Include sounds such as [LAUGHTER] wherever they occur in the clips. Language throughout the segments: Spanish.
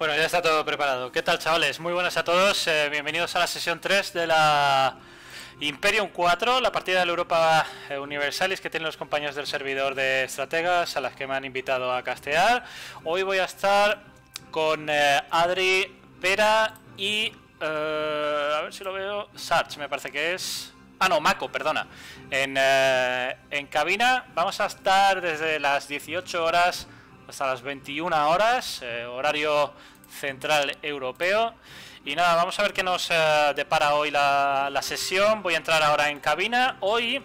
Bueno, ya está todo preparado. ¿Qué tal, chavales? Muy buenas a todos. Eh, bienvenidos a la sesión 3 de la Imperium 4, la partida de Europa eh, Universalis que tienen los compañeros del servidor de estrategas a las que me han invitado a castear. Hoy voy a estar con eh, Adri, Pera y... a ver si lo veo... Sarch, me parece que es... Ah, no, Mako, perdona. En, en cabina vamos a estar desde las 18 horas hasta las 21 horas, eh, horario central europeo. Y nada, vamos a ver qué nos eh, depara hoy la, sesión. Voy a entrar ahora en cabina. Hoy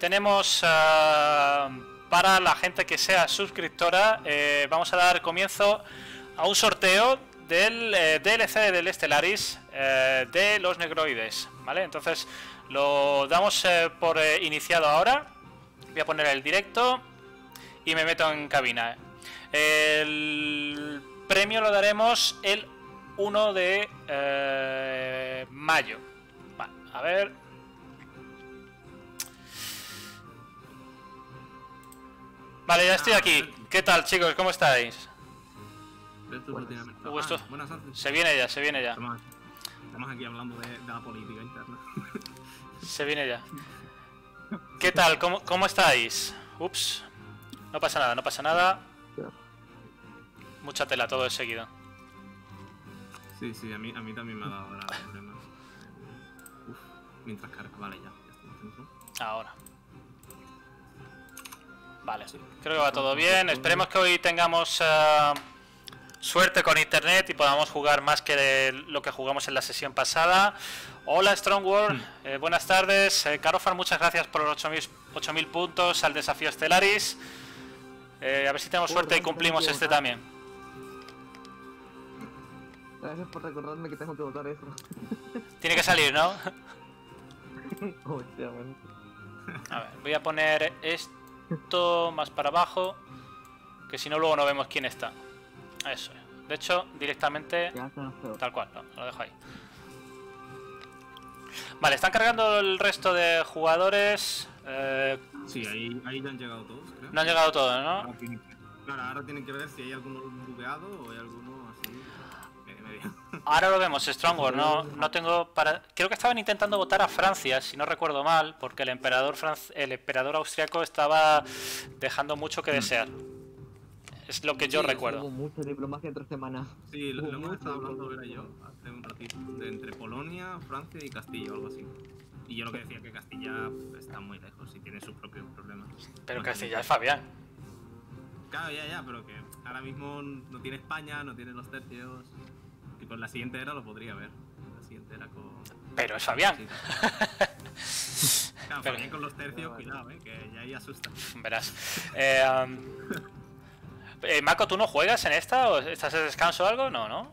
tenemos eh, para la gente que sea suscriptora, vamos a dar comienzo a un sorteo del DLC del Stellaris de los negroides. ¿Vale? Entonces lo damos por iniciado ahora. Voy a poner el directo y me meto en cabina. El premio lo daremos el 1 de eh, mayo. Vale, a ver. Vale, ya estoy aquí. ¿Qué tal, chicos? ¿Cómo estáis? se viene ya, se viene ya. Estamos aquí hablando de, la política interna. Se viene ya. [LAUGHS] ¿Qué tal? ¿Cómo, cómo estáis? Ups. No pasa nada, no pasa nada. Mucha tela todo es seguido. Sí, sí, a mí, a mí también me ha dado ahora problemas. Uf, mientras carga, vale, ya. ya ahora. Vale, creo que va todo bien. Esperemos que hoy tengamos eh, suerte con internet y podamos jugar más que lo que jugamos en la sesión pasada. Hola Strong World, hmm. eh, buenas tardes. Eh, Carofar, muchas gracias por los 8.000 puntos al desafío Stellaris. Eh, a ver si tenemos suerte y cumplimos este también. Gracias por recordarme que tengo que votar eso. [LAUGHS] Tiene que salir, ¿no? [LAUGHS] a ver, voy a poner esto más para abajo. Que si no, luego no vemos quién está. Eso. De hecho, directamente. Tal cual, no, lo dejo ahí. Vale, están cargando el resto de jugadores. Eh, Sí, ahí, ahí ya han llegado todos, creo. No han llegado todos, ¿no? claro, ahora tienen que ver si hay alguno bugueado o hay alguno así. Medio. [LAUGHS] Ahora lo vemos, Strongworld, no, no tengo para... Creo que estaban intentando votar a Francia, si no recuerdo mal, porque el emperador el emperador austriaco estaba dejando mucho que desear. Es lo que yo recuerdo. Hubo mucha diplomacia entre semanas. Sí, lo, lo hemos estado hablando, era yo, hace un ratito, de entre Polonia, Francia y Castillo, algo así. Y yo lo que decía que Castilla está muy lejos y tiene sus propios problemas. Pero Castilla es Fabián. Claro, ya, ya, pero que ahora mismo no tiene España, no tiene los tercios. Y con la siguiente era lo podría ver. La siguiente era con. Pero es Fabián. [LAUGHS] claro, Fabián con los tercios, cuidado, eh, que ya ahí asusta. Verás. Eh, um... eh, Marco, ¿tú no juegas en esta? ¿O estás de descanso o algo? No, ¿no?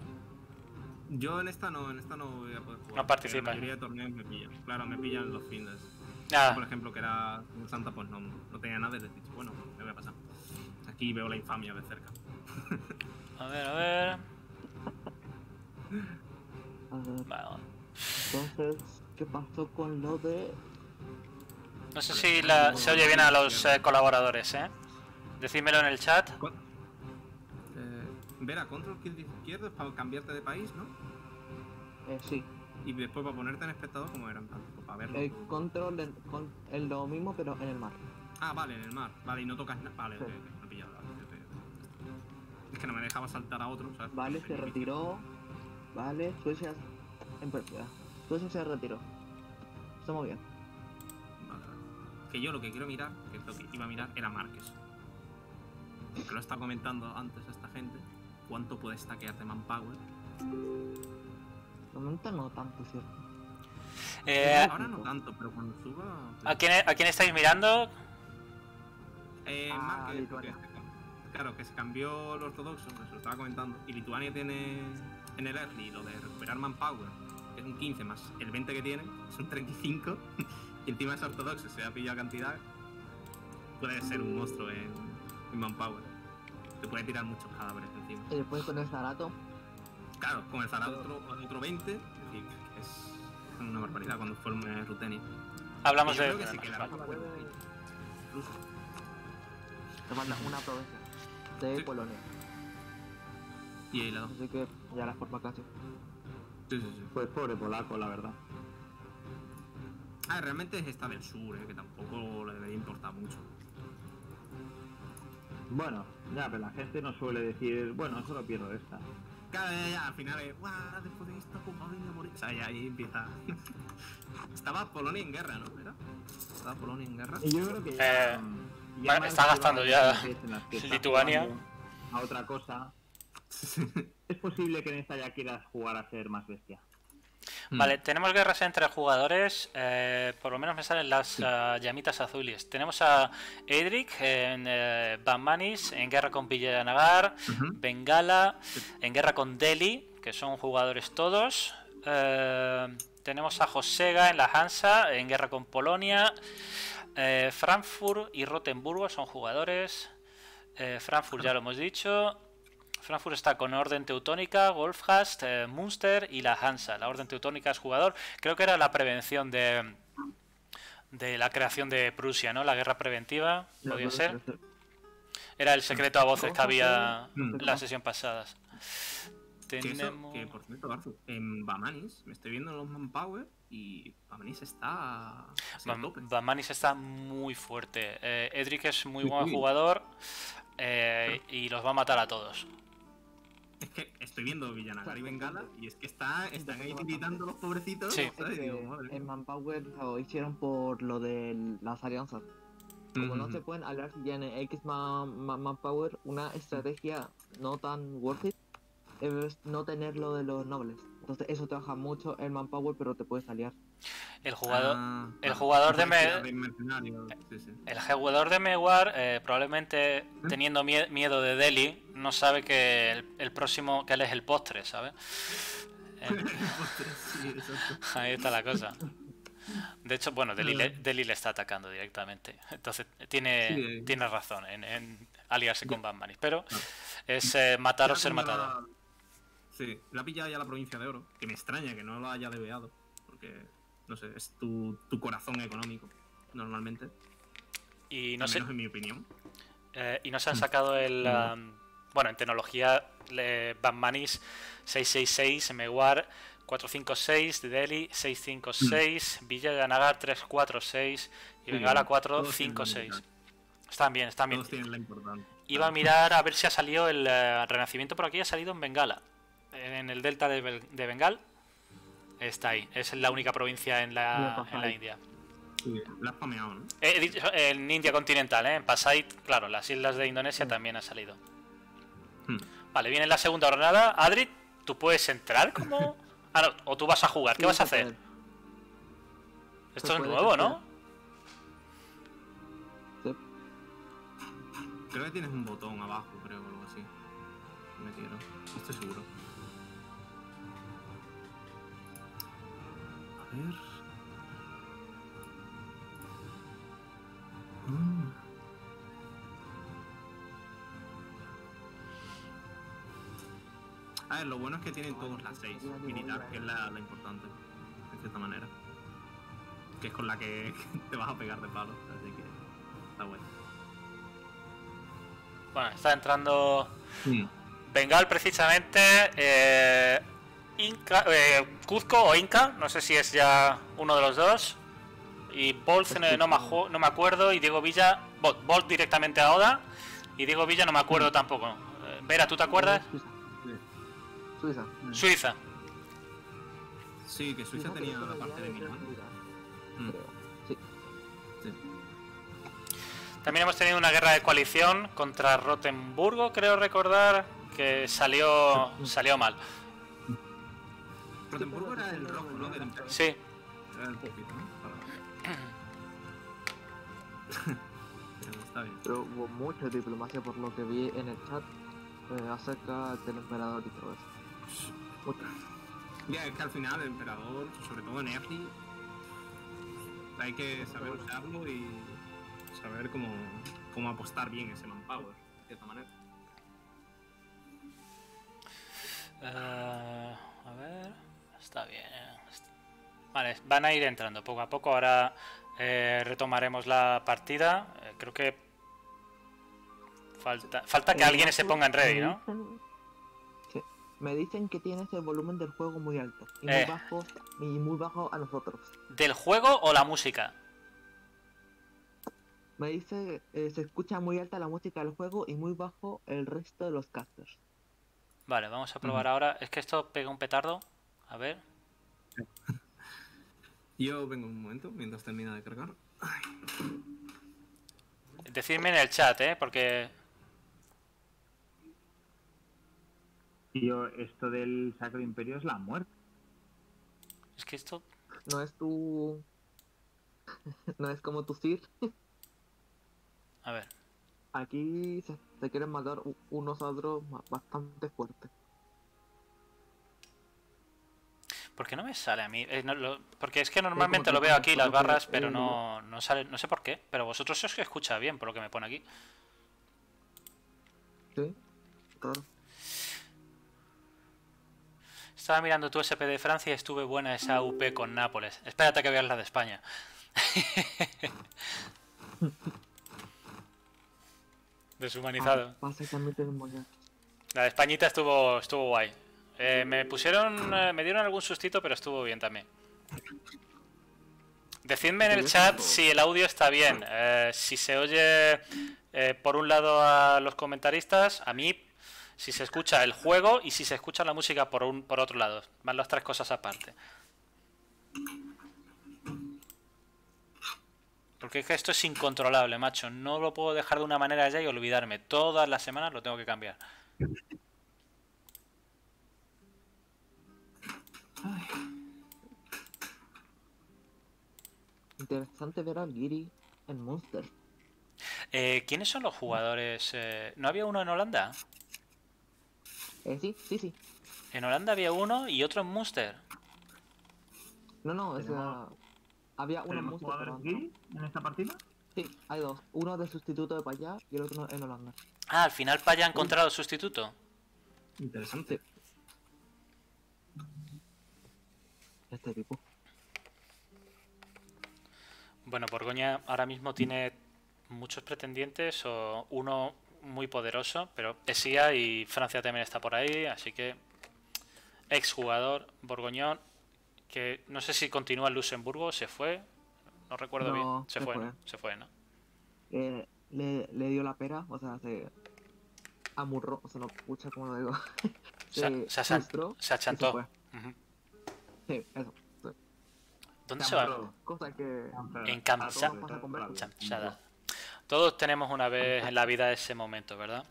Yo en esta no, en esta no voy a poder. No participas. La mayoría de torneos me pillan. Claro, me pillan los fines. Ah. Por ejemplo, que era un Santa, pues no, no tenía nada y decir, bueno, me voy a pasar. Aquí veo la infamia de cerca. a ver, a ver. A ver. Vale. Entonces, ¿qué pasó con lo de...? No sé si la, se oye bien a los eh, colaboradores, ¿eh? Decídmelo en el chat. Ver a control kill de izquierdo es para cambiarte de país, ¿no? Eh, sí. Y después para ponerte en espectador, como eran tanto? Para verlo. El control es lo mismo, pero en el mar. Ah, vale, en el mar. Vale, y no tocas nada. Vale, sí. me he pillado. Es que no me dejaba saltar a otro, ¿sabes? Vale, se retiró. Vale, Suecia. En pérdida. Suecia se retiró. Estamos bien. Vale. Que yo lo que quiero mirar, que es lo que iba a mirar, era Márquez. Que lo estaba comentando antes esta gente cuánto puede stackearte manpower. Momento no tanto, ¿cierto? Eh, ahora no tanto, pero cuando suba. ¿A quién, ¿A quién estáis mirando? Eh, ah, Lituania. Claro, que se cambió el ortodoxo, pues lo estaba comentando. Y Lituania tiene en el early lo de recuperar manpower, que es un 15 más el 20 que tiene, es un 35. [LAUGHS] y encima es ortodoxo, se ha pillado cantidad. Puede ser un monstruo en, en manpower. Te puede tirar muchos cadáveres encima. ¿Y después con el Zarato? Claro, Zarato otro, otro 20, es una barbaridad cuando forme Ruteni. Hablamos de... Creo que sí que la puede... Te manda una provincia de Polonia. Y ahí la dos. Así que ya las por vacaciones. Sí, sí, sí. Pues pobre polaco, la verdad. Ah, realmente es esta del sur, eh, que tampoco le debería importar mucho. Bueno, ya, pero la gente no suele decir, bueno, solo pierdo esta. Cada ya, ya, al final es, guau, después de esto, a morir. O sea, ya ahí empieza. [LAUGHS] Estaba Polonia en guerra, ¿no? ¿Era? Estaba Polonia en guerra. Y yo creo que ya, Eh, ya está gastando ya [LAUGHS] Lituania. A otra cosa. [LAUGHS] Es posible que en esta ya quieras jugar a ser más bestia. Vale, tenemos guerras entre jugadores. eh, por lo menos me salen las ah, llamitas azules. Tenemos a Edric en eh, Banmanis en guerra con Villanagar. Bengala en guerra con Delhi, que son jugadores todos. Eh, tenemos a Josega en la Hansa en guerra con Polonia. Eh, Frankfurt y Rotenburgo son jugadores. Frankfurt ya lo hemos dicho. Frankfurt está con Orden Teutónica, Wolfhast, eh, Munster y la Hansa. La Orden Teutónica es jugador. Creo que era la prevención de, de la creación de Prusia, ¿no? La guerra preventiva, podía ser. Era el secreto a voces que había la sesión pasada. Tenemos... que por cierto, Arthur, en Bamanis me estoy viendo los Manpower y Bamanis está así a Van- tope. Van Manis está muy fuerte. Eh, Edric es muy Sí, buen jugador eh, y los va a matar a todos. Es que estoy viendo Villanagar y Bengala y es que está, están ahí gritando los pobrecitos. Sí. ¿sabes? Es Y digo, que madre en. Manpower lo hicieron por lo de las alianzas. Como no se pueden hablar si tienen X man, man- manpower, una estrategia no tan worth it es no tener lo de los nobles. Entonces eso te baja mucho el manpower, pero te puedes aliar. El jugador, Ah, el jugador de de mercenario, sí, sí. el jugador de Mewar, eh, probablemente teniendo mie- miedo de Delhi, no sabe que el, el próximo, que él es el postre, ¿sabes? [LAUGHS] Eh, Sí, [LAUGHS] ahí está la cosa. De hecho, bueno, Delhi le. Delhi le está atacando directamente. Entonces, tiene, Sí. tiene razón en, en aliarse con Van Manis. Pero es eh, matar o ser matado. La- Sí, la ha pillado ya la provincia de oro, que me extraña que no lo haya debeado, porque, no sé, es tu, tu corazón económico, normalmente, Y no no sé, en mi opinión. Eh, y nos han sacado el. um, bueno, en tecnología, Batmanis 666, Mewar 456, Delhi 656, Villa de Anagar 346 y Bengala todos tienen 456. la Están bien, están bien. Todos tienen la importancia. Iba a mirar a ver si ha salido el eh, renacimiento por aquí, ha salido en Bengala. En el delta de, Bel- de Bengal. Está ahí, es la única provincia en la, en la India. Sí, la has pameado, ¿no? Eh, he dicho, en India continental, ¿eh? en Pasait, claro, las islas de Indonesia también han salido. Hmm. Vale, viene la segunda jornada. Adri, ¿tú puedes entrar como...? [LAUGHS] Ah, no, o tú vas a jugar, ¿qué Sí, vas a hacer? Esto es puede, nuevo, ¿no? Creo que tienes un botón abajo, creo, o algo así. Metieron. No estoy seguro. Ver. Mm. A ver, lo bueno es que tienen todos las 6 militar, que es la, la importante, de cierta manera. Que es con la que [LAUGHS] te vas a pegar de palo, así que está bueno. Bueno, está entrando Bengal precisamente. eh, Inca, eh, Cuzco o Inca, no sé si es ya uno de los dos. Y Bolt eh, no, me, ajo- no me acuerdo. Y Diego Villa, Bolt, Bolt directamente a Oda. Y Diego Villa no me acuerdo tampoco. Eh, Vera, ¿tú te acuerdas? Suiza. Sí. Suiza. Suiza. Sí, que Suiza tenía la parte de Milán. Mm, sí. También hemos tenido una guerra de coalición contra Rotenburgo, creo recordar, que salió salió mal. Rotenburgo era el rojo, ¿no? Del imperio. Sí, Era el poquito, ¿no? Pero [LAUGHS] está bien. Pero hubo mucha diplomacia por lo que vi en el chat eh, acerca del emperador y todo eso. Ya, es que al final el emperador, sobre todo en early, hay que saber usarlo y saber cómo, cómo apostar bien ese manpower, de cierta manera. Eh, a ver, está bien. Vale, van a ir entrando poco a poco. Ahora eh, retomaremos la partida. Eh, creo que falta, falta que Eh, alguien se ponga en ready, ¿no? Sí. Me dicen que tienes el volumen del juego muy alto y Eh. muy bajo y muy bajo a nosotros. ¿Del juego o la música? Me dice eh, se escucha muy alta la música del juego y muy bajo el resto de los casters. Vale, vamos a probar ahora. Es que esto pega un petardo. A ver. [LAUGHS] Yo vengo un momento mientras termina de cargar. Decidme en el chat, ¿eh? Porque... Tío, esto del Sacro Imperio es la muerte. Es que esto... No es tu no es como tu Sir. A ver. Aquí se, se quieren matar unos a otros bastante fuerte. ¿Por qué no me sale a mí? Eh, no, lo- porque es que normalmente te lo veo aquí, las barras, pero eh, no, no sale... No sé por qué. Pero vosotros os que escucha bien por lo que me pone aquí. ¿Sí? Claro. Estaba mirando tu SP de Francia y estuve buena esa UP con Nápoles. Espérate que veas la de España. [LAUGHS] [LAUGHS] Deshumanizado. Ah. La de Españita estuvo, estuvo guay. Eh, me pusieron, eh, me dieron algún sustito, pero estuvo bien también. Decidme en el chat si el audio está bien. Eh, si se oye eh, por un lado a los comentaristas, a mí, si se escucha el juego y si se escucha la música por un, por otro lado. Van las tres cosas aparte. Porque es que esto es incontrolable, macho. No lo puedo dejar de una manera ya y olvidarme. Todas las semanas lo tengo que cambiar. Interesante ver al Giri en Monster. Eh, ¿Quiénes son los jugadores? Eh, ¿No había uno en Holanda? Eh, sí, sí, sí. En Holanda había uno y otro en Munster. No, no, o sea, había uno en ¿Tenemos Monster. jugadores. Giri en esta partida? Sí, hay dos. Uno de sustituto de allá y el otro en Holanda. Ah, al final Paya ha encontrado sustituto. Interesante. Este tipo. Bueno, Borgoña ahora mismo tiene muchos pretendientes o uno muy poderoso, pero Esia y Francia también está por ahí, así que exjugador Borgoñón que no sé si continúa en Luxemburgo, se fue, no recuerdo No, bien, se, se fue, fue. ¿no? se fue, ¿no? Eh, le, le dio la pera, o sea, se amurró, o sea, no escucha como lo digo. [LAUGHS] Se, se, se achantó. Ujú. Sí, eso. sí. ¿Dónde Se va? Cosa que En con. Chanchada. Todos tenemos una vez en la vida ese momento, ¿verdad?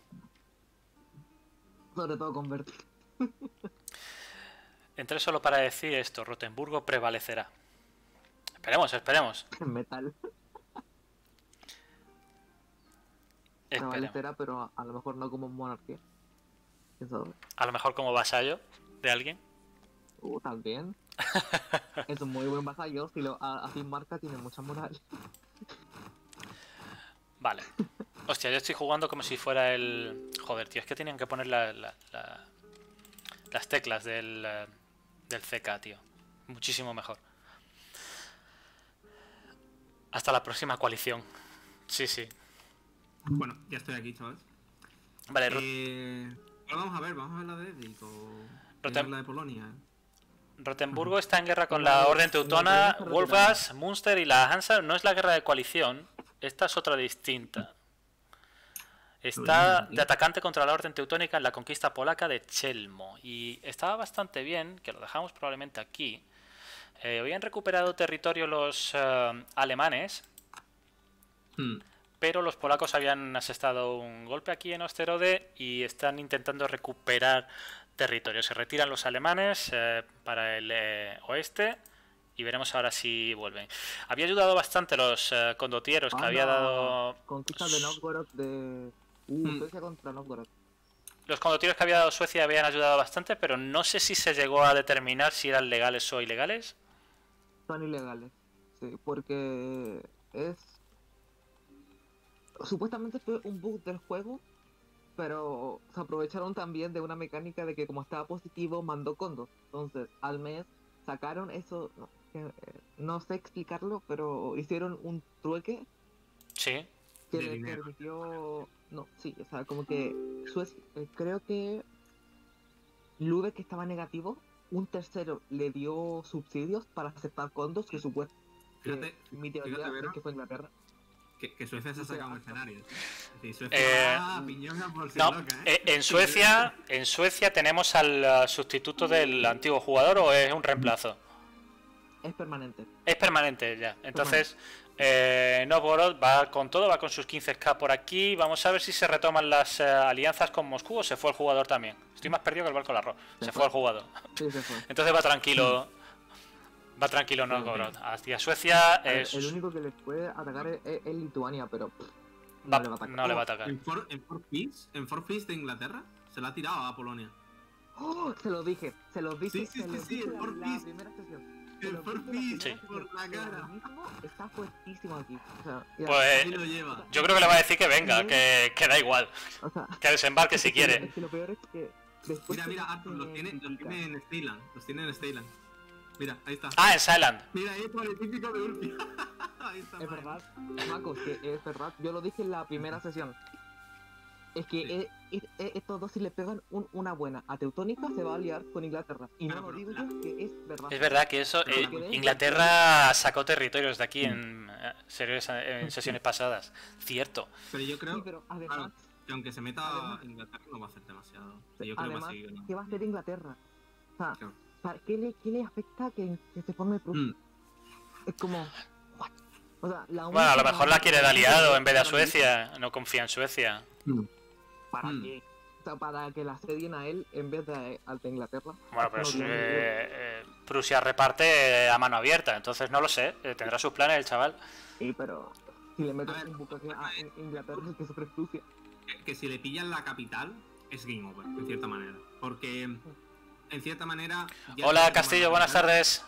sobre todo convertir. [LAUGHS] Entré solo para decir esto, Rotenburgo prevalecerá. Esperemos, esperemos. [LAUGHS] metal. Prevalecerá, pero a, a lo mejor no como monarquía. A lo mejor como vasallo de alguien. Uh, también. [LAUGHS] es un muy buen vasallo. Si lo a- así marca, tiene mucha moral. Vale. Hostia, yo estoy jugando como si fuera el... Joder, tío, es que tenían que poner la- la- la- las teclas del, eh, del CK, tío. Muchísimo mejor. Hasta la próxima coalición. Sí, sí. Bueno, ya estoy aquí, chavales. Vale, Eh, ahora vamos a ver, vamos a ver la de Edic o Rotem- la de Polonia. Rotenburgo está en guerra con la Orden Teutona, Wolfgas, Munster y la Hansa. No es la guerra de coalición, esta es otra distinta. Está de atacante contra la Orden Teutónica en la conquista polaca de Chelmo. Y estaba bastante bien, que lo dejamos probablemente aquí. Eh, habían recuperado territorio los eh, alemanes, Hmm. pero los polacos habían asestado un golpe aquí en Osterode y están intentando recuperar territorio. Se retiran los alemanes eh, para el eh, oeste y veremos ahora si vuelven. Había ayudado bastante los eh, condotieros que había dado Conquista de Novgorod de. Uh, Hmm. Suecia contra Novgorod. los condotieros que había dado Suecia habían ayudado bastante, pero no sé si se llegó a determinar si eran legales o ilegales. Son ilegales. Sí, porque es. Supuestamente fue un bug del juego, pero se aprovecharon también de una mecánica de que como estaba positivo mandó condos. Entonces, al mes sacaron eso, no, que, eh, no sé explicarlo, pero hicieron un trueque Sí. que dinero. permitió, no, sí, o sea, como que Suecia, eh, creo que Lube que estaba negativo, un tercero le dio subsidios para aceptar condos que supuestamente Fíjate, mi teoría fíjate, es que fue Inglaterra. Que, que Suecia se ha sacado mercenarios. Suecia Eh, va a piñona por ser No, loca, ¿eh? en Suecia, en Suecia tenemos al uh, sustituto del antiguo jugador o es un reemplazo. Es permanente. Es permanente ya. Entonces, eh, Novgorod va con todo, va con sus 15k por aquí. Vamos a ver si se retoman las eh, alianzas con Moscú o se fue el jugador también. Estoy más perdido que el barco del arroz. Se Se fue fue. el jugador. Sí, se fue. Entonces va tranquilo. Va tranquilo Novgorod. Hacia Suecia es- El único que le puede atacar es, Lituania, pero pff, va- no le va a atacar. no le va a atacar. En Fort, en Fort Peace, en Fort Peace de Inglaterra, se la ha tirado a Polonia. ¡Oh! Se lo dije, se lo dije, Sí, sí, se sí, sí, el Fort Peace. primera sesión. Se El Fort Peace, primera por la cara. mismo está fuertísimo aquí. O sea, ya, Pues lo lleva. yo creo que le va a decir que venga, que, que da igual. o sea, Que desembarque si quiere. Es que lo peor es que después Mira, mira, no Arthur, los tiene, los tiene en Steyland. Los tiene en Steyland. Mira, ahí está. Ah, en Silent. Mira, ahí está el típico de Urfi. [LAUGHS] ahí está. Es verdad, Marcos, que es verdad. Yo lo dije en la primera sesión. Es que Sí. eh, eh, eh, estos dos si le pegan un- una buena a Teutónica se va a aliar con Inglaterra. Y no Claro, lo pero digo la- yo, que es verdad. Es verdad que eso. Pero eh, la- Inglaterra sacó territorios de aquí en, eh, series- en [LAUGHS] sesiones pasadas. Cierto. Pero yo Sí, creo pero además, que aunque se meta Además- Inglaterra no va a hacer demasiado. Yo creo que va a además. ¿qué va a hacer Inglaterra? O sea, Claro. Sea, ¿qué, le, ¿qué le afecta que, que se forme Prusia? Mm. Es como... what? O sea, la Bueno, a lo mejor la quiere de aliado en vez de a para Suecia. No confía en Suecia. ¿Para Mm. qué? O sea, para que la sedien a él en vez de al de Inglaterra. Bueno, pero No es, tiene eh, eh, Prusia reparte a mano abierta. Entonces no lo sé. eh, tendrá sus planes el chaval. Sí, pero si le metes A un bucaque a In- Inglaterra es que sufre Prusia. que, que si le pillan la capital es game over, en cierta manera. Porque, en cierta manera. ya Hola Castillo, buenas tardes.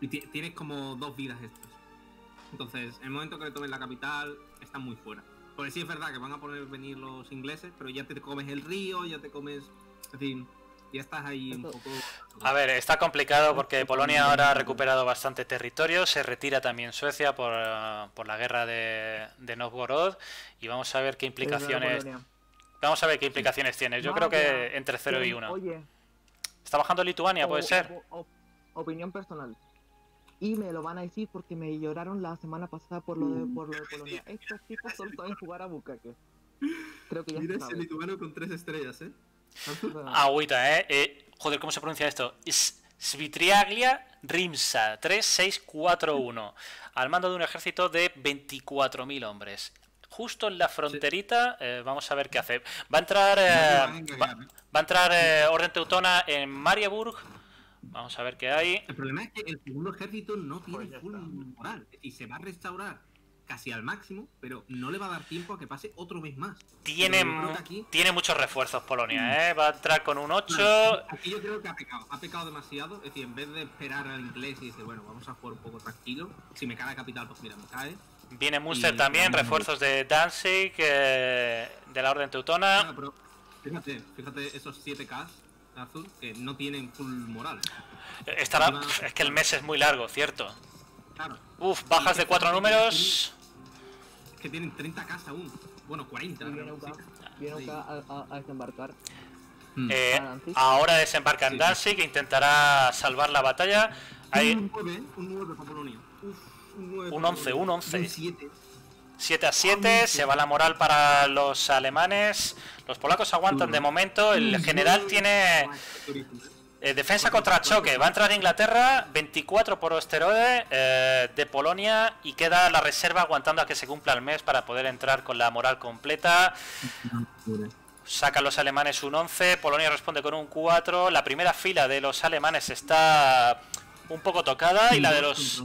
Y ti- tienes como dos vidas extras. Entonces, en el momento que le tomes la capital, están muy fuera. Porque sí es verdad que van a poner venir los ingleses, pero ya te comes el río, ya te comes. En fin, ya estás ahí un poco. A ver, está complicado porque Polonia ahora ha recuperado bastante territorio, se retira también Suecia por, eh, por la guerra de, de Novgorod y vamos a ver qué implicaciones vamos a ver qué implicaciones tiene. Yo creo que entre 0 y que, 1. Oye, Está bajando Lituania, puede o- ser. o- o- opinión personal. Y me lo van a decir porque me lloraron la semana pasada por lo de, por lo de Polonia. Estos tipos solo saben jugar a bucaque. Creo que ya Mira se ese lituano con tres estrellas, ¿eh? Bueno, Agüita, ¿eh? Eh, Joder, ¿cómo se pronuncia esto? Svitriaglia Rimsa 3641. Al mando de un ejército de 24.000 hombres. Justo en la fronterita, eh, vamos a ver qué hace. Va a entrar, eh, va, va a entrar eh, Orden Teutona en Marieburg. Vamos a ver qué hay. El problema es que el segundo ejército no tiene Pues full moral. Y se va a restaurar casi al máximo, pero no le va a dar tiempo a que pase otro mes más. Tiene, aquí, tiene muchos refuerzos Polonia, ¿eh? Va a entrar con un 8. aquí yo creo que ha pecado. Ha pecado demasiado. Es decir, en vez de esperar al inglés y decir, bueno, vamos a jugar un poco tranquilo. Si me cae la capital, pues mira, me cae. Viene Munster también, refuerzos de Danzig, eh, de la Orden Teutona. Claro, pero fíjate, fíjate esos 7K azul que no tienen full moral. Estará, es que el mes es muy largo, cierto. Claro. Uf, bajas de cuatro números. Es que tienen 30K aún. Bueno, 40. y viene sí. Uka a, a- a desembarcar. Mm. Eh, ahora desembarca en Sí. Danzig, que intentará salvar la batalla. Hay Un 9, un 9 para Polonia. Uf, un 9 Un para 11, Polonia. un 11. Un 7. 7 a 7, se va la moral para los alemanes. Los polacos aguantan de momento. El general tiene eh, defensa contra choque. Va a entrar Inglaterra, 24 por Osterode eh, de Polonia y queda la reserva aguantando a que se cumpla el mes para poder entrar con la moral completa. Sacan los alemanes un 11, Polonia responde con un 4. La primera fila de los alemanes está un poco tocada y la de los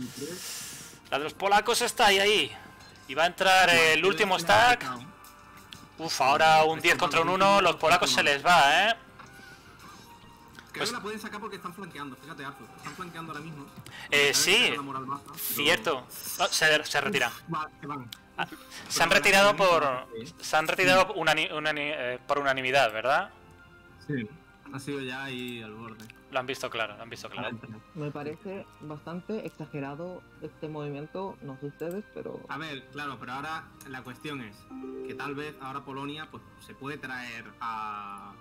la de los polacos está ahí ahí. Y va a entrar el último stack. Uf, ahora un 10 contra un 1, los polacos se les va, ¿eh? Creo Pues- que la pueden sacar porque están flanqueando. Fíjate, Arthur. Están flanqueando ahora mismo. Eh, sí, pero- cierto. No, se, se retiran. Va, se van. Se han retirado por se han retirado unani- unani- eh, por unanimidad, ¿verdad? Sí. Ha sido ya ahí al borde. Lo han visto claro, lo han visto claro. Me parece bastante exagerado este movimiento, no sé ustedes, pero A ver, claro, pero ahora la cuestión es que tal vez ahora Polonia pues se puede traer a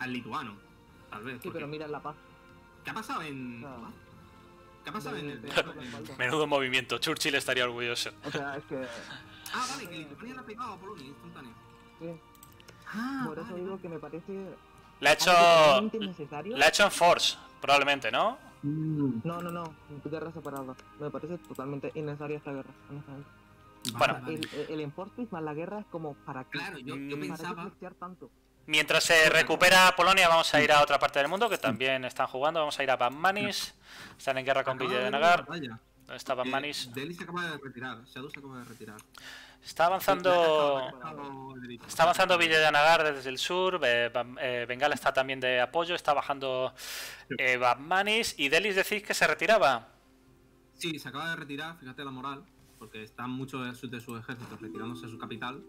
al lituano. Tal vez. Sí, porque- pero mira la paz. ¿Qué ha pasado en. No. ¿Qué ha pasado en el. De- Menudo movimiento, Churchill estaría orgulloso. O sea, es que. Ah, vale, que Lituania le ha pegado a Polonia instantáneo. Sí, Ah, por eso vale, digo vale. que me parece. La ha hecho. La ha hecho en Force, probablemente, ¿no? Mm, No, no, no. Guerra separada. Me parece totalmente innecesaria esta guerra. honestamente. Bueno. vale. El, el, el Enforced más la guerra es como para qué. Claro, yo, yo Mm. ¿Para qué pensaba. tanto? Mientras se recupera Polonia, vamos a ir a otra parte del mundo que también están jugando. Vamos a ir a Batmanis. Están en guerra con Villa de Nagar. batalla. ¿Dónde está Eh, Batmanis? Delhi se acaba de retirar. Shadow se acaba de retirar. Está avanzando. Está avanzando Villa de Nagar desde el sur. eh, eh, Bengala está también de apoyo. Está bajando eh, Batmanis. Y Delis decís que se retiraba. Sí, se acaba de retirar, fíjate la moral, porque están muchos de sus ejércitos retirándose a su capital.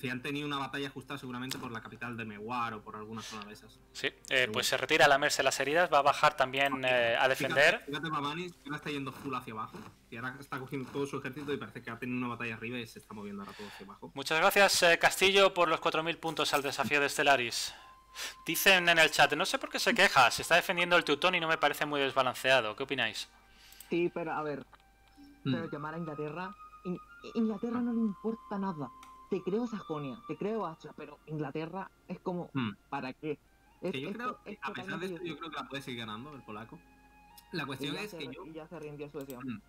Decir, han tenido una batalla ajustada seguramente por la capital de Mewar o por alguna zona de esas. Sí, eh, pues se retira a lamerse las heridas. Va a bajar también eh, a defender. Fíjate, fíjate Mamanis, que ahora está yendo full hacia abajo. Y ahora está cogiendo todo su ejército y parece que ha tenido una batalla arriba y se está moviendo ahora todo hacia abajo. Muchas gracias, eh, Castillo, por los 4.000 puntos al desafío de Stellaris. Dicen en el chat, no sé por qué se queja, se está defendiendo el Teutón y no me parece muy desbalanceado. ¿Qué opináis? Sí, pero a ver. Mm. Pero llamar a Inglaterra. In- Inglaterra no le importa nada. Te creo Sajonia, te creo Hacha, pero Inglaterra es como. Mm. ¿Para qué? Es, Que yo creo, a pesar de esto, yo creo que la puede seguir ganando el polaco. La cuestión es se que yo y ya se rindió Suecia. Mm.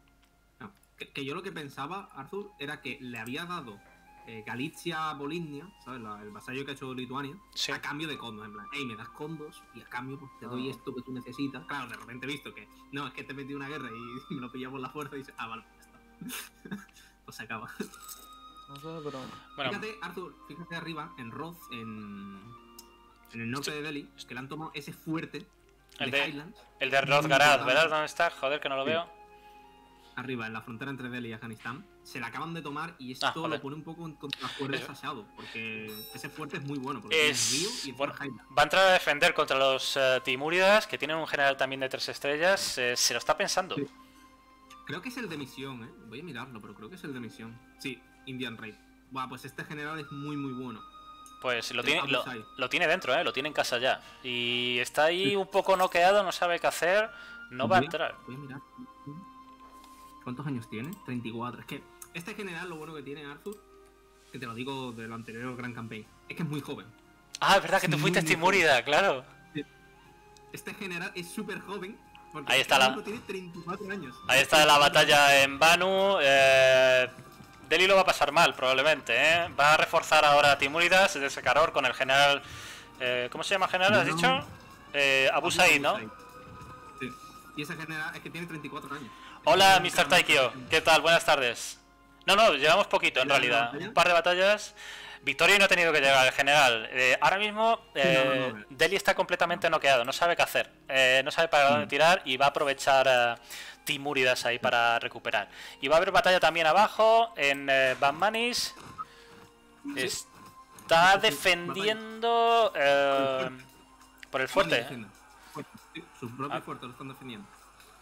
No, que, que yo lo que pensaba, Arthur, era que le había dado eh, Galicia a Bolinia, ¿sabes? La- el vasallo que ha hecho Lituania, Sí. a cambio de condos. En plan, hey, me das condos y a cambio pues, te doy Ah. esto que tú necesitas. Claro, de repente he visto que no, es que te metí una guerra y [LAUGHS] me lo pillamos la fuerza y dices, ah, vale, pues ya está. [LAUGHS] pues se acaba. Pero. Bueno, Fíjate, Arthur, fíjate arriba, en Roth, en, en el norte de Delhi, que le han tomado ese fuerte El de, de- Highlands, el de Rodgarad, ¿verdad? ¿Dónde está? Joder, que no lo Sí. veo. arriba, en la frontera entre Delhi y Afganistán, se la acaban de tomar y esto Ah, lo pone un poco en contra las cuerdas Eso. a Shadow, porque ese fuerte es muy bueno, porque Es- río y bueno. Va a entrar a defender contra los eh, Timúridas, que tienen un general también de tres estrellas. eh, se lo está pensando. Sí. Creo que es el de misión, ¿eh? Voy a mirarlo, pero creo que es el de misión. Sí, Indian Raid. Buah, pues este general es muy, muy bueno. Pues lo tiene, lo, tiene dentro, ¿eh? Lo tiene en casa ya. Y está ahí un poco noqueado, no sabe qué hacer. No va a entrar. Voy a mirar. ¿Cuántos años tiene? 34. Es que este general, lo bueno que tiene Arthur, que te lo digo del anterior Gran Campaign, es que es muy joven. Ah, es verdad que tú Muy, fuiste muy Timúrida, claro. Este general es súper joven. Porque Ahí está este la- tipo tiene 34 años. Ahí está la batalla en Banu. Eh, Delhi lo va a pasar mal, probablemente. ¿eh? Va a reforzar ahora a Timúridas desde Secaror con el general. eh, ¿Cómo se llama el general? ¿Has No. dicho? Eh, Abu Said, ¿no? Sí. Y ese general es que tiene 34 años. Hola, Mr. Taikio. ¿Qué tal? Buenas tardes. No, no, llevamos poquito en ¿Ya realidad. Un par de batallas. Victoria y no ha tenido que llegar el general. Eh, ahora mismo eh, no, no. Delhi está completamente noqueado, no sabe qué hacer. Eh, no sabe para dónde Mm. tirar y va a aprovechar eh, Timúridas ahí para recuperar. Y va a haber batalla también abajo en Batmanis. Está defendiendo por el fuerte. Ah. fuerte lo están defendiendo.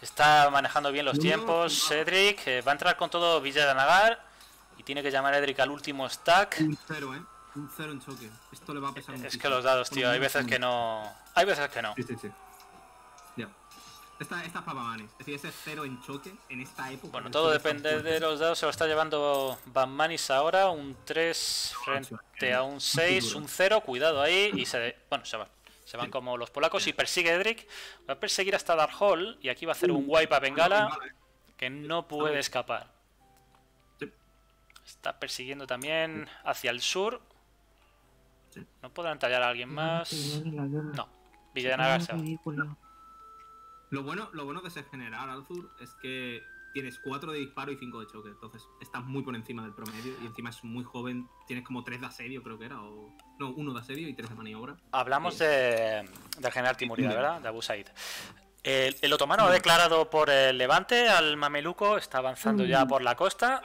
Está manejando bien los tiempos. Cedric va a entrar con todo Villa de Nagar. Tiene que llamar Edric al último stack. Un cero, ¿eh? Un cero en choque. Esto le va a pesar Es muchísimo. que los dados, tío, hay veces que no. Hay veces que no. Sí, sí, sí. Ya. Esta, esta es para. Es decir, ese cero en choque en esta época. Bueno, en todo depende de los dados. Se lo está llevando Van Manis ahora. Un 3 Ah, frente a un 6, un 0. Cuidado ahí. Y se. Bueno, se van. Se van como los polacos y persigue Edric. Va a perseguir hasta Dark Y aquí va a hacer un wipe a Bengala que no puede escapar. Está persiguiendo también hacia el sur. ¿No podrán tallar a alguien más? No. Villa de Nagar se va. Lo bueno, lo bueno de ser general, Alzur, es que tienes 4 de disparo y 5 de choque. Entonces, estás muy por encima del promedio. Y encima es muy joven. Tienes como 3 de asedio, creo que era. O... No, 1 de asedio y 3 de maniobra. Hablamos de, del general Timurida. ¿verdad? De Abu Said. El, el otomano ha declarado por el levante al mameluco, está avanzando ya por la costa.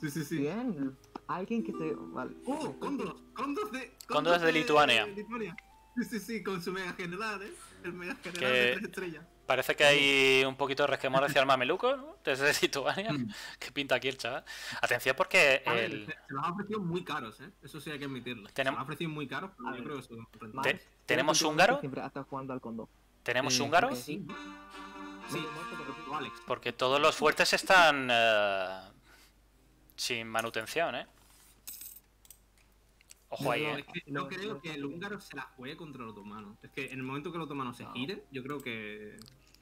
Sí, sí, sí. Bien. Alguien que se. Vale. ¡Oh! Condos, Condos de. Condos de Lituania. Sí, sí, sí, con su mega general, ¿eh? El mega general Que- de tres estrellas. Parece que hay un poquito de resquemor hacia el mameluco, ¿no? Desde [LAUGHS] Lituania. Mm. que pinta aquí el chaval. Atención porque A el... se, se los ha ofrecido muy caros, ¿eh? Eso sí hay que admitirlo. Tenem- Se los ha ofrecido muy caros, pero yo creo que. Te- creo ¿tenemos húngaro? Siempre ha estado jugando al condo. ¿Tenemos Eh, húngaro? Sí. Sí. Porque todos los fuertes están eh, sin manutención, ¿eh? Ojo No, ahí, no, Es ¿eh? que No, yo creo que el húngaro se la juegue contra el otomano. Es que en el momento que el otomano se gire, yo creo que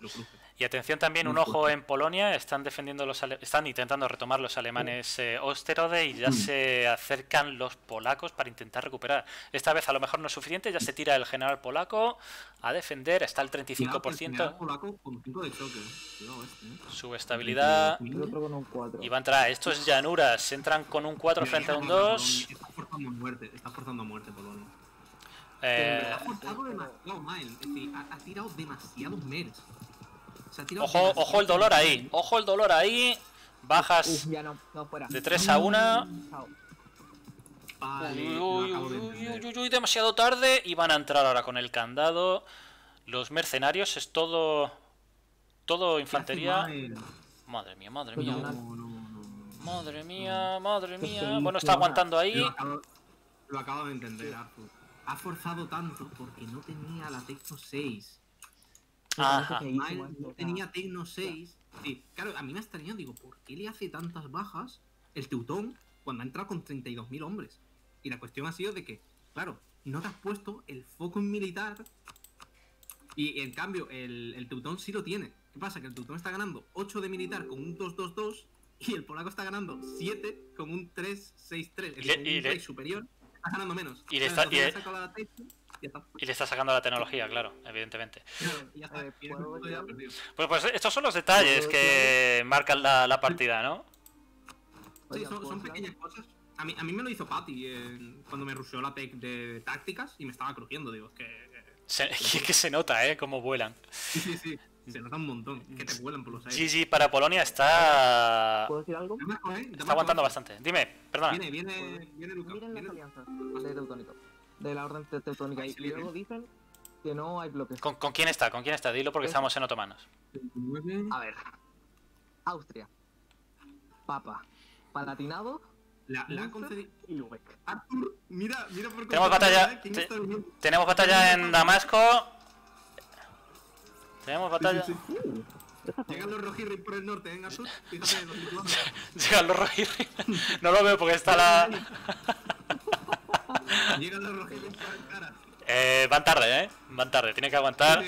lo cruce. Y atención también, un ojo en Polonia, están defendiendo los ale- están intentando retomar los alemanes eh, Osterode y ya se acercan los polacos para intentar recuperar. Esta vez a lo mejor no es suficiente, ya se tira el general polaco a defender, está el Cuidado que el general 35%, polaco con 5 de choque. Cuidado este, ¿eh? su estabilidad El otro con un 4. y va a entrar. Estos llanuras, entran con un 4 frente a un 2. Está forzando muerte, está forzando a muerte Polonia. Eh, Ha forzado demasiado mal, es decir, ha, ha tirado demasiados mers. Se ha tirado ojo, ojo el dolor ahí, ojo el dolor ahí. Bajas Uf, ya no, no fuera. de 3 a 1. Chao. Vale, Uy, lo uy, acabo de uy, entender. uy, uy, uy, demasiado tarde y van a entrar ahora con el candado. Los mercenarios es todo todo infantería. Mal. Madre mía, madre mía. Madre mía, madre mía. Bueno, está aguantando ahí. Lo acabo, lo acabo de entender, Arthur. Ha forzado tanto porque no tenía la Tecno 6. Ajá. Mal, tenía Tecno 6. Sí, claro, a mí me ha extrañado. Digo, ¿por qué le hace tantas bajas el Teutón cuando ha entrado con 32.000 hombres? Y la cuestión ha sido de que, claro, no te has puesto el foco en militar. Y en cambio, el, el Teutón sí lo tiene. ¿Qué pasa? Que el Teutón está ganando 8 de militar con un 2-2-2 y el polaco está ganando 7 con un 3-6-3. Es Y le- y un le- 6 superior, está ganando menos. y le está- y le- Y le está sacando la tecnología, claro, evidentemente. Ya está. Eh, y el ¿puedo punto ya decir perdido. Pues, pues estos son los detalles que marcan la, la partida, ¿no? Sí, son, ¿puedo son decir pequeñas cosas. A mí, a mí me lo hizo Patty cuando me rusheó la tech de tácticas y me estaba crujiendo. Digo, es que. eh, Se, [LAUGHS] es que se nota, ¿eh? Cómo vuelan. Sí, sí, sí. Se nota un montón. Que te vuelan por los aires. GG para Polonia está... ¿Puedo decir algo? ¿eh? Está marco. aguantando bastante. Dime, perdona. Viene, viene, viene Luca. Miren las alianzas de Teutónico. De la orden te- teutónica. Ahí Y luego dicen que no hay bloques. ¿Con, con quién está? ¿Con quién está? Dilo porque Es- estamos en otomanos. 29. A ver. Austria. Papa. Palatinado La, la y Lübeck. Arthur, mira, mira por Tenemos batalla- ¿eh? ¿Quién te- está? Tenemos batalla en Damasco. Tenemos batalla. Sí, sí, sí. Llegan los rojirri por el norte, ¿eh, Arthur? Fíjate, los. [LAUGHS] Llegan los rojirri. No lo veo porque está la. [LAUGHS] [LAUGHS] Llegan los por el cara. Eh, van tarde, ¿eh? Van tarde. Tiene que aguantar.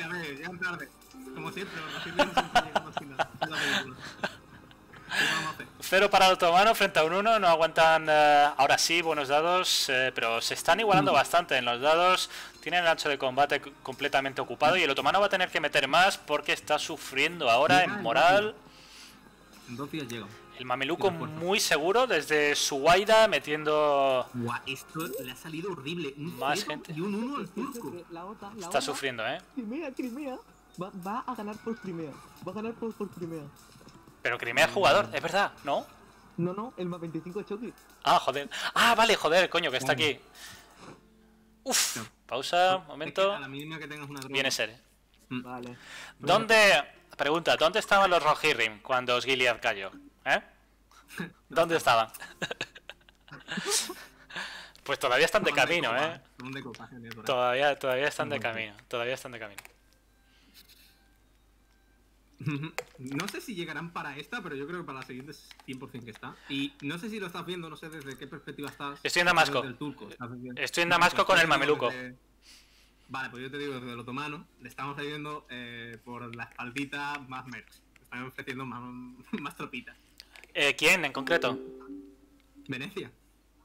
Cero para el otomano frente a un 1. No aguantan. eh, ahora sí, buenos dados. eh, pero se están igualando bastante en los dados. Tienen el ancho de combate completamente ocupado. Y el otomano va a tener que meter más porque está sufriendo ahora en moral. En dos días llegan. El mameluco muy seguro desde su guaida metiendo. Esto le ha salido horrible. Un Más gente. y un 1 al turco. Está sufriendo, ¿eh? Crimea, Crimea. Va, va a ganar por Crimea. Va a ganar por, por Crimea. Pero Crimea es jugador, es verdad, ¿no? No, no, el más 25 de choque. Ah, joder. Ah, vale, joder, coño, que está aquí. Uf, pausa, momento. a la mínima que tengas una droga. Viene ser. Vale. ¿Dónde. Pregunta, ¿dónde estaban los Rohirrim cuando Gilead cayó? ¿Eh? ¿Dónde estaban? Pues todavía están de camino, ¿eh? Todavía, todavía están de camino. Todavía están de camino. [LAUGHS] No sé si llegarán para esta, pero yo creo que para la siguiente es 100% que está. Y no sé si lo estás viendo, no sé desde qué perspectiva estás. Estoy en Damasco. Turco. Estoy en Damasco con el mameluco. desde- Vale, pues yo te digo desde el otomano, le estamos viendo eh, por la espaldita más mercs. Están ofreciendo más, [LAUGHS] más tropitas. Eh, ¿Quién en concreto? Venecia.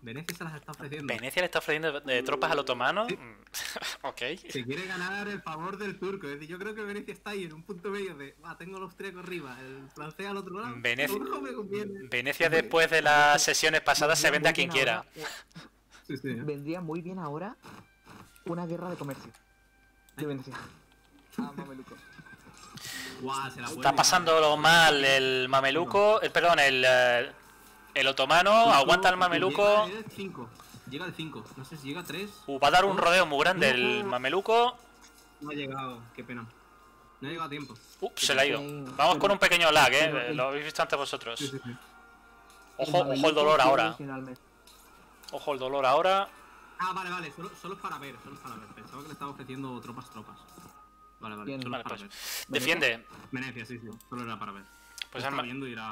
Venecia se las está ofreciendo. ¿Venecia le está ofreciendo eh, tropas al otomano? Sí. Mm, [LAUGHS] ok. Se quiere ganar el favor del turco. Es decir, yo creo que Venecia está ahí en un punto medio de, va, tengo los austríacos arriba, el francés al otro lado. Venecia- Turco me conviene. Venecia después de las sesiones pasadas se vende a quien quiera. ahora, Sí, sí. vendría muy bien ahora una guerra de comercio. De Venecia. Ah, mameluco. Se la Está liar. pasándolo mal el mameluco, el, perdón, el, eh, el otomano, aguanta el mameluco. Llega al 5. Llega al 5. No sé si llega a 3. Uh, va a dar un rodeo muy grande el mameluco. No ha llegado. Qué pena. No ha llegado a tiempo. Uh, se le ha ido. Vamos con un pequeño lag, eh. Lo habéis visto antes vosotros. Ojo, ojo el dolor ahora. Ojo el dolor ahora. Ah, vale, vale, solo, solo es para ver, solo es para ver. Pensaba que le estaba ofreciendo tropas, tropas. Vale, vale, Bien. solo Vale, es para pues. Defiende. Venecia, sí, sí, solo era para ver. Pues el, ma-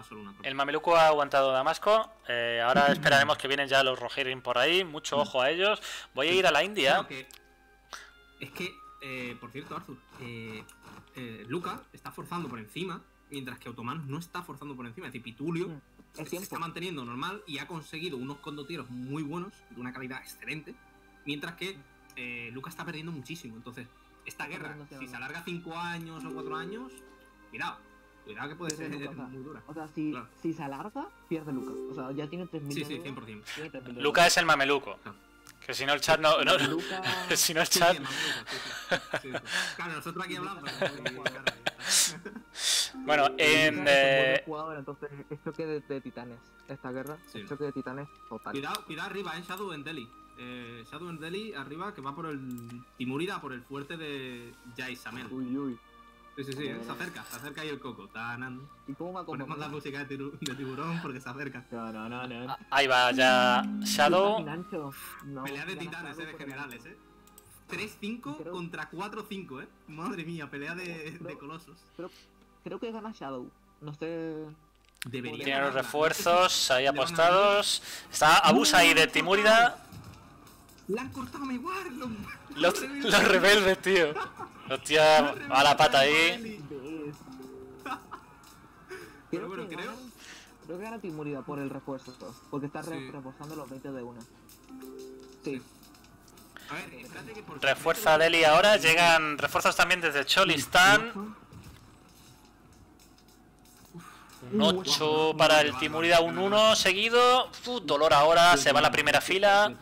solo una el mameluco ha aguantado Damasco. eh, ahora [CLEARS THROAT] esperaremos que vienen ya los Rohirrim por ahí. Mucho ojo a ellos. Voy a ir a la India. Claro que- Es que, eh, por cierto, Arthur, eh, eh, Luca está forzando por encima, mientras que Otomanos no está forzando por encima. Es decir, Pitulio Mm, Es se está manteniendo normal y ha conseguido unos condotieros muy buenos, de una calidad excelente, mientras que eh, Luca está perdiendo muchísimo. Entonces, esta Está guerra, si se alarga 5 años o 4 años, cuidado, cuidado que puede Pierde ser Luca, muy dura. O sea, si, Claro. si se alarga, pierde Lucas. O sea, ya tiene 3.000 Sí, sí, de deuda, 100%. tiene 3.000 de Luca es el mameluco. Ah. Que si no el chat no. no- Luca- [LAUGHS] si no el Sí, chat. sí, Mameluco, sí, sí. Sí, sí. Claro, nosotros aquí claro, [LAUGHS] Bueno, en. es un eh, buen jugador, entonces es choque de, de titanes. Esta guerra es choque de titanes total. Cuidado, cuidado arriba, en Shadow en Delhi. Eh, Shadow en Delhi arriba que va por el Timurida, por el fuerte de Jaisamel. Uy, uy. Sí, sí, sí, eh, se acerca, se acerca ahí el coco. Tanan. ¿Y cómo va a Ponemos la música de, tiru- de tiburón porque se acerca. No, no, no, no. ahí va ya Shadow. No, pelea de titanes, eh, de generales, eh. 3-5 Creo- contra 4-5, eh. Madre mía, pelea de, de Creo- colosos. Creo que gana Shadow. No sé. Debería Tiene los refuerzos ahí apostados. Está abusa ahí de Timúrida. Le han cortado a Mewar, los, [LAUGHS] Los, los rebeldes, tío. Hostia, a la pata ahí. Pero Creo bueno, que creo- Creo que gana Timurida por el refuerzo. Porque está Sí. reforzando los 20 de una. Sí. A ver, espérate que por Refuerza a Delhi ahora. Llegan refuerzos también desde Cholistan. Un 8 para el Timurida, un 1 seguido. Uf, dolor ahora, se va a la primera fila.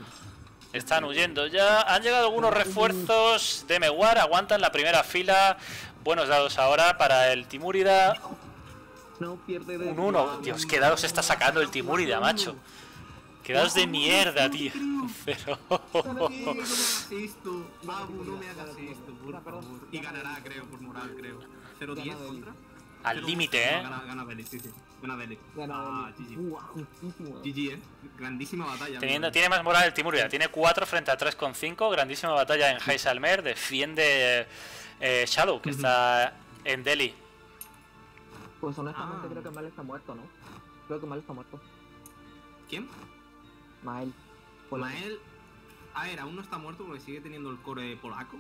Están huyendo ya. Han llegado algunos refuerzos de Mewar. Aguantan la primera fila. Buenos dados ahora para el Timurida. No pierde de. Un 1. Dios, qué dados está sacando el Timurida, macho. Qué dados de mierda, tío. [LAUGHS] Pero. No me hagas esto, Babu, no me hagas esto, por favor. Y ganará, creo, por moral, creo. 0-10 contra. Al límite, eh. Gana, sí. Gana Ah. GG. Justísimo. GG, eh. Grandísima batalla. Teniendo, tiene más moral el Timurida, tiene 4 frente a 3,5. Grandísima batalla en Jaisalmer. Defiende eh, Shadow, que está en Delhi. Pues honestamente Ah. creo que Mal está muerto, ¿no? Creo que Mal está muerto. ¿Quién? Mael. Pues- Mael. A ver, aún no está muerto porque sigue teniendo el core polaco.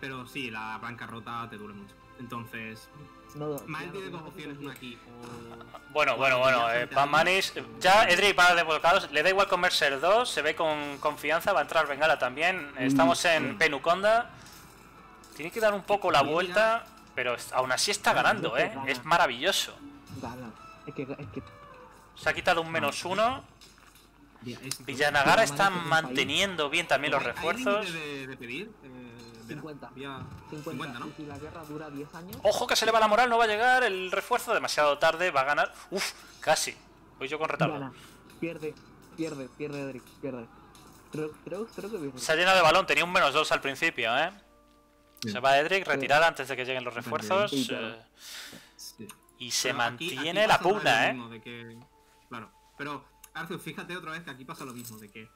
Pero sí, la bancarrota te duele mucho. Entonces, No, Mael ya tiene no dos opciones, una aquí o... Bueno, bueno, bueno. Eh, Pan Manis. Ya Edric va de volcados. Le da igual con Mercer 2. Se ve con confianza. Va a entrar Bengala también. Estamos en Penuconda. Tiene que dar un poco la vuelta. Pero aún así está ganando, ¿eh? Es maravilloso. Se ha quitado un menos uno. Villanagara está manteniendo bien también los ¿Hay- hay refuerzos. límite de, de pedir? Eh, Vera, 50. había 50. 50, ¿no? Y si la guerra dura 10 años. Ojo que se le va la moral, no va a llegar el refuerzo demasiado tarde, va a ganar. Uf, casi. Voy yo con retardo. Gana. Pierde. Pierde. Pierde Edric. Pierde. Creo, creo, creo que pierde. Se ha llenado de balón, tenía un menos dos al principio, ¿eh? Se va Edric, retirada antes de que lleguen los refuerzos. Sí, claro. eh, Sí. y se Pero mantiene aquí la pugna, ¿eh? mismo de que- Claro, pero Arthur, fíjate otra vez que aquí pasa lo mismo, de que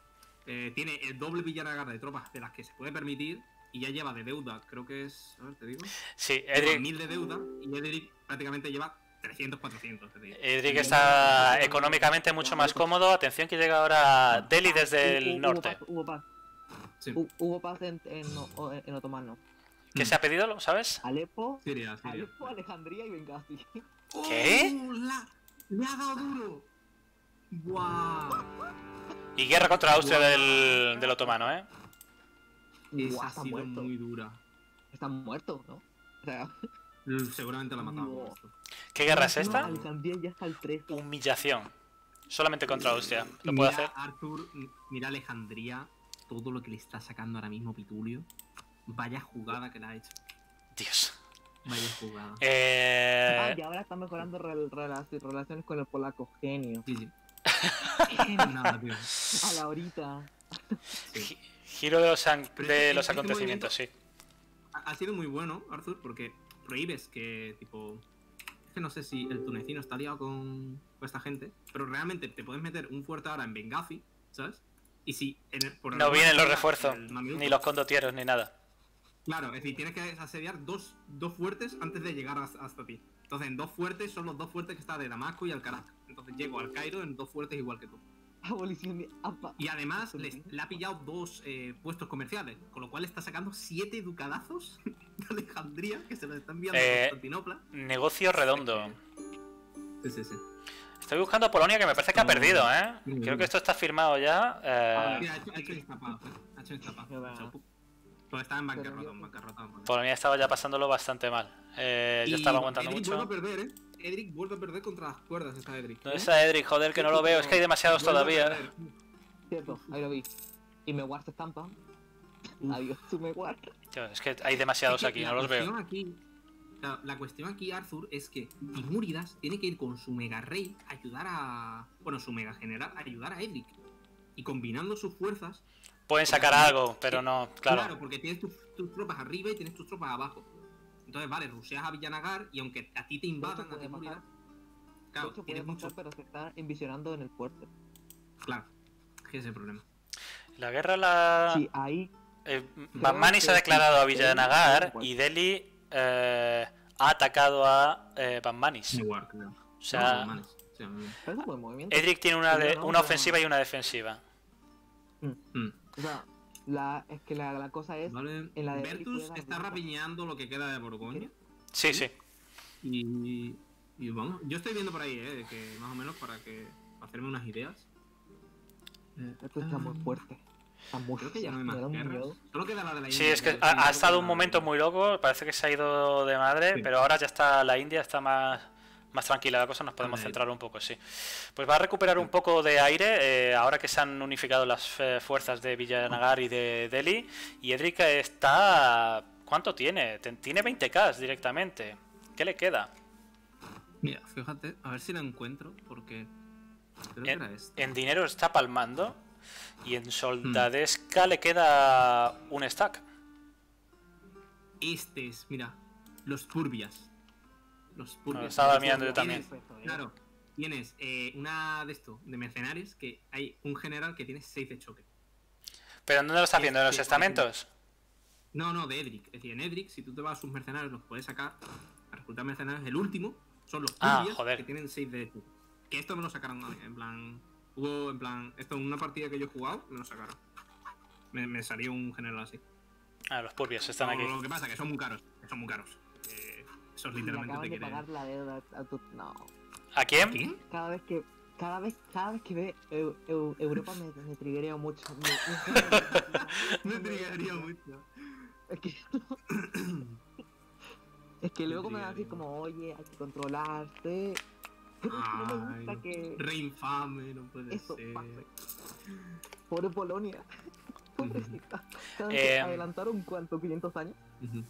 eh, tiene el doble Villanagara de tropas de las que se puede permitir y ya lleva de deuda, creo que es, a ver, te digo, Sí, lleva Edric, 1000 de deuda y Edric prácticamente lleva 300, 400, te digo. Edric está económicamente mucho más cómodo. Atención que llega ahora Delhi desde el norte. Hubo paz. Hubo paz en, en, otomano. ¿Qué se ha pedido, lo sabes? Alepo, Siria, Siria. Alepo, Alejandría y Benghazi. ¿Qué? ¡Oh, la- ¡Le ha dado duro! ¡Guau! Y guerra contra Austria del, del otomano, ¿eh? Esa ha está sido muerto. muy dura. Está muerto, ¿no? O sea, Mm, Seguramente la. No. esto. ¿Qué guerra es esta? Alejandría ya está al 3. Humillación. Solamente contra Austria. Lo puede Mira, hacer. Arthur, mira Alejandría, todo lo que le está sacando ahora mismo Pitulio. Vaya jugada que le ha hecho. Dios. Vaya jugada. Ah, Eh, y ahora está mejorando rel- rela- relaciones con el polaco. Genio. Sí, sí. [LAUGHS] Nada, tío. A la horita. gi- giro de los, de los este acontecimientos, sí. Ha sido muy bueno, Arthur, porque prohíbes que, tipo. Es que no sé si el tunecino está liado con, con esta gente, pero realmente te puedes meter un fuerte ahora en Benghazi, ¿sabes? Y si. En el- por No vienen los refuerzos, ni los condotieros, ni nada. Claro, es decir, tienes que asediar dos, dos fuertes antes de llegar hasta, hasta ti. Entonces, en dos fuertes son los dos fuertes que está de Damasco y Alcaraz. Entonces, llego al Cairo en dos fuertes igual que tú. [LAUGHS] Abolición de APA. Y además, les- le ha pillado dos eh, puestos comerciales, con lo cual está sacando siete ducadazos [LAUGHS] de Alejandría que se los está enviando Eh, a Constantinopla. Negocio redondo. Sí, sí, sí. Estoy buscando Polonia que me parece que ha perdido, ¿eh? Creo que esto está firmado ya. eh, Mira, ha hecho, ha hecho instapado, eh. Ha hecho Pues estaba en bancarrota, yo- en bancarrota. Polonia estaba ya pasándolo bastante mal. Eh, ya Y estaba aguantando Edric mucho. vuelve a perder, ¿eh? Edric vuelve a perder contra las cuerdas, está Edric. ¿Dónde está Edric? Joder, que no lo veo. Es que hay demasiados Vuelve todavía. Cierto, ahí lo vi. Y me guarda estampa. Adiós, tú me guardas. Tío, es que hay demasiados Es que aquí, no los veo. cuestión Aquí, la, la cuestión aquí, Arthur, es que Timúridas tiene que ir con su mega rey a ayudar a. Bueno, su mega general, a ayudar a Edric. Y combinando sus fuerzas. Pueden sacar algo, pero no, claro. porque tienes tus, tus tropas arriba y tienes tus tropas abajo. Entonces, vale, ruseas a Villanagar y aunque a ti te invadan a pasar. Claro, de hecho, puede tienes mucho. pero se está envisionando en el fuerte. Claro, es que ese es el problema. La guerra la. Sí, ahí. Eh, se ha declarado a Villanagar y Delhi eh, ha atacado a eh. Igual, creo. O sea, Es un buen movimiento. Edric tiene una, de- una ofensiva y una defensiva. Mm, O sea, la, es que la, la cosa es. Vale. en la de Edric Vertus puede dar está rapiñando lo que queda de Borgoña. Sí, sí. Y, y vamos, yo estoy viendo por ahí, ¿eh? que más o menos para que para hacerme unas ideas. Esto está muy fuerte. Está muy Creo que ya no hay me más. Solo queda la de la Sí, India, es que sí, ha, estado un momento muy loco, parece que se ha ido de madre, Sí. pero ahora ya está la India, está más, más tranquila la cosa, nos podemos centrar un poco, sí. Pues va a recuperar un poco de aire, eh, ahora que se han unificado las eh, fuerzas de Villanagar y de Delhi, y Edric está... ¿Cuánto tiene? Tiene 20k directamente. ¿Qué le queda? Mira, fíjate, a ver si la encuentro, porque creo que En, era este. en dinero está palmando, y Hmm. en soldadesca le queda un stack. Este es, mira, los Purbias. Los Purbias. Lo estaba mirando yo también. Tienes- Claro, tienes eh, una de esto, de mercenarios, que hay un general que tiene 6 de choque. ¿Pero dónde lo estás viendo? ¿En los estamentos? No, no, de Edric. Es decir, en Edric, si tú te vas a sus mercenarios, los puedes sacar a reclutar mercenarios. El último son los Ah, joder. que tienen 6 de choque. Que esto me lo sacaron a mí, en plan. Hubo, en plan, esto en una partida que yo he jugado, me lo sacaron. Me, me salió un general así. Ah, los purbios están aquí. Lo que pasa es que son muy caros. que son muy caros. Eh, Le literalmente te de quieren. pagar la deuda a tu. No. ¿A quién? Cada vez que. Cada vez, cada vez que ve Eu- Eu- Europa me, me mucho. Me- me- [LAUGHS] Me mucho. Es que, es que luego me va a decir como, oye, hay que controlarse. Pero que no me gusta Ay, que Re infame, no puede eso ser. pase. Pobre Polonia. Pobrecita. ¿Sabes Eh, que adelantaron cuánto? ¿500 años? Ujú.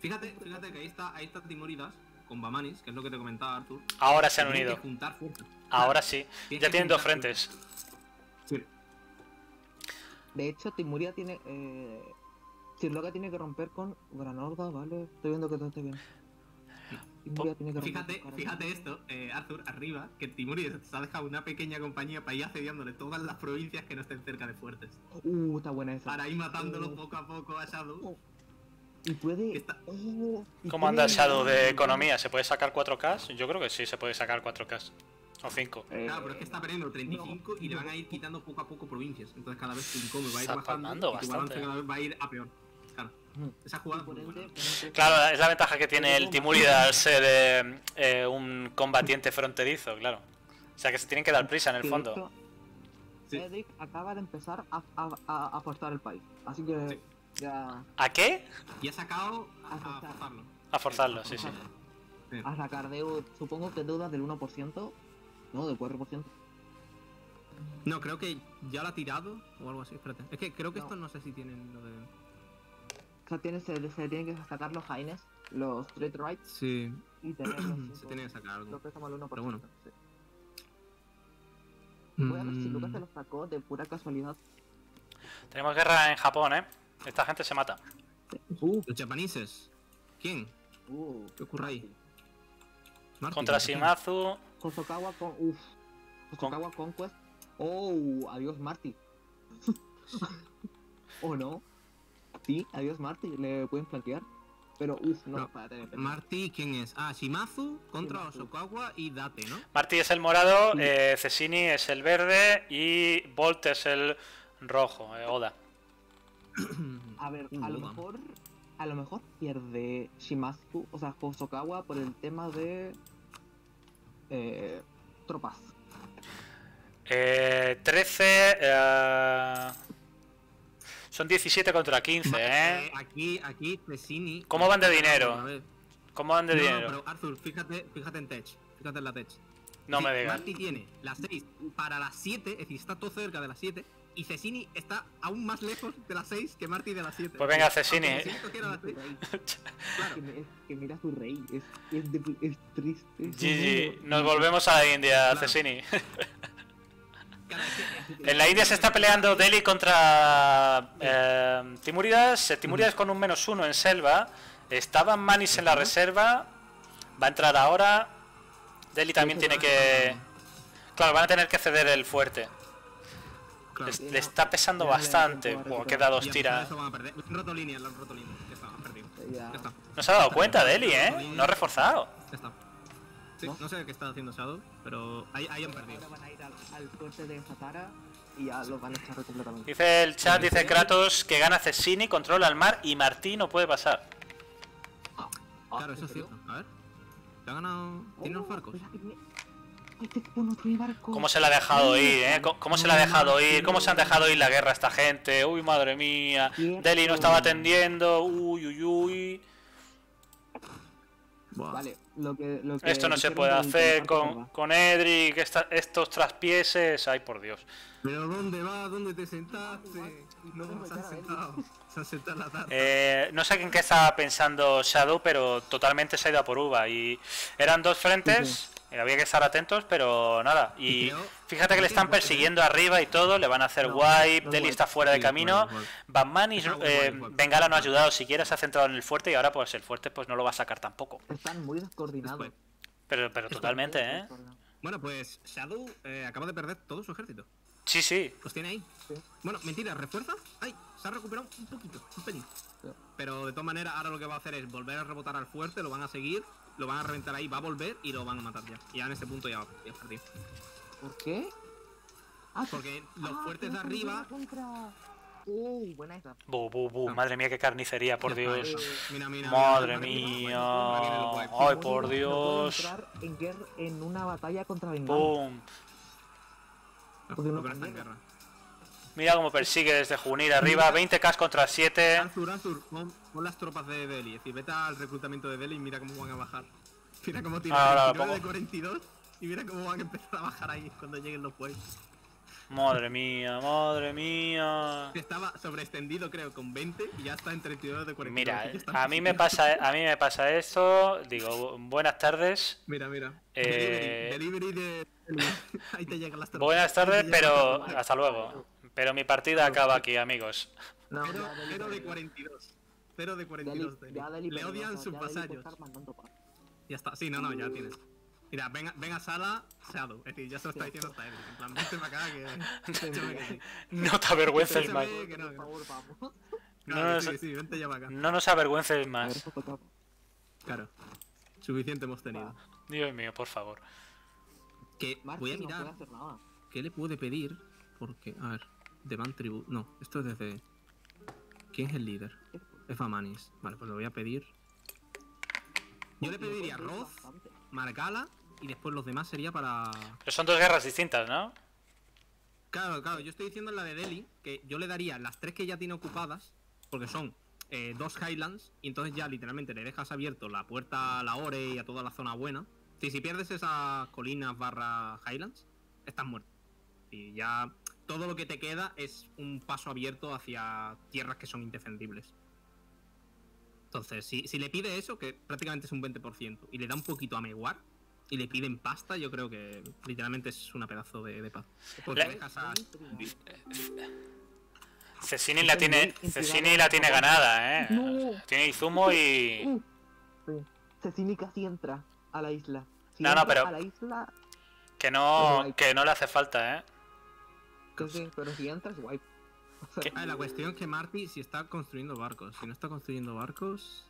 Fíjate, fíjate que ahí está, ahí está Timoridas con Bamanis, que es lo que te comentaba Arthur. Ahora se han unido. que juntar fuerzas. Ahora sí. Ya tienen dos frentes. Sí. De hecho, Timuria tiene. Eh, Sirloca tiene que romper con Granorda, ¿vale? Estoy viendo que todo esté bien. Timuria tiene que romper Fíjate, fíjate esto, eh, Arthur, arriba, que Timuridas se ha dejado una pequeña compañía para ir asediándole todas las provincias que no estén cerca de fuertes. Uh, está buena esa. Para ir matándolo Oh. poco a poco a Shadow. Y puede. oh, y ¿Cómo puede anda el Shadow de economía? ¿Se puede sacar 4K? Yo creo que sí, se puede sacar 4K. O 5. Eh, Claro, pero es que está perdiendo 35 y le van a ir quitando poco a poco provincias. Entonces cada vez tu income va a ir bajando y tu balance bastante. cada vez va a ir a peor. Claro. Ujú. Esa jugada por ende- Claro, es la ventaja que tiene el Timurida al ser eh, eh, un combatiente fronterizo, claro. O sea que se tienen que dar prisa en el fondo. Sí. Edric acaba de empezar a, a, a, el país. Así que Sí. Ya ¿A qué? Y ha sacado a, A a forzar. forzarlo. A forzarlo, sí, sí. Sí. a sacar deuda, supongo que deudas del 1%, no, del 4%. No, creo que ya lo ha tirado o algo así. Espérate. Es que creo que No. estos no sé si tienen lo de. O sea, tiene, se, se tienen que sacar los Haines, los Trade Rights Sí. y [CLEARS THROAT] se tiene que sacar algo. Lo que estamos al 1%. Pero bueno. sí. Voy a ver si Mm, Lucas se los sacó de pura casualidad. Tenemos guerra en Japón, ¿eh? Esta gente se mata. Uh, Los japoneses. ¿Quién? Uh, ¿Qué ocurre ahí? Marty, Contra. Shimazu. Hosokawa con. Uff. Hosokawa Conquest. Oh, adiós Marty. [LAUGHS] ¿O no? Sí, adiós Marty. Le pueden flanquear. Pero uff, no, No, espérate, espérate. Marty, ¿quién es? Ah, Shimazu contra Shimazu. Osokawa y Date, ¿no? Martí es el morado, Sí. eh, Cesini es el verde y Bolt es el rojo, eh, Oda. A ver, Uh, [CLEARS THROAT] a lo mejor. A lo mejor pierde Shimazu, o sea, Hosokawa por el tema de. Eh, tropas. Eh, 13. eh, son 17 contra 15, Eh, ¿eh? aquí, aquí, Cesini. ¿Cómo van de dinero? A ver. ¿Cómo van de No, dinero? pero Arthur, fíjate, fíjate en Tech. Fíjate en la Tech. No Sí, me digas. Marty tiene las 6 para las 7, es decir, está todo cerca de las 7. Y Cesini está aún más lejos de las 6 que Marty de las 7. Pues venga, claro. que, me- es que mira su rey, es, es, de- es triste. es GG, nos volvemos a la India, Claro. Que- En la India se está peleando Delhi contra eh, Timuridas. eh, Timuridas con un menos uno en selva. Estaban Manis en la reserva. Va a entrar ahora. Delhi también tiene que. Claro, van a tener que ceder el fuerte. Claro. Les- le está pesando Ya bastante. tiempo a Buah, recuperar. queda dos de tiras. Lo han roto líneas, lo han roto líneas. Ya está, han perdido. Ya. Ya está. No se ha dado cuenta Delhi, ¿eh? No ha reforzado. Ya está. Sí, ¿No? no sé qué está haciendo Shadow, pero ahí, ahí han perdido. Ahora van a ir al, al fuerte de Satara y ya los van a echar completamente. Dice el chat, dice Kratos que gana Cesini, controla el mar y Martí no puede pasar. Ah, Claro, ¿en eso es cierto. A ver. ¿Te ha ganado? ¿Tiene los Oh, barcos? ¿Cómo se le ha dejado ir, eh? ¿Cómo- ¿Cómo se le ha dejado ir? ¿Cómo se han dejado ir la guerra a esta gente? Uy, madre mía. Delhi no estaba atendiendo. Uy, uy, uy. Vale, lo que, lo que Esto no se puede hacer con, con Edric, esta- estos traspieses. Ay, por Dios. ¿Pero dónde va? ¿Dónde te sentaste? No, se han echar a él. sentado. Se han sentado en la tarde. Eh, no sé en qué estaba pensando Shadow, pero totalmente se ha ido a por uva. Y eran dos frentes, y había que estar atentos, pero nada. Y fíjate que le están persiguiendo arriba y todo, le van a hacer No, wipe, wipe. está fuera de Sí, camino. Batman y eh. Bengala no ha ayudado siquiera, se ha centrado en el fuerte y ahora pues el fuerte pues no lo va a sacar tampoco. Están muy Después. Pero, pero totalmente, ¿eh? Bueno, pues Shadow eh, acaba de perder todo su ejército. Sí, sí. Los tiene ahí. Sí. Bueno, mentira, refuerza. Ay, se ha recuperado un poquito, un pelín. Sí. Pero de todas maneras, ahora lo que va a hacer es volver a rebotar al fuerte, lo van a seguir, lo van a reventar ahí, va a volver y lo van a matar ya. Y ya en ese punto ya, ya perdido. ¿Por qué? Ah, Porque los ah, fuertes de arriba. contra- Uh, buena esa. Bu, bu, bu, Ah. madre mía, qué carnicería, por Dios. Mira, mira, Madre mía. Ay, por Dios. entrar en, guerra, en una batalla contra Bengala. Guerra. Mira cómo persigue desde Junir arriba, 20k contra 7. Arthur, Arthur, pon, pon las tropas de Delhi. Es decir, vete al reclutamiento de Delhi y mira cómo van a bajar. Mira cómo tiene 29 de pongo. 42 y mira cómo van a empezar a bajar ahí cuando lleguen los pueblos. Madre mía, madre mía. Estaba sobreextendido creo con 20 y ya está en 32 de 42. Mira, a mí me pasa, a mí me pasa esto. Digo, buenas tardes. Mira, mira. Eh, Delivery, delivery de. [LAUGHS] Ahí te llegan las tropas. Buenas tardes, pero hasta luego. Pero mi partida acaba aquí, amigos. No, de perdió. 42. 0 de Ya 42. Delhi- Delhi. ya Delhi Le odian sus vasallos. Ya está. Sí, no, no, ya tienes. Mira, ven ven a sala, Shadow. Es decir, ya se lo está diciendo hasta él. En plan, vente para acá que. [LAUGHS] [LAUGHS] No te avergüences más. no, Por no. favor, nos- [LAUGHS] sí, sí, vente ya para acá. No nos avergüences más. Claro. Suficiente hemos tenido. Dios mío, por favor. Que voy a mirar qué le puede pedir. Porque, a ver, Demand Tribute. No, esto es desde. ¿Quién es el líder? Es Famanis. Vale, pues le voy a pedir. Yo le Lo pediría puede pedir Roth, bastante. Margala y después los demás sería para. Pero son dos guerras distintas, ¿no? Claro, claro, yo estoy diciendo en la de Delhi que yo le daría las tres que ya tiene ocupadas, porque son eh, dos Highlands, y entonces ya literalmente le dejas abierto la puerta a la Ore y a toda la zona buena. Sí, si pierdes esas colinas barra Highlands, estás muerto. Y ya todo lo que te queda es un paso abierto hacia tierras que son indefendibles. Entonces, si, si le pide eso, que prácticamente es un 20%, y le da un poquito a Meguar, y le piden pasta, yo creo que literalmente es una pedazo de, de paz. Porque Le- dejas a... Cecini la tiene, Cecini la tiene ganada, ¿eh? No. Tiene Izumo y... Sí. Cecini casi entra a la isla. Si No, no, pero- A la isla, Que no, que no le hace falta, ¿eh? sí, pero si entra es wipe. Ah, la cuestión es que Marty si está construyendo barcos. Si no está construyendo barcos.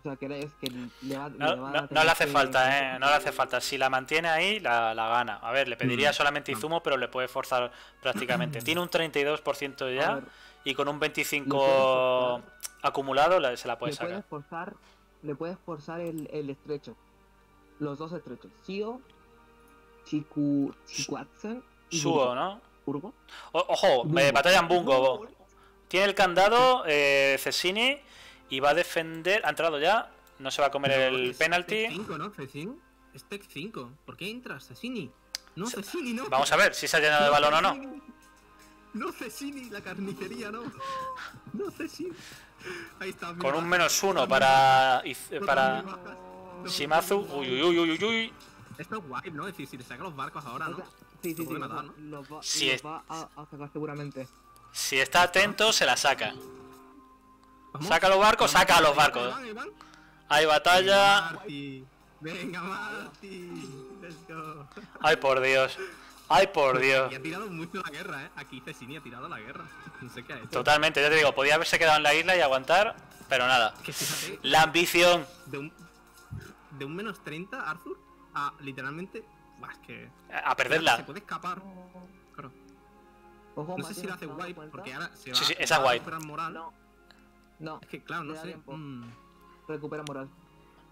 o sea, que es que le va, No, le va a no- no tener le hace que- falta, ¿eh? No le hace falta. Si la mantiene ahí, la, la gana. A ver, le pediría Mm, solamente. Izumo, pero le puede forzar prácticamente. [LAUGHS] Tiene un 32% A ya y con un le 25 puedes acumulado la- se la puede le puedes sacar. forzar, le puedes forzar el, el estrecho. Los dos estrechos. Sio, Chiku, Chikuatsen Suo, ¿no? Burgo. O- ojo, me Bungo. batallan Bungo. Tiene el candado eh, Cesini y va a defender. Ha entrado ya. No se va a comer el Es penalty. Tech 5, ¿no? Cecini. Es Tech 5. ¿Por qué entras, Cecini? No, Cecini, no. Vamos a ver si se ha llenado de balón o no. Cecini. No, Cecini, la carnicería, no. No, Cecini. Ahí está. mira, Con un menos uno para, para. No, Shimazu. Uy, uy, uy, uy, uy, uy. Esto es guay, ¿no? Es decir, si te saca los barcos ahora, ¿no? Sí, sí, sí. matar, ¿no? los va, Sí, los es- va a, a sacar seguramente. Si está atento, se la saca. Vamos. Saca los barcos, Vamos. saca los Ahí van, barcos. Hay batalla. Venga, Marty. Let's go. Ay, por Dios. Ay, por Dios. Y ha tirado mucho la guerra, ¿eh? Aquí Cecini ha tirado la guerra. [LAUGHS] No sé qué ha hecho. Totalmente, ya te digo, podía haberse quedado en la isla y aguantar, pero nada. Que fíjate, La ambición. de un, de un menos 30, Arthur, a literalmente. Que. A Se perderla. puede escapar. Claro. Ojo, No sé si lo ¿no hace cuenta? porque ahora se va, Sí, sí, va esa a wipe. recuperar moral. No. No, Es que, claro, no sé. mm, recupera moral.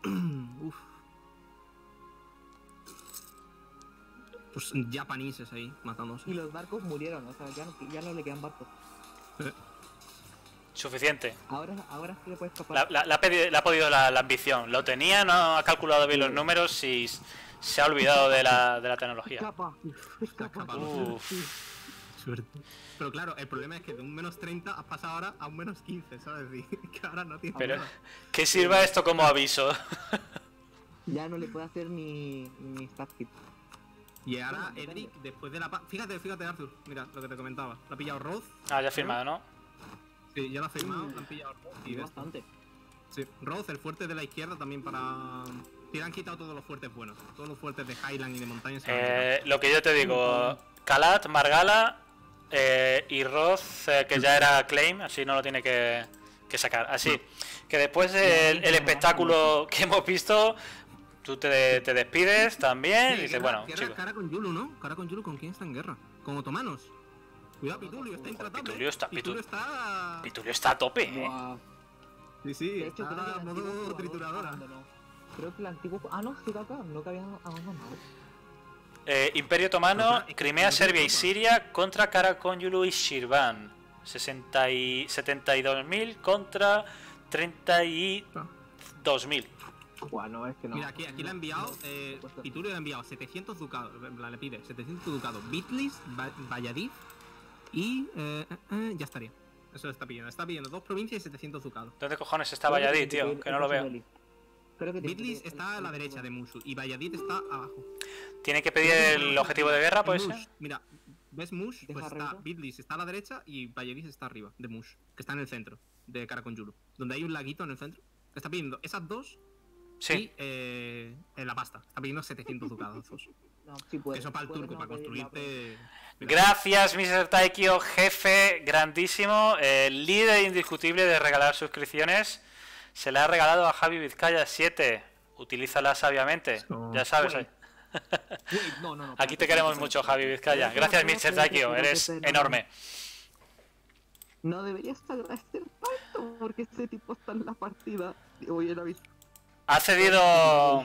[CLEARS THROAT] uf. Pues japoneses ahí, matándose. Y los barcos murieron, o sea, ya no, ya no le quedan barcos. Suficiente. Ahora, ahora sí le puede escapar. La, la- la ha le ha podido la, la ambición. Lo tenía, no ha calculado bien los números y se ha olvidado de la, de la tecnología. Escapa, escapa. escapado. Uf. Sí. Suerte. Pero claro, el problema es que de un menos 30 has pasado ahora a un menos 15, ¿sabes? Y [LAUGHS] que ahora no tienes Pero nada. que sirva esto como aviso. [LAUGHS] Ya no le puede hacer ni, ni stat hit. Y ahora. Edric, después de la pa- Fíjate, fíjate, Arthur. Mira lo que te comentaba. Lo ha pillado Roth. Ah, ya ha firmado, ¿no? Sí, ya lo ha firmado. Lo han pillado Roth. Y bastante. Sí, Roth, el fuerte de la izquierda también para. Y le han quitado todos los fuertes buenos. Todos los fuertes de Highland y de montaña. Eh, lo que yo te digo, Kalat, Margala eh, y Roth, eh, que ya era claim, así no lo tiene que, que sacar. Así que después del el espectáculo que hemos visto, tú te, te despides también Sí, y dices, guerra- bueno, guerra chicos, cara con Yulu, ¿no? Cara con Yulu, ¿con quién está en guerra? Con otomanos. Cuidado, Pitulio, está intratable. Pitulio está- Pitulio Pitu- está. Pitulio está a tope, ¿eh? Sí, sí, De hecho, creo que está antiguo modo trituradora. Creo que el antiguo. Ah, no, sigue acá. No que habían abandonado. Eh, Imperio Otomano, Crimea, Serbia y. Siria contra Karakonjulu y Shirvan. 60 y 72.000 contra 32.000. Buah, no, es que no. Mira, aquí, aquí le ha enviado, eh, le ha enviado 700 ducados, le pide 700 ducados, Bitlis, Va- Valladolid y eh, eh, eh, ya estaría. Eso está pidiendo, está pidiendo dos provincias y 700 ducados. ¿Dónde cojones está Valladolid, tío? Que no lo veo. Que que Bitlis está a la derecha de Musu y Valladolid está abajo. ¿Tiene que pedir el objetivo de guerra, pues? Mush, Mira, ¿ves Mush? Pues está. Bitlis está a la derecha y Valladolid está arriba de Mush, que está en el centro de Karakonjulu, donde hay un laguito en el centro. Está pidiendo esas dos Sí. y eh, en la pasta. Está pidiendo 700 ducados. [LAUGHS] No, sí puede. Eso para el turco, no para construirte. Gracias, Mr. Taikio, jefe grandísimo, el líder indiscutible de regalar suscripciones. Se le ha regalado a Javi Vizcaya 7. Utilízala sabiamente. Ya sabes. No, no, no. [LAUGHS] Aquí te espérate, queremos espérate, mucho. Javi Vizcaya. Espérate, Gracias, Taikio. espérate, Eres enorme. No deberías agradecer tanto porque ese tipo está en la partida. Oye, aviso. Ha cedido.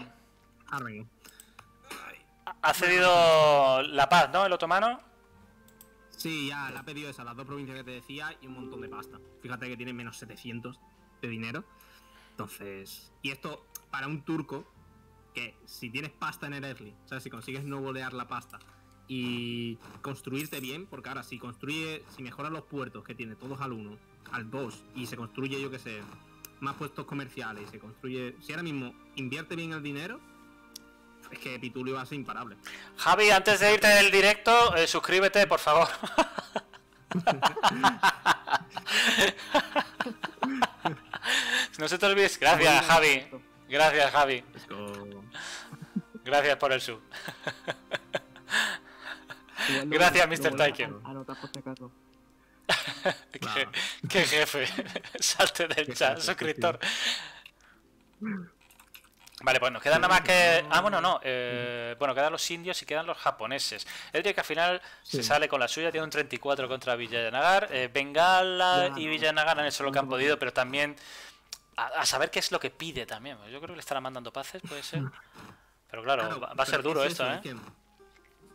Ha cedido la paz, ¿no? El otomano. Sí, ya le ha pedido esa, las dos provincias que te decía y un montón de pasta. Fíjate que tiene menos 700 de dinero. Entonces. Y esto, para un turco, que si tienes pasta en el early, o sea, si consigues no bolear la pasta y construirte bien, porque ahora si construye, si mejoras los puertos que tiene todos al 1, al 2 y se construye, yo que sé, más puestos comerciales y se construye. Si ahora mismo invierte bien el dinero, es que Pitulio va a ser imparable. Javi, antes de irte del directo, eh, suscríbete, por favor. [LAUGHS] [LAUGHS] no se te olvides. Gracias, Javi. Gracias, Javi. Gracias por el sub. Gracias, Mr. acaso. [LAUGHS] qué, qué jefe. [LAUGHS] Salte del chat, suscriptor. Vale, pues nos quedan nada más que. Ah, bueno, no. eh, bueno, quedan los indios y quedan los japoneses. Edric que al final se Sí. sale con la suya, tiene un 34 contra Villanagar. Eh, Bengala Ya, y. Villanagar han hecho lo que han podido, pero también a, a saber qué es lo que pide también. Yo creo que le estarán mandando paces, puede ser. [LAUGHS] Pero claro, Claro, va, va a ser duro es esto, eso, ¿eh? es que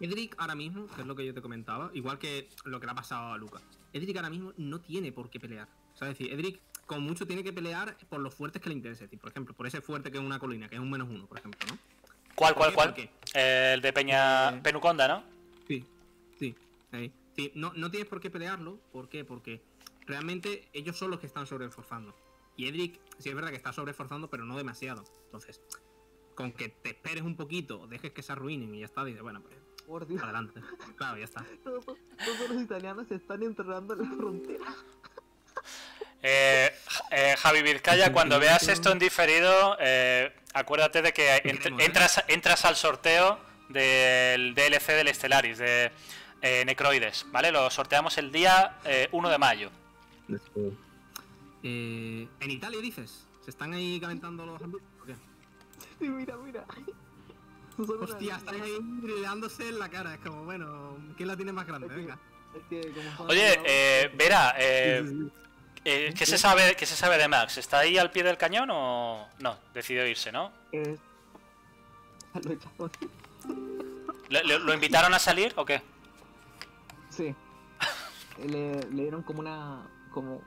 Edric ahora mismo, que es lo que yo te comentaba, igual que lo que le ha pasado a Lucas, Edric ahora mismo no tiene por qué pelear. O sea, es decir, Edric con mucho tiene que pelear por los fuertes que le interese. Por ejemplo, por ese fuerte que es una colina, que es un menos uno, por ejemplo, ¿no? ¿Cuál, ¿Por cuál, cuál? Eh, el de Peña Eh, Penuconda, ¿no? Sí, sí, ahí. Sí, no, no tienes por qué pelearlo. ¿Por qué? Porque realmente ellos son los que están sobreesforzando. Y Edric, sí es verdad que está sobreesforzando, pero no demasiado. Entonces, con que te esperes un poquito, dejes que se arruinen y ya está, dices, bueno, pues Por Dios, adelante. [LAUGHS] Claro, ya está. todos, todos los italianos se están enterrando en la frontera. [LAUGHS] Eh, eh, Javi Vizcaya, cuando veas esto en diferido, eh, acuérdate de que ¿eh? entras, entras al sorteo del DLC del Stellaris, de eh, Necroides, ¿vale? Lo sorteamos el día eh, 1 de mayo. Eh, en Italia dices, ¿se están ahí calentando los hamburgues? ¿O qué? Sí, mira, mira. Hostia, están ahí brillándose en la cara. Es como, bueno, ¿quién la tiene más grande? Es que- Venga. Es que como son Oye, eh, Vera, eh, eh, ¿qué, se sabe, ¿qué se sabe de Max? ¿Está ahí al pie del cañón o no? Decidió irse, ¿no? Lo echaron. ¿Le- le- ¿Lo invitaron a salir o qué? Sí. [LAUGHS] Le, le dieron como una. como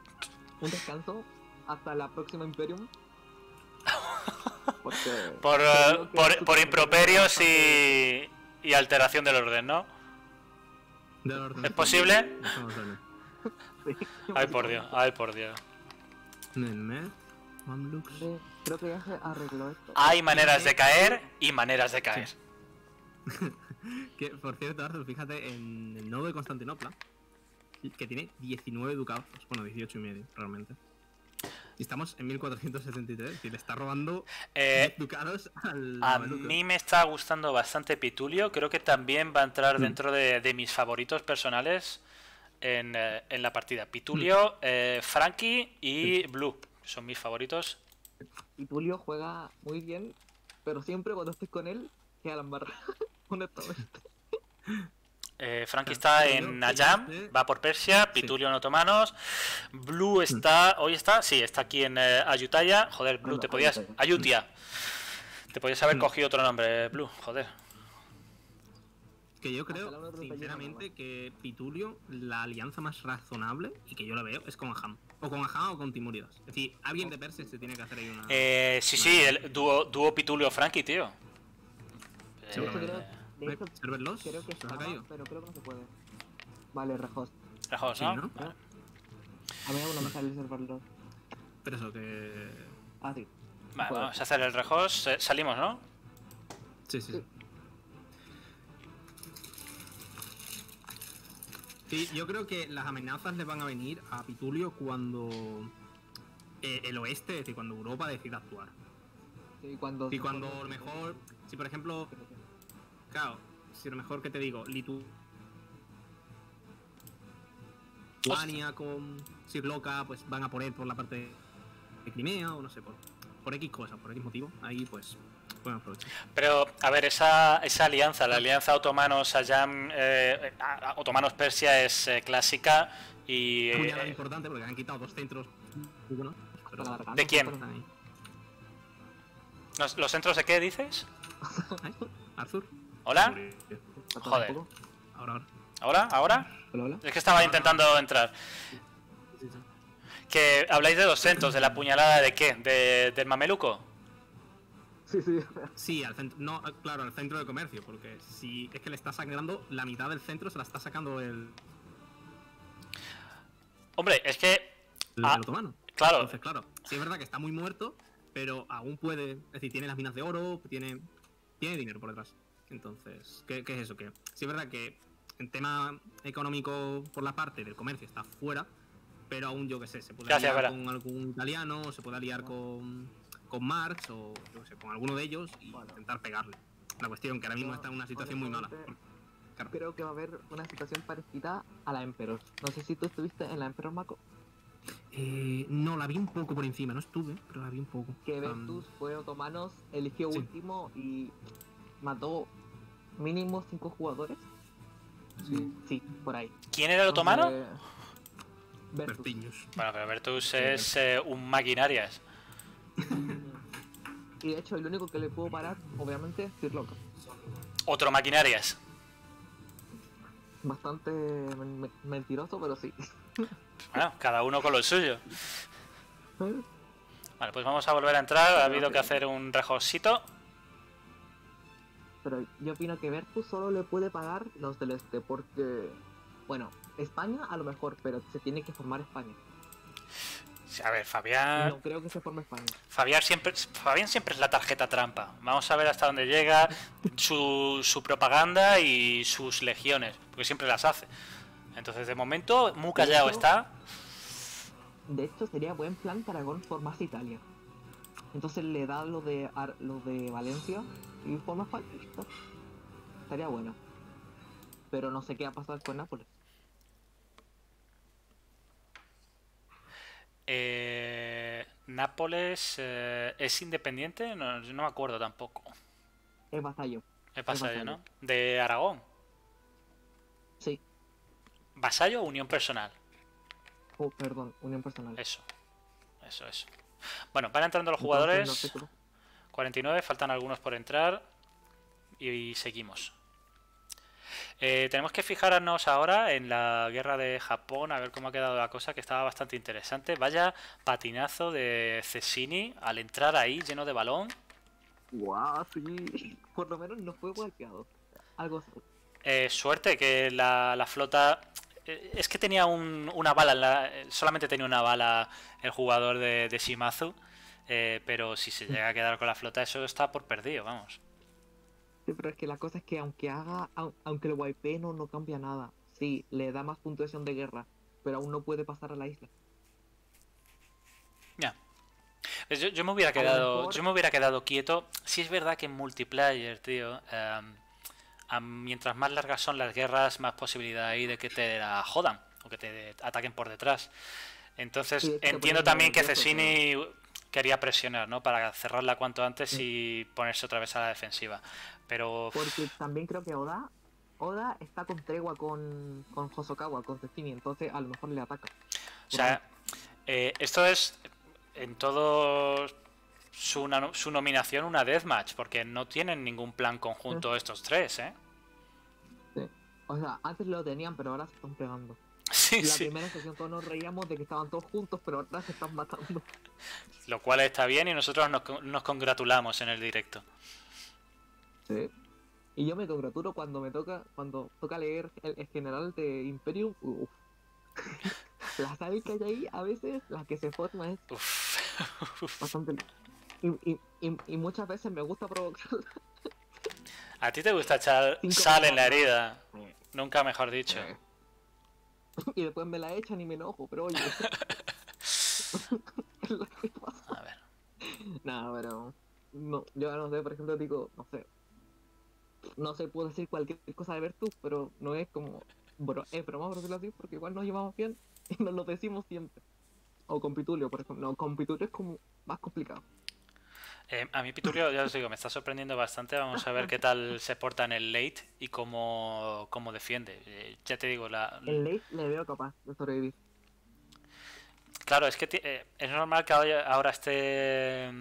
un descanso hasta la próxima Imperium. Porque. [LAUGHS] Por, que por, improperios y, y alteración del orden, ¿no? Del orden. ¿Es posible? Sí, Ay, por Dios, ay, por Dios. Sí, Creo que ya se arregló esto. Hay maneras de caer y maneras de caer. [LAUGHS] Que, por cierto, Arthur, fíjate en el nodo de Constantinopla, que tiene 19 ducados, bueno, 18 y medio, realmente. Y estamos en 1473, es decir, le está robando Eh, 10 ducados al a mí me está gustando bastante Pitulio. Creo que también va a entrar Mm. dentro de, de mis favoritos personales en, eh, en la partida. Pitulio, eh, Frankie y Blue. Son mis favoritos. Y Tulio juega muy bien, pero siempre cuando estoy con él, queda la embarrada. [LAUGHS] Honestamente. [LAUGHS] Eh, Frankie está en Najam, va por Persia, Sí. Pitulio en otomanos. Blue está, hoy está, sí, está aquí en eh, Ayutthaya. Joder, Blue, te podías. Ayutthaya. Ayutia. Te podías haber Mm. cogido otro nombre, Blue, joder. Que yo creo, sinceramente, que Pitulio, la alianza más razonable, y que yo la veo, es con Aham. O con Aham o con Timuridas. Es decir, alguien de Persia se tiene que hacer ahí una... Eh, sí, sí, el dúo, dúo Pitulio Frankie, tío. Creo, de hecho, ¿Serverlos? creo que ¿Se ha estaba, caído? pero creo que no se puede. Vale, Rejos. Lejos, Sí, ¿no? ¿no? Vale. A mí aún no me sale el serverlo. Pero eso, que... Ah, sí. Vale, Joder. vamos a hacer el rejos. eh, salimos, ¿no? Sí, sí, sí. Sí, yo creo que las amenazas le van a venir a Pitulio cuando eh, el oeste, es decir, cuando Europa decida actuar. Sí, cuando. Y cuando a lo mejor, si por ejemplo, claro, si a lo mejor que te digo, Litu... Lituania con Sirloca, pues van a por él por la parte de Crimea o no sé, por, por X cosa, por X motivo, ahí pues pueden aprovechar. Pero, a ver, esa, esa alianza, la alianza otomanos-Ayam, eh, a- a- otomanos-Persia es eh, clásica y... Es eh, importante porque han quitado dos centros pero ¿De quién? ¿los, centros de qué dices? [LAUGHS] Arthur. ¿Hola? Joder. Ahora, ahora. ¿Ahora? ¿Ahora? Hola. Es que estaba intentando entrar. Que habláis de dos centros, de la puñalada de qué? ¿De, ¿Del mameluco? Sí, sí. Sí, al centro, no, claro, al centro de comercio, porque si es que le está sangrando, la mitad del centro se la está sacando el, Hombre, es que... el, Ah, el otomano. Claro, Entonces, claro, sí es verdad que está muy muerto, pero aún puede, es decir, tiene las minas de oro, tiene, tiene dinero por detrás. Entonces, ¿qué, qué es eso? Que sí es verdad que en tema económico por la parte del comercio está fuera, pero aún yo que sé, se puede Gracias, aliar con algún italiano, se puede aliar con, con Marx o yo qué sé, con alguno de ellos y Bueno. intentar pegarle. La cuestión que ahora mismo está en una situación muy mala. Claro. Creo que va a haber una situación parecida a la Emperor. No sé si tú estuviste en la Emperor Mako, Eh, no, la vi un poco por encima, no estuve, pero la vi un poco. que Vertus fue otomanos, eligió Sí. último y mató mínimo cinco jugadores. sí, Sí, por ahí. ¿Quién era el otomano? Entonces, Vertus. Bertiños. Bueno, pero Vertus es eh, un maquinarias. [LAUGHS] Y de hecho, el único que le pudo parar, obviamente, es Sirlock. Otro maquinarias. Bastante men- men- mentiroso, pero sí. [LAUGHS] Bueno, cada uno con lo suyo. Vale, pues vamos a volver a entrar. Ha habido que hacer un rejosito. Pero yo opino que Vertus solo le puede pagar los del este, porque, bueno, España a lo mejor, pero se tiene que formar España. A ver, Fabián. no creo que se forme España. Fabián siempre, Fabián siempre es la tarjeta trampa. Vamos a ver hasta dónde llega [LAUGHS] su, su propaganda y sus legiones, porque siempre las hace. Entonces, de momento, muy callado hecho- está. De hecho, sería buen plan Aragón formase Italia. Entonces le da lo de Ar- lo de Valencia y forma está. Estaría bueno. Pero no sé qué va a pasar con Nápoles. Eh, Nápoles eh, es independiente, no, no me acuerdo tampoco. Es vasallo. Es vasallo. ¿no? De Aragón. Sí. Vasallo o unión personal. Oh, perdón, unión personal. Eso. Eso, eso. Bueno, van entrando los jugadores. no sé cómo- 49, faltan algunos por entrar. Y, seguimos. Eh, tenemos que fijarnos ahora en la guerra de Japón, a ver cómo ha quedado la cosa, que estaba bastante interesante. Vaya patinazo de Cesini al entrar ahí lleno de balón. Guau, sí. Por lo menos no fue golpeado. Algo así. Eh, suerte que la, la flota. Eh, es que tenía un- una bala, en la- eh, solamente tenía una bala el jugador de, de Shimazu. eh, pero si se llega a quedar con la flota, eso está por perdido, vamos. Sí, pero es que la cosa es que aunque haga, au- aunque el wipe no, no cambia nada. Sí, le da más puntuación de guerra, pero aún no puede pasar a la isla. Ya. Pues Yo, yo me hubiera lo quedado. mejor- Yo me hubiera quedado quieto. Si es verdad que en multiplayer, tío. em, a- mientras más largas son las guerras, más posibilidad hay de que te la jodan. O que te ataquen por detrás. Entonces, Sí, entiendo también que Cesini quería presionar, ¿no? Para cerrarla cuanto antes y ponerse otra vez a la defensiva. Pero. Porque también creo que Oda, Oda está con tregua con, con Hosokawa, con Cestini, entonces a lo mejor le ataca. O sea, eh, esto es en todo su, su nominación una deathmatch, porque no tienen ningún plan conjunto estos tres, ¿eh? O sea, antes lo tenían, pero ahora se están pegando. [LAUGHS] Sí, La sí. primera sesión todos nos reíamos de que estaban todos juntos, pero ahora se están matando. [LAUGHS] Lo cual está bien y nosotros nos, nos congratulamos en el directo. Sí. Y yo me congratulo cuando me toca, cuando toca leer el, el general de Imperium. Uf. [LAUGHS] la sal que hay ahí, a veces, la que se forma es Uf. bastante. Y, y, y, y muchas veces me gusta provocarla. A ti te gusta echar sal en la herida. Nunca mejor dicho. [LAUGHS] y después me la echan y me enojo, pero oye. [LAUGHS] [LAUGHS] es lo que pasa. A ver. Nada, pero. No, yo no sé, por ejemplo, digo, no sé. No sé, puedo decir cualquier cosa de Vertus, pero no es como. Bro, es broma, por decirlo así, porque igual nos llevamos bien y nos lo decimos siempre. O con Pitulio, por ejemplo. No, con Pitulio es como más complicado. Eh, a mí Pitulio, ya os digo, me está sorprendiendo bastante. Vamos a ver qué tal se porta en el late y cómo, cómo defiende. Eh, ya te digo, la, El late le veo capaz de sobrevivir. Claro, es que eh, es normal que ahora esté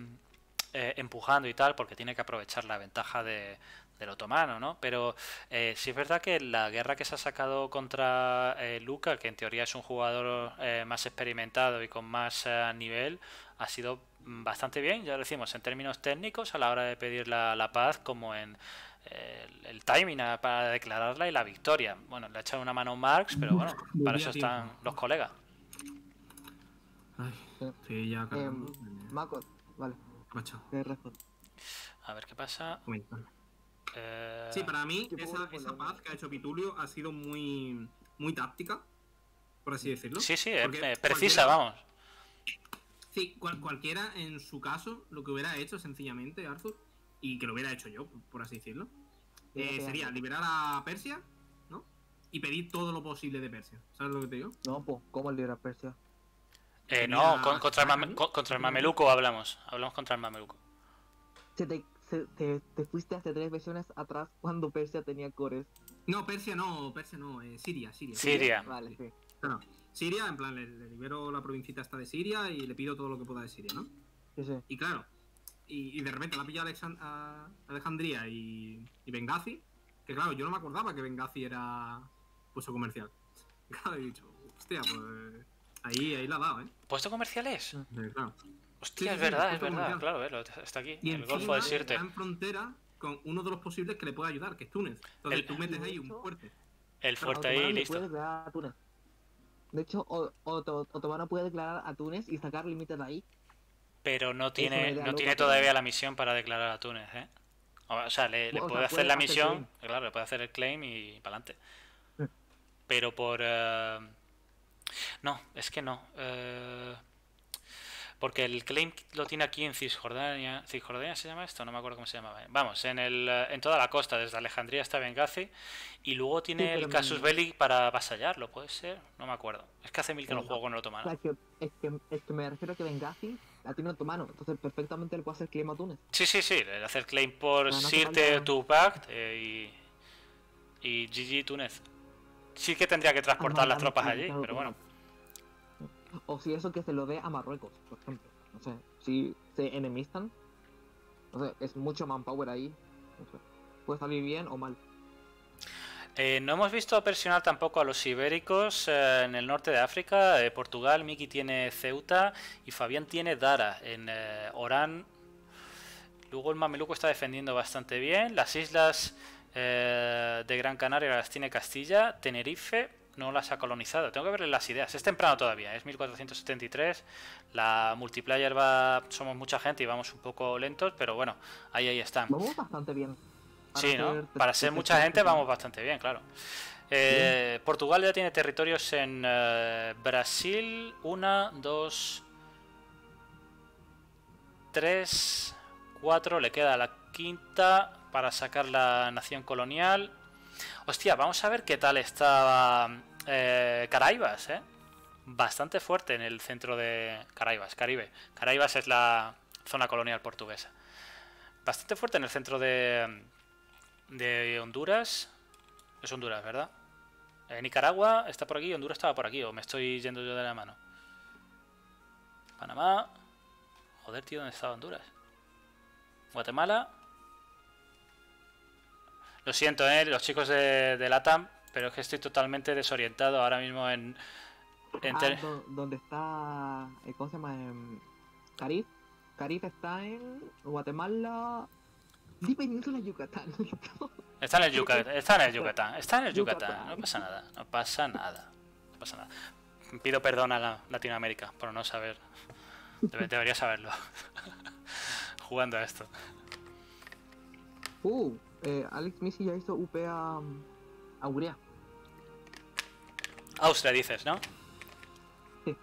empujando y tal, porque tiene que aprovechar la ventaja de, del otomano, ¿no? Pero eh, sí es verdad que la guerra que se ha sacado contra eh, Luca, que en teoría es un jugador eh, más experimentado y con más nivel, ha sido bastante bien, ya lo decimos, en términos técnicos a la hora de pedir la, la paz, como en eh, el, timing a- para declararla y la victoria. Bueno, le ha echado una mano Marx, pero bueno, Muy para bien, eso tío. están los colegas. Ay, Sí. ya, Eh, vale, respondo. A ver qué pasa. Eh, Sí, para mí, ¿Qué esa, esa paz que ha hecho Pitulio ha sido muy, muy táctica, por así decirlo. Sí, sí, es eh, precisa, cualquiera- vamos. Sí, cual- cualquiera en su caso, lo que hubiera hecho sencillamente, Arthur, y que lo hubiera hecho yo, por así decirlo, eh, sería liberar a Persia, ¿no? Y pedir todo lo posible de Persia. ¿Sabes lo que te digo? No, pues, ¿cómo liberar Persia? Eh, no, con- contra, el mame- ¿no? co- contra el mameluco hablamos. Hablamos contra el mameluco. Se te, se- te, te fuiste hace tres versiones atrás cuando Persia tenía cores. No, Persia no, Persia no, eh, Siria, Siria. Siria. Vale, sí. Claro. Siria, en plan, le, le libero la provincita esta de Siria y le pido todo lo que pueda de Siria, ¿no? Sí, sí. Y claro, y, y de repente la ha pillado Alexan- a Alejandría y, y Benghazi, que claro, yo no me acordaba que Benghazi era puesto comercial. [LAUGHS] Claro, he dicho, hostia, pues ahí, ahí la ha dado, ¿eh? ¿Puesto comercial es? Eh, Claro. Hostia, Sí, es sí, verdad, puesto es verdad. comercial. Claro, está aquí. Y el encima Golfo de Sirte. está en frontera con uno de los posibles que le puede ayudar, que es Túnez. Entonces El- tú metes de ahí un fuerte. El fuerte ahí, listo. puede declarar a Túnez. De hecho, Otomano puede declarar a Túnez y sacar límites de ahí. Pero no tiene, no tiene todavía la misión para declarar a Túnez, ¿eh? O sea, le, le O sea, puede hacer puede la misión, claro, le puede hacer el claim y para adelante. Pero por... eh, No, es que no. eh, Porque el claim lo tiene aquí en Cisjordania. ¿Cisjordania se llama esto? No me acuerdo cómo se llamaba. Vamos, en, el, eh, en toda la costa, desde Alejandría hasta Benghazi. Y luego tiene el Casus Belli para avasallarlo, ¿puede ser? No me acuerdo. Es que hace mil que no juego con el otomano. es que, es que, es que me refiero a que Benghazi la tiene Otomano. Entonces, perfectamente le puede hacer claim a Túnez. Sí, sí, sí, el hacer claim por No, Sirte, Tupac eh, y, y GG Túnez. Sí que tendría que transportar las Almadrano, tropas allí, pero bueno. O si eso que se lo dé a Marruecos, por ejemplo. No sé, si se enemistan. No sé, es mucho manpower ahí. No sé, puede salir bien o mal. Eh, no hemos visto presionar tampoco a los ibéricos eh, en el norte de África. Eh, Portugal, Miki tiene Ceuta y Fabián tiene Dara en Orán. Luego el Mameluco está defendiendo bastante bien. Las islas de Gran Canaria las tiene Castilla. Tenerife no las ha colonizado. Tengo que verle las ideas. Es temprano todavía, es 1473. La multiplayer va. Somos mucha gente y vamos un poco lentos, pero bueno, ahí, ahí están. Vamos bastante bien. Para Sí, ¿no? ser- Para ser mucha gente vamos bastante bien, claro. Eh, Portugal ya tiene territorios en eh, Brasil, una, dos, tres, cuatro, le queda la quinta para sacar la nación colonial. Hostia, vamos a ver qué tal está eh, Caraibas, ¿eh? Bastante fuerte en el centro de Caraibas, Caribe. Caraibas es la zona colonial portuguesa. Bastante fuerte en el centro de, de Honduras. Es Honduras, ¿verdad? Eh, Nicaragua está por aquí, Honduras estaba por aquí, o me estoy yendo yo de la mano. Panamá. Joder, tío, ¿dónde estaba Honduras? Guatemala. Lo siento, ¿eh? Los chicos de, de LATAM, pero es que estoy totalmente desorientado ahora mismo en... en Ah, do- donde está. eh, ¿Cómo se llama? En Caribe. Caribe está en Guatemala. Di Península Yucatán. [LAUGHS] Está en el Yucatán, está en el Yucatán, está en el Yucatán, Yucatán. no pasa nada, no pasa nada, no pasa nada. Pido perdón a la Latinoamérica por no saber, Debe- debería saberlo, [LAUGHS] jugando a esto. uh, eh, Alex Misi ya hizo UP a, a Urea. Austria dices, ¿no? Perdón,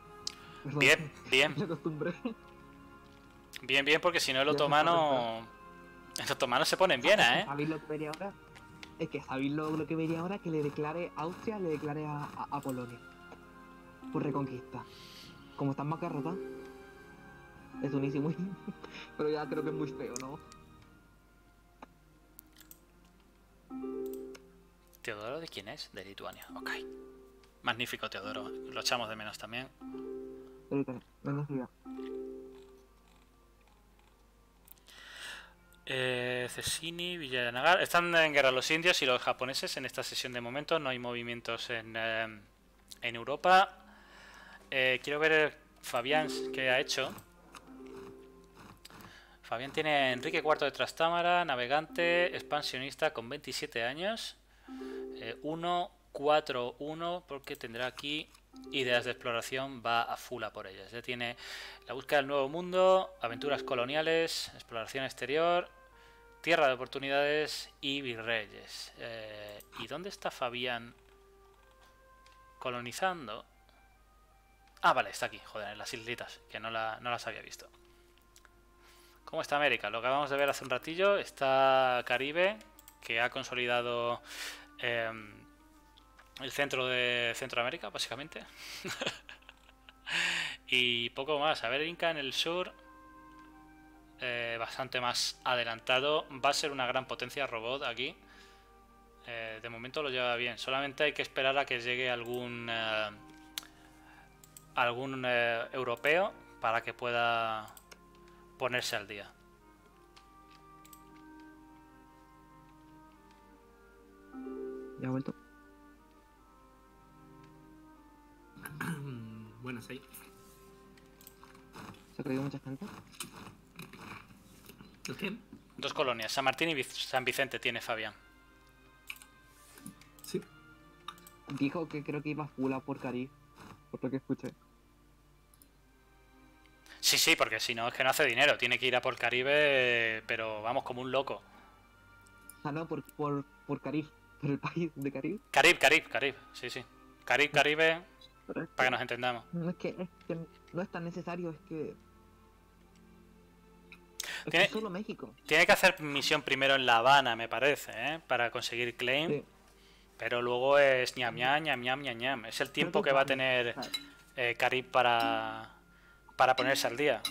[LAUGHS] Bien, bien, Me acostumbré. bien, bien, porque si no el otomano, el otomano se pone en Viena, ¿eh? ¿Sabéis lo que vería ahora? Es que sabéis lo, lo que vería ahora que le declare Austria, le declare a, a- a Polonia. Por reconquista. Como están macarrotas. Es unísimo. [LAUGHS] Pero ya creo que es muy feo, ¿no? ¿Teodoro de quién es? De Lituania, ok. Magnífico Teodoro, lo echamos de menos también. Eh, Cesini, Villanagar. Están en guerra los indios y los japoneses en esta sesión de momento. No hay movimientos en, eh, en Europa. Eh, quiero ver eh, Fabián qué ha hecho. Fabián tiene Enrique IV de Trastámara, navegante, expansionista con 27 años. Eh, 1, 4, 1, porque tendrá aquí ideas de exploración, va a full a por ellas. Ya tiene la búsqueda del nuevo mundo, aventuras coloniales, exploración exterior, tierra de oportunidades y virreyes. Eh, ¿Y dónde está Fabián colonizando? Ah, vale, está aquí, joder, en las islitas, que no las había visto. ¿Cómo está América? Lo acabamos de ver hace un ratillo, está Caribe, que ha consolidado em, el centro de Centroamérica, básicamente. [LAUGHS] y poco más. A ver, Inca en el sur, eh, bastante más adelantado. Va a ser una gran potencia robot aquí. Eh, de momento lo lleva bien. Solamente hay que esperar a que llegue algún eh, algún europeo para que pueda ponerse al día. Ya ha vuelto. [CLEARS THROAT] Buenas, ahí. Se ha caído mucha gente. ¿El qué? Dos colonias, San Martín y San Vicente tiene Fabián. Sí. Dijo que creo que iba full a por Caribe. Por lo que escuché. Sí, sí, porque si no es que no hace dinero, tiene que ir a por Caribe, pero vamos como un loco. Sea, no por, por, por Caribe. Por el país de Caribe. Caribe, Caribe, Caribe, sí, sí. Caribe, Caribe, para que que, nos entendamos. no es que, es que no es tan necesario, es que. Es Tiene- que solo México. Tiene que hacer misión primero en La Habana, me parece, ¿eh? para conseguir claim. Sí. Pero luego es ñam ñam, ñam ñam, ñam ñam. Es el tiempo que va a tener eh, Caribe para, para ponerse al día.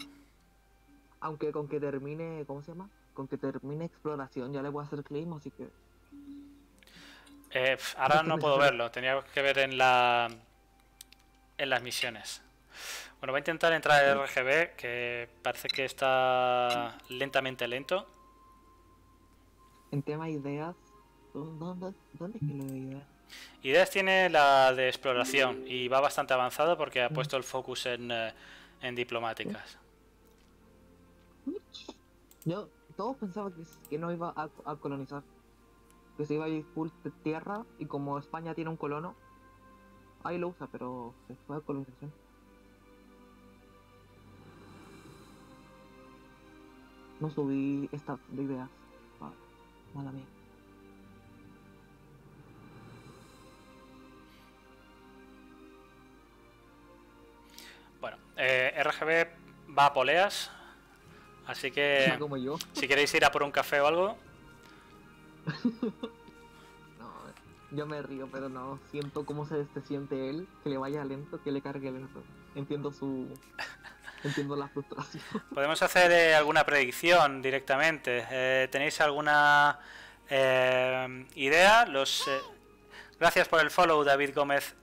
Aunque con que termine, ¿cómo se llama? Con que termine exploración ya le voy a hacer claim, así que Eh, ahora no puedo verlo, tenía que ver en la en las misiones. Bueno, voy a intentar entrar al RGB, que parece que está lentamente lento. en tema ideas, ¿dónde, dónde, dónde es que lo de ideas? Ideas tiene la de exploración y va bastante avanzado porque ha puesto el focus en, eh, en diplomáticas. Yo, todos pensaban que, no iba a, a colonizar. Que se iba a ir full de tierra y como España tiene un colono, ahí lo usa, pero se fue a colonización. No subí esta de ideas. Ah, mala mía. Eh, RGB va a poleas, así que [LAUGHS] como yo. si queréis ir a por un café o algo, [LAUGHS] No, yo me río, pero no siento cómo se, se siente él, que le vaya lento, que le cargue lento. Entiendo su. [LAUGHS] Entiendo la frustración. podemos hacer eh, alguna predicción directamente. Eh, ¿Tenéis alguna eh, idea? Los Gracias por el follow, David Gómez.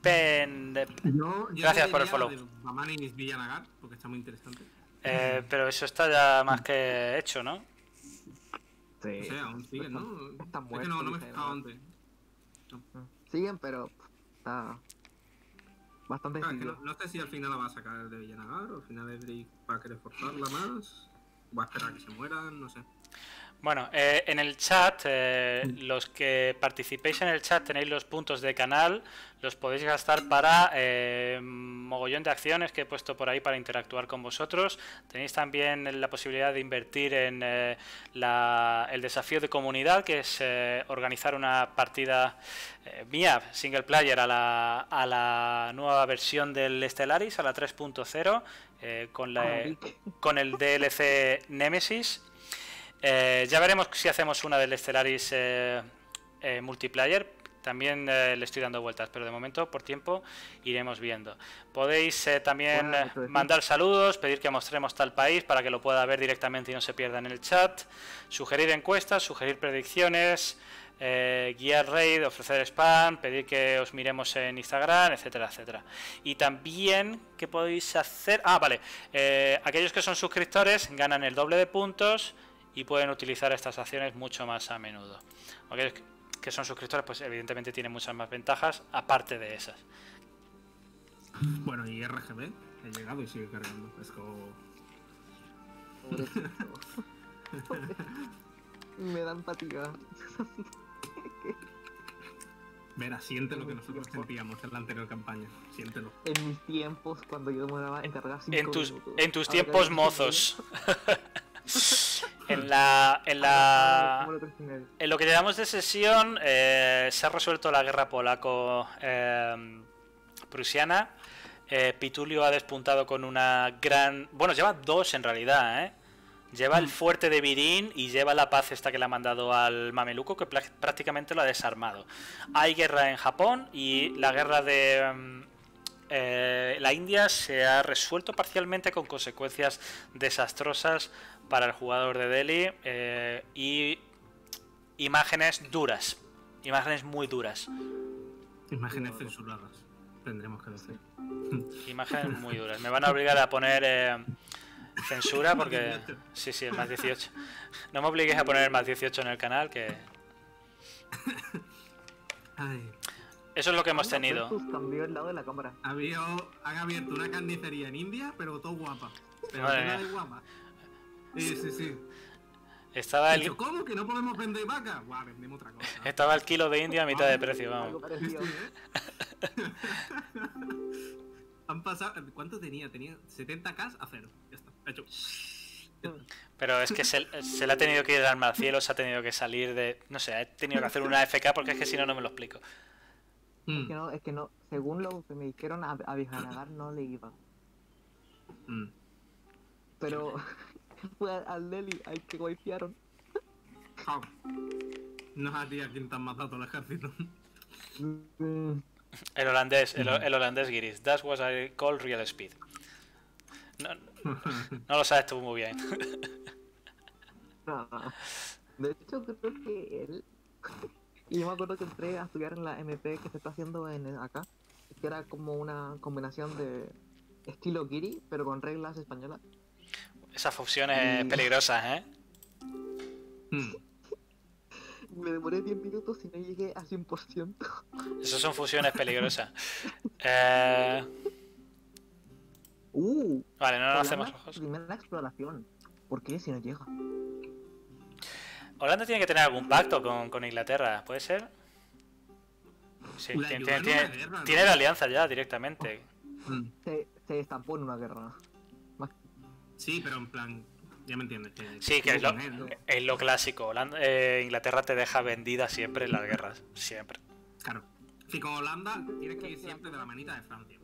Spend... Yo, yo Gracias por el follow. Villanagar, porque está muy interesante. Eh, pero eso está ya más que hecho, ¿no? Sí. O sea, aún siguen, ¿no? Está Es que no, no me he fijado ¿no? antes. Siguen, pero está bastante Claro, decidido. no, no sé si al final la va a sacar el de Villanagar o al final de va a querer forzarla más. Va a esperar a que se mueran, no sé. Bueno, eh, en el chat, eh, los que participéis en el chat tenéis los puntos de canal, los podéis gastar para eh, mogollón de acciones que he puesto por ahí para interactuar con vosotros. Tenéis también la posibilidad de invertir en eh, la- el desafío de comunidad, que es eh, organizar una partida eh, mía, single player, a la, a la nueva versión del Stellaris, a la 3.0, eh, con, la, Ah, con el DLC Nemesis. Ya veremos si hacemos una del Stellaris multiplayer. También eh, le estoy dando vueltas, pero de momento, por tiempo, iremos viendo. Podéis eh, también Bueno, eh, mandar saludos, pedir que mostremos tal país para que lo pueda ver directamente y no se pierda en el chat. Sugerir encuestas, sugerir predicciones, guiar raid, ofrecer spam, pedir que os miremos en Instagram, etcétera, etcétera. Y también, ¿qué podéis hacer? Ah, vale. aquellos que son suscriptores ganan el doble de puntos y pueden utilizar estas acciones mucho más a menudo. Aquellos que- que son suscriptores, pues evidentemente tienen muchas más ventajas, aparte de esas. Bueno, y RGB, he llegado y sigue cargando. Es como. [LAUGHS] Me dan fatiga. [LAUGHS] Verá, siente lo que nosotros sentíamos en la anterior campaña. Siéntelo. En mis tiempos, cuando yo demoraba en cargar cinco En tus, minutos. en tus Ahora tiempos mozos. [LAUGHS] en la, en la. Como lo que tiene. En lo que llevamos de sesión, eh, se ha resuelto la guerra polaco, eh, prusiana. Eh, Pitulio ha despuntado con una gran... Bueno, lleva dos en realidad, ¿eh? Lleva el fuerte de Virín y lleva la paz esta que le ha mandado al mameluco que prácticamente lo ha desarmado. Hay guerra en Japón y la guerra de mm, eh, la India se ha resuelto parcialmente con consecuencias desastrosas para el jugador de Delhi eh, y imágenes duras. Imágenes muy duras. Imágenes censuradas, tendremos que decir. Imágenes muy duras. Me van a obligar a poner eh, censura porque... [LAUGHS] Sí, sí, el más 18. No me obligues a poner el más 18 en el canal, que Ay, eso es lo que hemos tenido. Cambió el lado de la cámara. había, han abierto una carnicería en India, pero todo guapa. Pero Madre de guapa. Sí, sí, sí. Estaba Dicho, el, ¿Cómo que no podemos vender vaca? Guau, vendemos otra cosa. estaba el kilo de India a mitad de precio, vamos. parecido. [LAUGHS] Han pasado. ¿Cuánto tenía? Tenía 70k a cero. Ya está. Hecho. Pero es que se, se le ha tenido que ir al mar cielo, se ha tenido que salir de... No sé, he tenido que hacer una FK porque es que si no, no me lo explico. Mm, Es que no, es que no, según lo que me dijeron, a, a Vijanagar no le iba. mm. Pero [LAUGHS] [LAUGHS] fue al- al Delhi, al que golpearon. No es a ti a quien te han matado el ejército. El holandés, el, el holandés Giris. That was I call real speed. No, no lo sabes tú muy bien. [LAUGHS] no. De hecho, creo que él. [LAUGHS] Y yo me acuerdo que entré a estudiar en la MP que se está haciendo en acá, que era como una combinación de estilo Giri, pero con reglas españolas. Esas fusiones Y- peligrosas, ¿eh? Mm. Me demoré 10 minutos y no llegué a 100%. Esas son fusiones peligrosas. [LAUGHS] Eh, Uh, vale, no nos Holanda, hacemos ojos. Primera exploración. ¿Por qué si no llega? Holanda tiene que tener algún pacto con, con Inglaterra, ¿puede ser? Sí, tiene, la guerra, ¿no? tiene la alianza ya directamente. Mm. Se, se estampó en una guerra. Sí, pero en plan. Ya me entiendes. Que, Sí, que es lo, él, ¿no? es lo clásico. Holanda- eh, Inglaterra te deja vendida siempre en las guerras. Siempre. Claro. Si con Holanda tienes que ir siempre de la manita de Francia.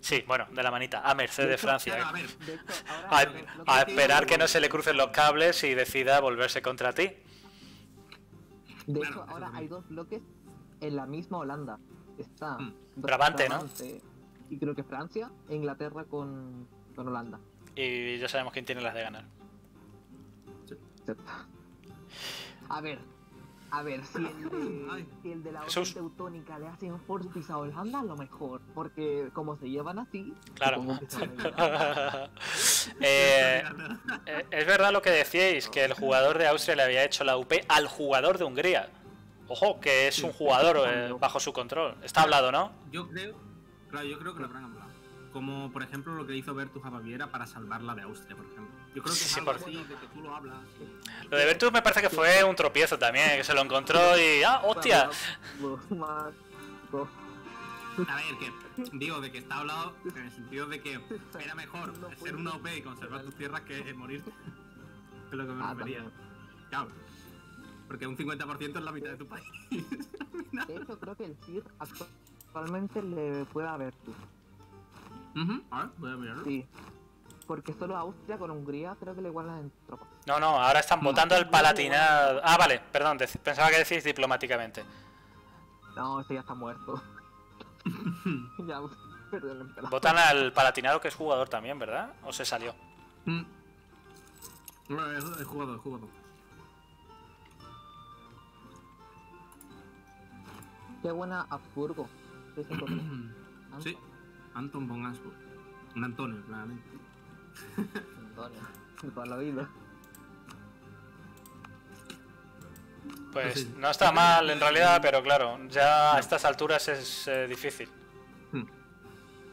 Sí, bueno, de la manita. A merced de Francia. Claro, a ver. De hecho, ahora A, lo que- lo a que- esperar que no se le crucen los cables y decida volverse contra ti. De hecho, ahora hay dos bloques en la misma Holanda. Está Mm. Brabante, ¿no? Y creo que Francia e Inglaterra con, con Holanda. Y ya sabemos quién tiene las de ganar. A ver, a ver, si el de, si el de la Jesús. orden teutónica le hacen fortis a Holanda, a lo mejor. Porque como se llevan así, Claro. [LAUGHS] Eh, eh, es verdad lo que decíais, que el jugador de Austria le había hecho la UP al jugador de Hungría. Ojo, que es un jugador eh, bajo su control. Está hablado, ¿no? Yo creo. Claro, yo creo que lo habrán. Como por ejemplo lo que hizo Bertus a Baviera para salvarla de Austria, por ejemplo. Yo creo que es Sí, algo por- así de que tú lo hablas. Lo de Bertus me parece que fue un tropiezo también, que se lo encontró y... ¡Ah, hostia! A ver, que digo de que está hablado en el sentido de que era mejor ser una OP y conservar tus tierras que morir. [LAUGHS] Es lo que me Ah, refería. Claro. Porque un 50% es la mitad de tu país. [LAUGHS] De hecho, creo que el CIR actualmente le puede haber tú. A ver, voy a mirarlo. Sí. Porque solo Austria con Hungría creo que le igualan en tropas. No, no, ahora están votando al Palatinado. Ah, vale, perdón, pensaba que decís diplomáticamente. No, ese ya está muerto. [LAUGHS] ya, perdón, el. Votan al Palatinado, que es jugador también, ¿verdad? ¿O se salió? Mm. Es, es jugador, es jugador. Qué buena Habsburgo. [CLEARS THROAT] 653. Sí, Anton von Asburg. Un Antonio, claramente. Antonio. [LAUGHS] Toda la vida. Pues Sí. no está mal en realidad, pero claro, ya a estas alturas es eh, difícil. Hmm.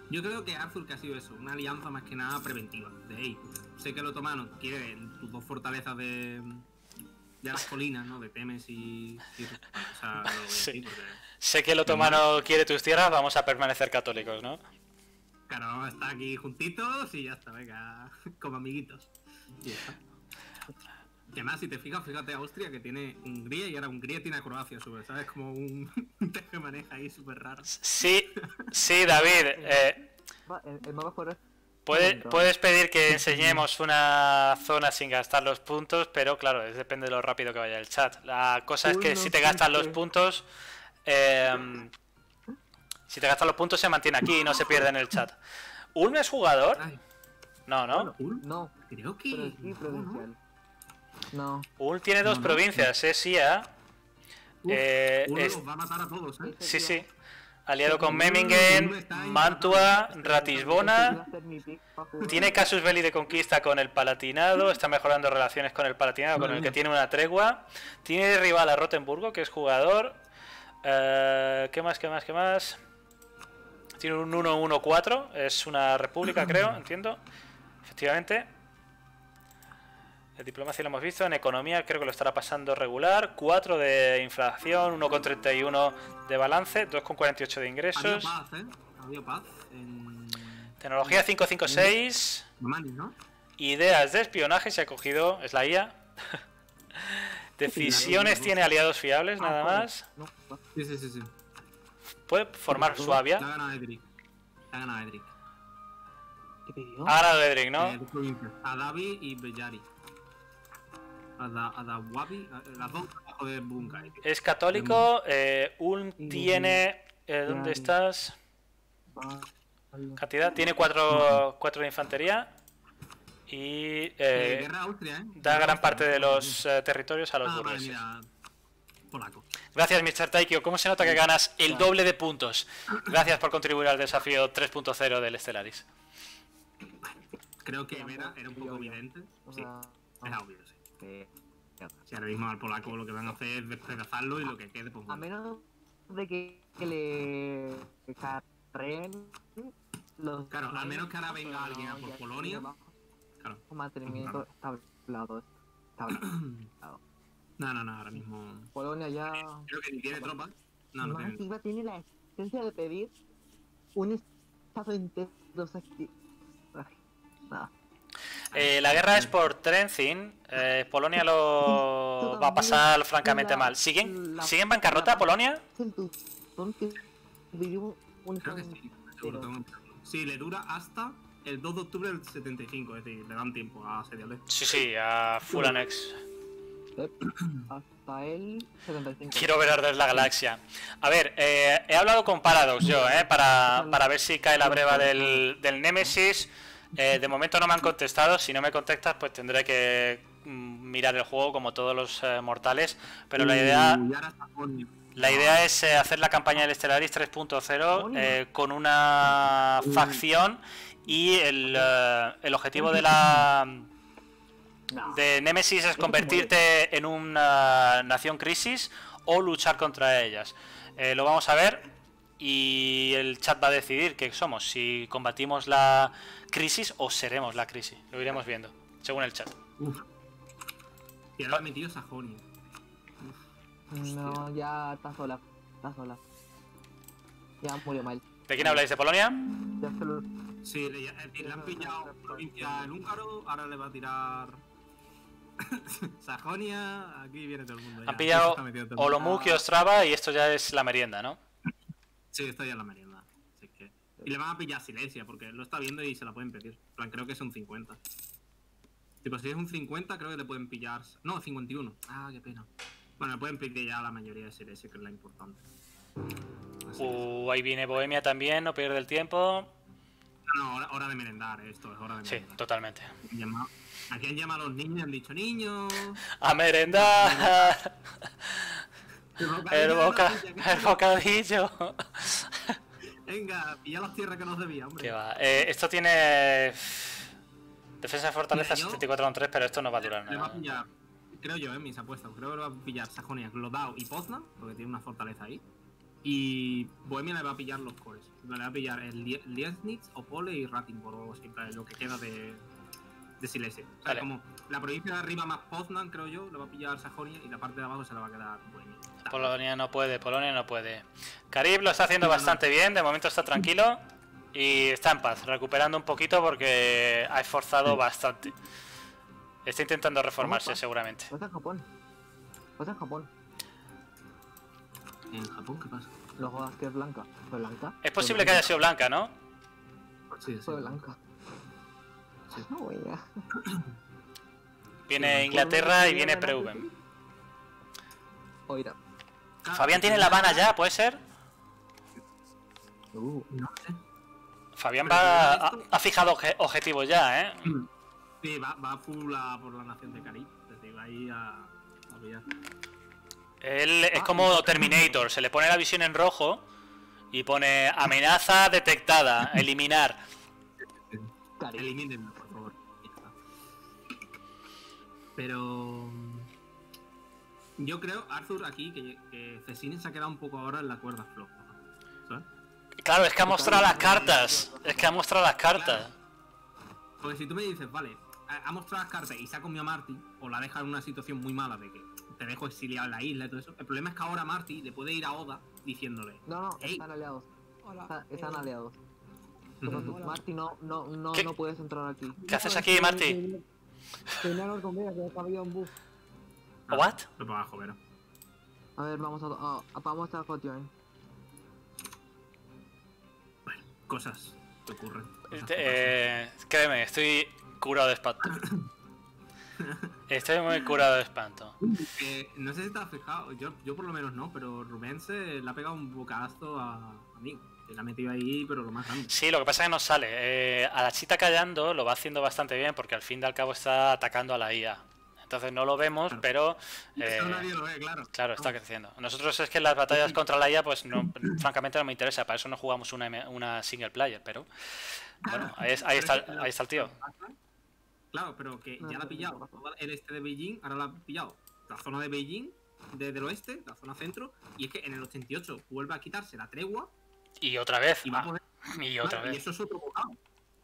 Yo creo que Arthur que ha sido eso, una alianza más que nada preventiva. De hey, sé que el otomano quiere tus dos fortalezas de, de las colinas, ¿no? De Temes y. y- o sea, lo voy a [LAUGHS] Sí. decir porque, Sé que el otomano quiere tus tierras, vamos a permanecer católicos, ¿no? Claro, vamos a estar aquí juntitos y ya está, venga, [LAUGHS] como amiguitos. Y ya está. Que si te fijas, fíjate Austria que tiene Hungría y ahora Hungría tiene a Croacia, sobre, ¿sabes? Como un, [LAUGHS] teje maneja ahí súper raro. Sí, sí, David. [LAUGHS] eh, Va, El, el mapa fuera puede- Punto. puedes pedir que enseñemos una zona sin gastar los puntos, pero claro, es- depende de lo rápido que vaya el chat. La cosa es que si te gastan los puntos, eh, si te gastan los puntos se mantiene aquí y no se pierde en el chat. ¿Ulm es jugador? Ay, No, ¿no? bueno, Ulm, No, creo que. pero sí no, ¿no? provincial. No. Ulm tiene dos No, no. provincias, es IA. Uf, Eh, Ulm es- va a matar a todos, ¿eh? Sí, sí. Aliado con Memmingen. Mantua, Ratisbona. Tiene casus belli de conquista con el Palatinado, está mejorando relaciones con el Palatinado, con el que tiene una tregua. Tiene rival a Rotenburgo, que es jugador. Eh, ¿Qué más, qué más, qué más? Tiene un 1-1-4, es una república, [CLEARS THROAT] creo, entiendo. Efectivamente. En diplomacia lo hemos visto, en economía creo que lo estará pasando regular. 4 de inflación, 1,31 de balance, 2,48 de ingresos. paz, ¿eh? Ha habido paz en. Tecnología 556. Romanis, ¿no? Ideas de espionaje se ha cogido, es la IA. [LAUGHS] Decisiones tiene aliados fiables, nada Ah, joder. más. No, no. Sí, sí, sí. sí. Puede formar Te Suabia. ha ganado Edric. Te ha ganado Edric. ¿Qué pidió? Ha ganado Edric, Eh, ¿no? provincias. Adavi y Bellari. Ada, Adawabi, eh, las dos abajo de Bunkai. Es católico. Eh, Ulm tiene. eh, ¿Dónde estás? Cantidad. Tiene cuatro, cuatro de infantería. Y. Eh, eh, guerra Austria, ¿eh? da Guerra gran parte de los eh, territorios a los Ah, vale, burgueses. mira. Polaco. Gracias, Mr. Taikio. ¿Cómo se nota que ganas el doble de puntos? Gracias por contribuir al desafío 3.0 del Stellaris. Creo que era, era un poco evidente. Sí, es obvio, sí. Si ahora mismo al polaco lo que van a hacer es despedazarlo y lo que quede, pues A bueno. menos de que, le carreen los. Claro, a menos que ahora venga alguien a por Polonia. Claro. Mantenimiento establado. establado. [CLEARS THROAT] No, no, no, ahora mismo. Polonia ya. Creo que ni tiene tropas. No, no más tiene. tiene la esencia de pedir un estado entero. O sea, que- Ay, nada. Eh, la guerra es por Trenzin. Eh, Polonia lo [LAUGHS] va a pasar francamente mal. ¿Siguen, ¿Sigue en bancarrota Polonia? Creo que sí, seguro, tengo. Sí, le dura hasta el 2 de octubre del 75, es decir, le dan tiempo a asediarle. Sí, sí, a Full Annex. Hasta el 75. Quiero ver arder la galaxia. A ver, eh, he hablado con Paradox yo, eh, para, para ver si cae la breva del, del Nemesis. Eh, de momento no me han contestado. Si no me contestas, pues tendré que mm, mirar el juego como todos los eh, mortales. Pero la idea, la idea es eh, hacer la campaña del Stellaris 3.0 eh, con una facción y el, el objetivo de la de Nemesis es convertirte en una nación crisis o luchar contra ellas. Eh, lo vamos a ver y el chat va a decidir qué somos, si combatimos la crisis o seremos la crisis. Lo iremos viendo, según el chat. Uf. Y ahora ha metido Sajonia. No, ya está sola. Está sola. Ya murió mal. ¿De quién habláis? ¿De Polonia? Lo- Sí, le, le han pillado provincia el húngaro, ahora le va a tirar [COUGHS] Sajonia, aquí viene todo el mundo. ya. Han pillado. Olomouc y Ostrava y esto ya es la merienda, ¿no? Sí, esto ya es la merienda. Así que... Y le van a pillar Silesia, porque lo está viendo y se la pueden pedir. En plan, creo que es un 50. Tipo, si es un 50, creo que le pueden pillar... No, 51. Ah, qué pena. Bueno, le pueden pillar ya la mayoría de Silesia, que es la importante. Así es. Uh, ahí viene Bohemia también, no pierde el tiempo. No, hora, hora de merendar esto, es hora de Sí, merendar. Aquí totalmente. Aquí han llamado a los niños y han dicho, niños... A merendar. [LAUGHS] El, boca, el bocadillo. Venga, pilla las tierras que nos debía, hombre. Va. Eh, esto tiene. Defensa de fortaleza Mira, yo- 74 3, pero esto no va a durar Le va a nada. pillar, creo yo, en mis apuestas, creo que le va a pillar Sajonia, Glodau y Poznan, porque tiene una fortaleza ahí. Y Bohemia le va a pillar los cores. Le va a pillar el Lie- Liesnitz, Opole y Ratibor, o así, lo que queda de, de Silesia. O sea, Vale. como la provincia de arriba más Poznan, creo yo, le va a pillar Sajonia y la parte de abajo se la va a quedar Bohemia. Polonia no puede, Polonia no puede. Carib lo está haciendo bastante bien, de momento está tranquilo. Y está en paz, recuperando un poquito porque ha esforzado bastante. Está intentando reformarse seguramente. Pasa en Japón. Pasa en Japón. ¿En Japón qué pasa? No jodas que es blanca. ¿Fue blanca? Es posible que haya sido blanca, ¿no? Sí, sí. Fue blanca. Sí. No, güey, ya. Viene Inglaterra y viene Preuben. Oiga. Claro, Fabián tiene la Habana ya, ¿puede ser? Uh, No sé. Fabián va, ha, ha fijado obje- objetivos ya, ¿eh? Sí, va, va full a por la nación de Caribe. Es decir, va ahí a, a pillar. Él es Ah, como Terminator, se le pone la visión en rojo y pone amenaza detectada, [LAUGHS] eliminar. Elimínenlo, por favor. Pero. Yo creo, Arthur, aquí, que, que Cecine se ha quedado un poco ahora en la cuerda floja. ¿Sabes? Claro, es que ha mostrado las cartas. Es que ha mostrado las cartas. Porque si tú me dices, vale, ha ha mostrado las cartas y se ha comido a Marty, o la deja en una situación muy mala de que te dejo exiliado en la isla y todo eso, el problema es que ahora Marty le puede ir a Oda diciéndole. No, no, Ey. están aliados. Hola. Está- están eh, aliados. [LAUGHS] Pero "Ujú, tú, Marty, no, no, no, ¿Qué? no puedes entrar aquí. ¿Qué haces aquí, Marty? que- Que no hablar con Vega, que ha habido un buff. ¿What? Lo para abajo, verá. A ver, vamos a, a, a- vamos a Hotline. Cosas que ocurren. cosas que Eh, créeme, estoy curado de espanto. [COUGHS] Estoy muy curado de espanto. Eh, no sé si te has fijado, yo, yo por lo menos no, pero Rubén se le ha pegado un bocazo a, a mí. Se la ha metido ahí, pero lo más grande. Sí, lo que pasa es que no sale. Eh, a la chita callando lo va haciendo bastante bien porque al fin y al cabo está atacando a la IA. Entonces no lo vemos, pero... eh, lo ve, claro. Claro, está creciendo. Nosotros es que en las batallas contra la IA, pues no, francamente no me interesa, para eso no jugamos una, single player, pero bueno, ahí, ahí está, ahí está el tío. Claro, pero que No, ya la ha pillado no, no. todo el este de Beijing, ahora la ha pillado la zona de Beijing, desde el oeste, la zona centro, y es que en el 88 vuelve a quitarse la tregua Y otra vez, y va a ah, poder. y otra claro, y vez. eso es otro bocado.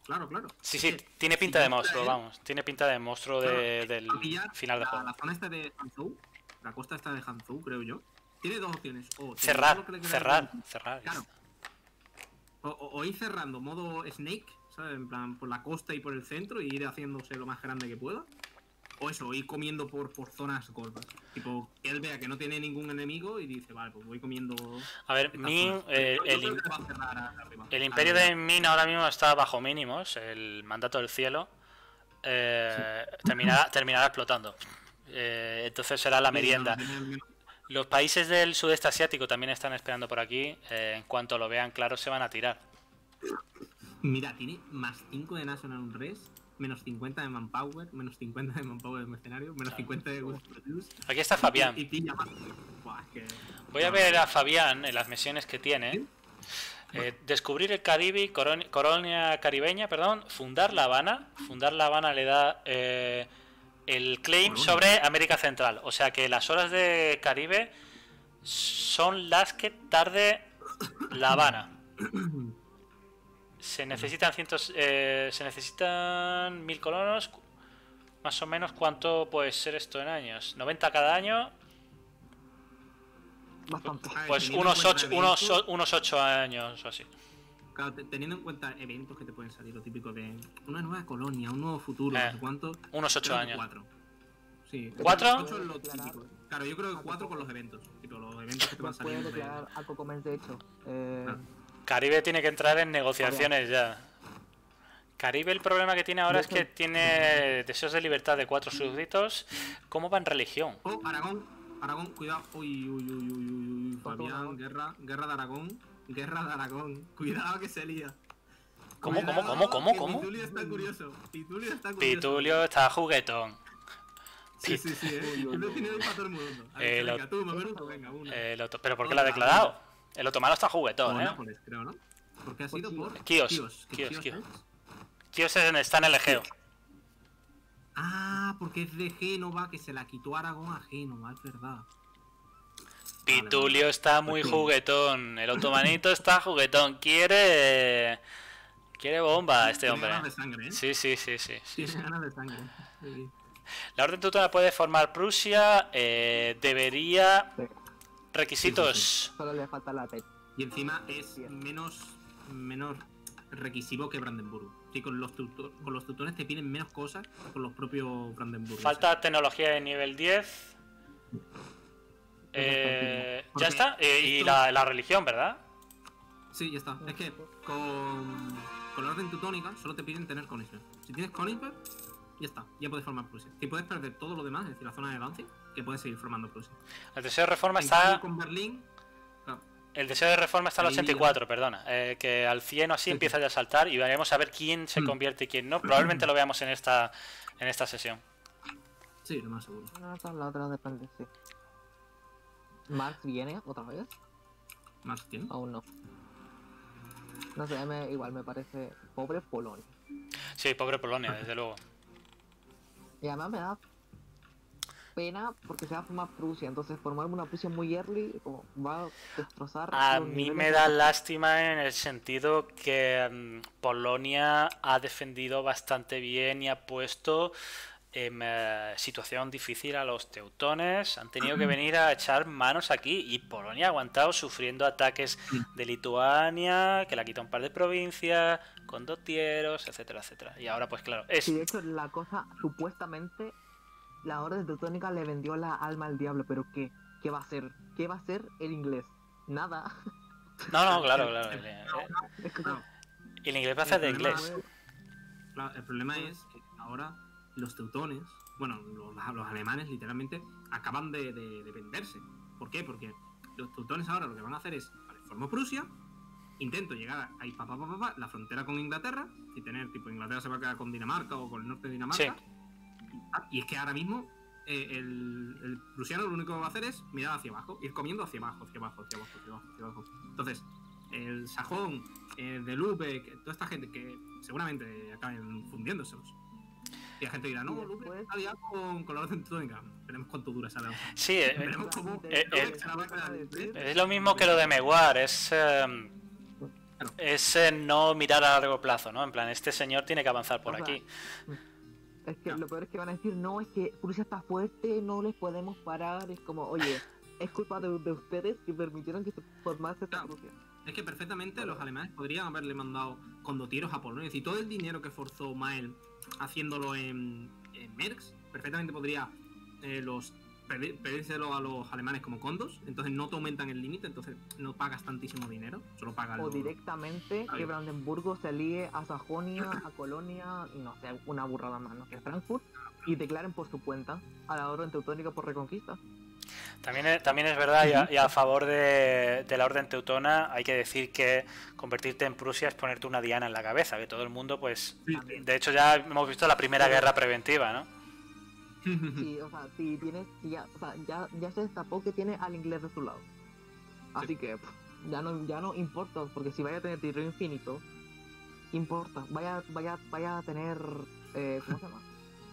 Claro, claro. Sí, sí, tiene si pinta de monstruo, vamos. Tiene pinta de monstruo de- del final de la, juego. La zona esta de Hanzhou, la costa esta de Hanzhou, creo yo. Tiene dos opciones. O Cerrar, cerrar, cerrar. Claro. O ir cerrando modo Snake, ¿sabes? En plan, por la costa y por el centro y ir haciéndose lo más grande que pueda. O eso, ir comiendo por, por zonas gordas. Tipo, que él vea que no tiene ningún enemigo y dice, vale, pues voy comiendo. A ver, Min, eh, el, imperio de Min ahora mismo está bajo mínimos, el mandato del cielo. eh, terminará, terminará explotando. Eh, entonces será la merienda. Los países del sudeste asiático también están esperando por aquí. en cuanto lo vean claro, se van a tirar. Mira, tiene más 5 de National Res, menos 50 de Manpower, menos 50 de Manpower de mercenario, menos 50 de Ghost Produce. Aquí está Fabián. Y, y pilla más. Buah, es que- Voy a ver a Fabián en las misiones que tiene. Eh, descubrir el Caribe, coron- colonia caribeña, perdón, fundar La Habana. Fundar La Habana le da eh, el claim Colonia. sobre América Central. O sea que las horas de Caribe son las que tarde La Habana. [COUGHS] Se necesitan cientos, eh, se necesitan mil colonos. Más o menos cuánto puede ser esto en años. 90 cada año. Bastante. A ver, Pues unos 8, unos, unos ocho años o así. Claro, teniendo en cuenta eventos que te pueden salir, lo típico de una nueva colonia, un nuevo futuro, Eh, no sé cuánto. Unos 8 creo que años. Cuatro. Sí. ¿Cuatro? Ocho es lo típico. Claro, yo creo que cuatro con los eventos. Tipo, los eventos que te van puedes saliendo. de- algo de hecho. Eh, Ah. Caribe tiene que entrar en negociaciones ya. Caribe el problema que tiene ahora es que tiene deseos de libertad de cuatro súbditos. ¿Cómo va en religión? Oh, Aragón, Aragón, cuidado. Uy, uy, uy, uy, uy, uy, Fabián, guerra, guerra de Aragón. Guerra de Aragón. Cuidado que se lía. ¿Cómo, cómo, cómo, cómo, cómo? Pitulio está curioso. Pitulio está curioso. Pitulio está juguetón. Sí, sí, sí, eh. Uy. tiene ahí para todo el mundo. A ver, venga, lo- tú, venga, oto- ¿Pero por qué lo ha declarado? El otomano está O juguetón, ¿eh? Nápoles, creo, ¿no? Porque ha Por sido Kios. por... Kios, ¿Qué Kios, Kios Kios. es? Kios es en- está en el Egeo. Ah, porque es de Génova, que se la quitó Aragón a Génova, es verdad. Pitulio está muy juguetón. El otomanito [LAUGHS] está juguetón. Quiere. Quiere bomba este Tiene hombre. ganas de sangre, ¿eh? Sí, sí, sí, sí. sí, Tiene sí. ganas de sangre. Sí. La orden tutora puede formar Prusia. eh, debería. Sí, Requisitos. solo le falta la T. Y encima es menos, menos requisivo que Brandenburgo. Sí, con los, tuto- con los tutones te piden menos cosas que con los propios Brandenburg. Falta tecnología de nivel 10. Eh, ya está. Eh, y esto- la, la religión, ¿verdad? Sí, ya está. Es que con, con la orden teutónica solo te piden tener Königsberg. Si tienes Königsberg, ya está. Ya puedes formar Prusia. Y puedes perder todo lo demás, es decir, la zona de Danzig, que puedes seguir formando Prusia. El deseo de reforma En está. con Berlín, claro, El deseo de reforma está al Ahí, 84, perdona. eh, que al 100 o así Sí, sí. empieza ya a saltar y veremos a ver quién se Mm. convierte y quién no. Probablemente lo veamos en esta, en esta sesión. sí, lo más seguro. La otra depende, sí. Marx viene otra vez, Más tiempo. aún no. No sé, me- igual me parece pobre Polonia. Sí, pobre Polonia, desde luego. Y además me da pena porque se va a formar Prusia, entonces formarme una Prusia muy early como va a destrozar. A mí me da lástima en el sentido que mm, Polonia ha defendido bastante bien y ha puesto en eh, situación difícil a los teutones. Han tenido que venir a echar manos aquí y Polonia ha aguantado sufriendo ataques de Lituania, que le ha quitado un par de provincias, con dotieros, etcétera, etcétera. Y ahora, pues claro, es Sí, de hecho, la cosa, supuestamente, la orden teutónica le vendió la alma al diablo, pero ¿qué? ¿Qué va a hacer? ¿Qué va a hacer el inglés? Nada. No, no, claro, [LAUGHS] claro. El, Claro, el inglés va a hacer de inglés. claro, el problema es que ahora los teutones, bueno, los, los alemanes literalmente acaban de, de- de venderse. ¿Por qué? Porque los teutones ahora lo que van a hacer es, vale, formo Prusia, intento llegar ahí, pa, pa, pa, pa, pa, la frontera con Inglaterra, y tener, tipo, Inglaterra se va a quedar con Dinamarca o con el norte de Dinamarca. Sí. Y es que ahora mismo eh, el, el prusiano lo único que va a hacer es mirar hacia abajo, ir comiendo hacia abajo, hacia abajo, hacia abajo, hacia abajo, hacia abajo. Entonces, el sajón, el de Lubeck, toda esta gente que seguramente acaben fundiéndoselos. Y la gente dirá, no, Y después- está liado con, con la orden teutónica. Veremos cuánto dura esa alianza. Sí, eh, cómo eh, eh, Es lo mismo que lo de Meguar, es, eh, es eh, no mirar a largo plazo, ¿no? En plan, este señor tiene que avanzar por O sea, aquí. Es que lo peor es que van a decir, no, es que Prusia está fuerte, no les podemos parar. Es como, oye, [LAUGHS] es culpa de, de ustedes que permitieron que se formase esta Claro. Es que perfectamente los alemanes podrían haberle mandado condotieros a Polonia. Es decir, todo el dinero que forzó Mael haciéndolo en, en Merckx, perfectamente podría eh, los pedírselo a los alemanes como condos. Entonces no te aumentan el límite, entonces no pagas tantísimo dinero, solo pagas O los- directamente que Brandenburgo se alíe a Sajonia, a Colonia, y no sé, una burrada más, no sé, Frankfurt, y declaren por su cuenta a la orden teutónica por reconquista. También es, también es verdad, y a, y a favor de, de la orden teutona, hay que decir que convertirte en Prusia es ponerte una diana en la cabeza, que todo el mundo, pues... De hecho, ya hemos visto la primera guerra preventiva, ¿no? Sí, o sea, si tienes, si ya, o sea, ya, ya se destapó que tiene al inglés de su lado. Así que ya no, ya no importa, porque si vaya a tener tiro infinito, importa, vaya, vaya, vaya a tener, eh, ¿cómo se llama?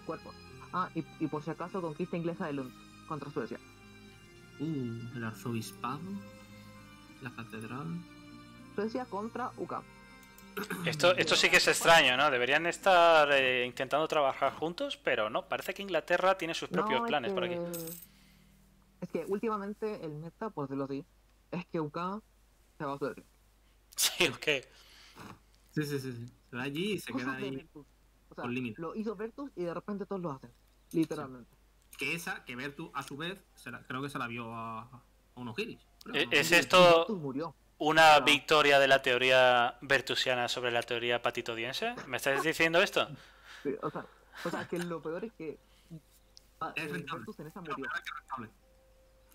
Cuerpo. Ah, y, y por si acaso conquista inglesa de Lund contra Suecia. Uh, el arzobispado, la catedral. Suecia contra UK. Esto, esto sí que es extraño, ¿no? Deberían estar eh, intentando trabajar juntos, pero no, parece que Inglaterra tiene sus propios No, planes por aquí. que- Es que últimamente el meta, por decirlo así, es que UK se va a hacer. [LAUGHS] Sí, ok. Sí, sí, sí, sí. Se va allí y se queda Cosas ahí. Virtus. O sea, con límite. lo hizo Vertus y de repente todos lo hacen. Literalmente. Que esa, que Bertu, a su vez, se la- creo que se la vio a, a unos giris. ¿no? es esto-. ¿Una No. victoria de la teoría bertusiana sobre la teoría patitodiense? ¿Me estás diciendo esto? Sí, o, sea, o sea, que lo peor es que ah, Es eh, rentable. Vertus en esa Pero murió. es rentable.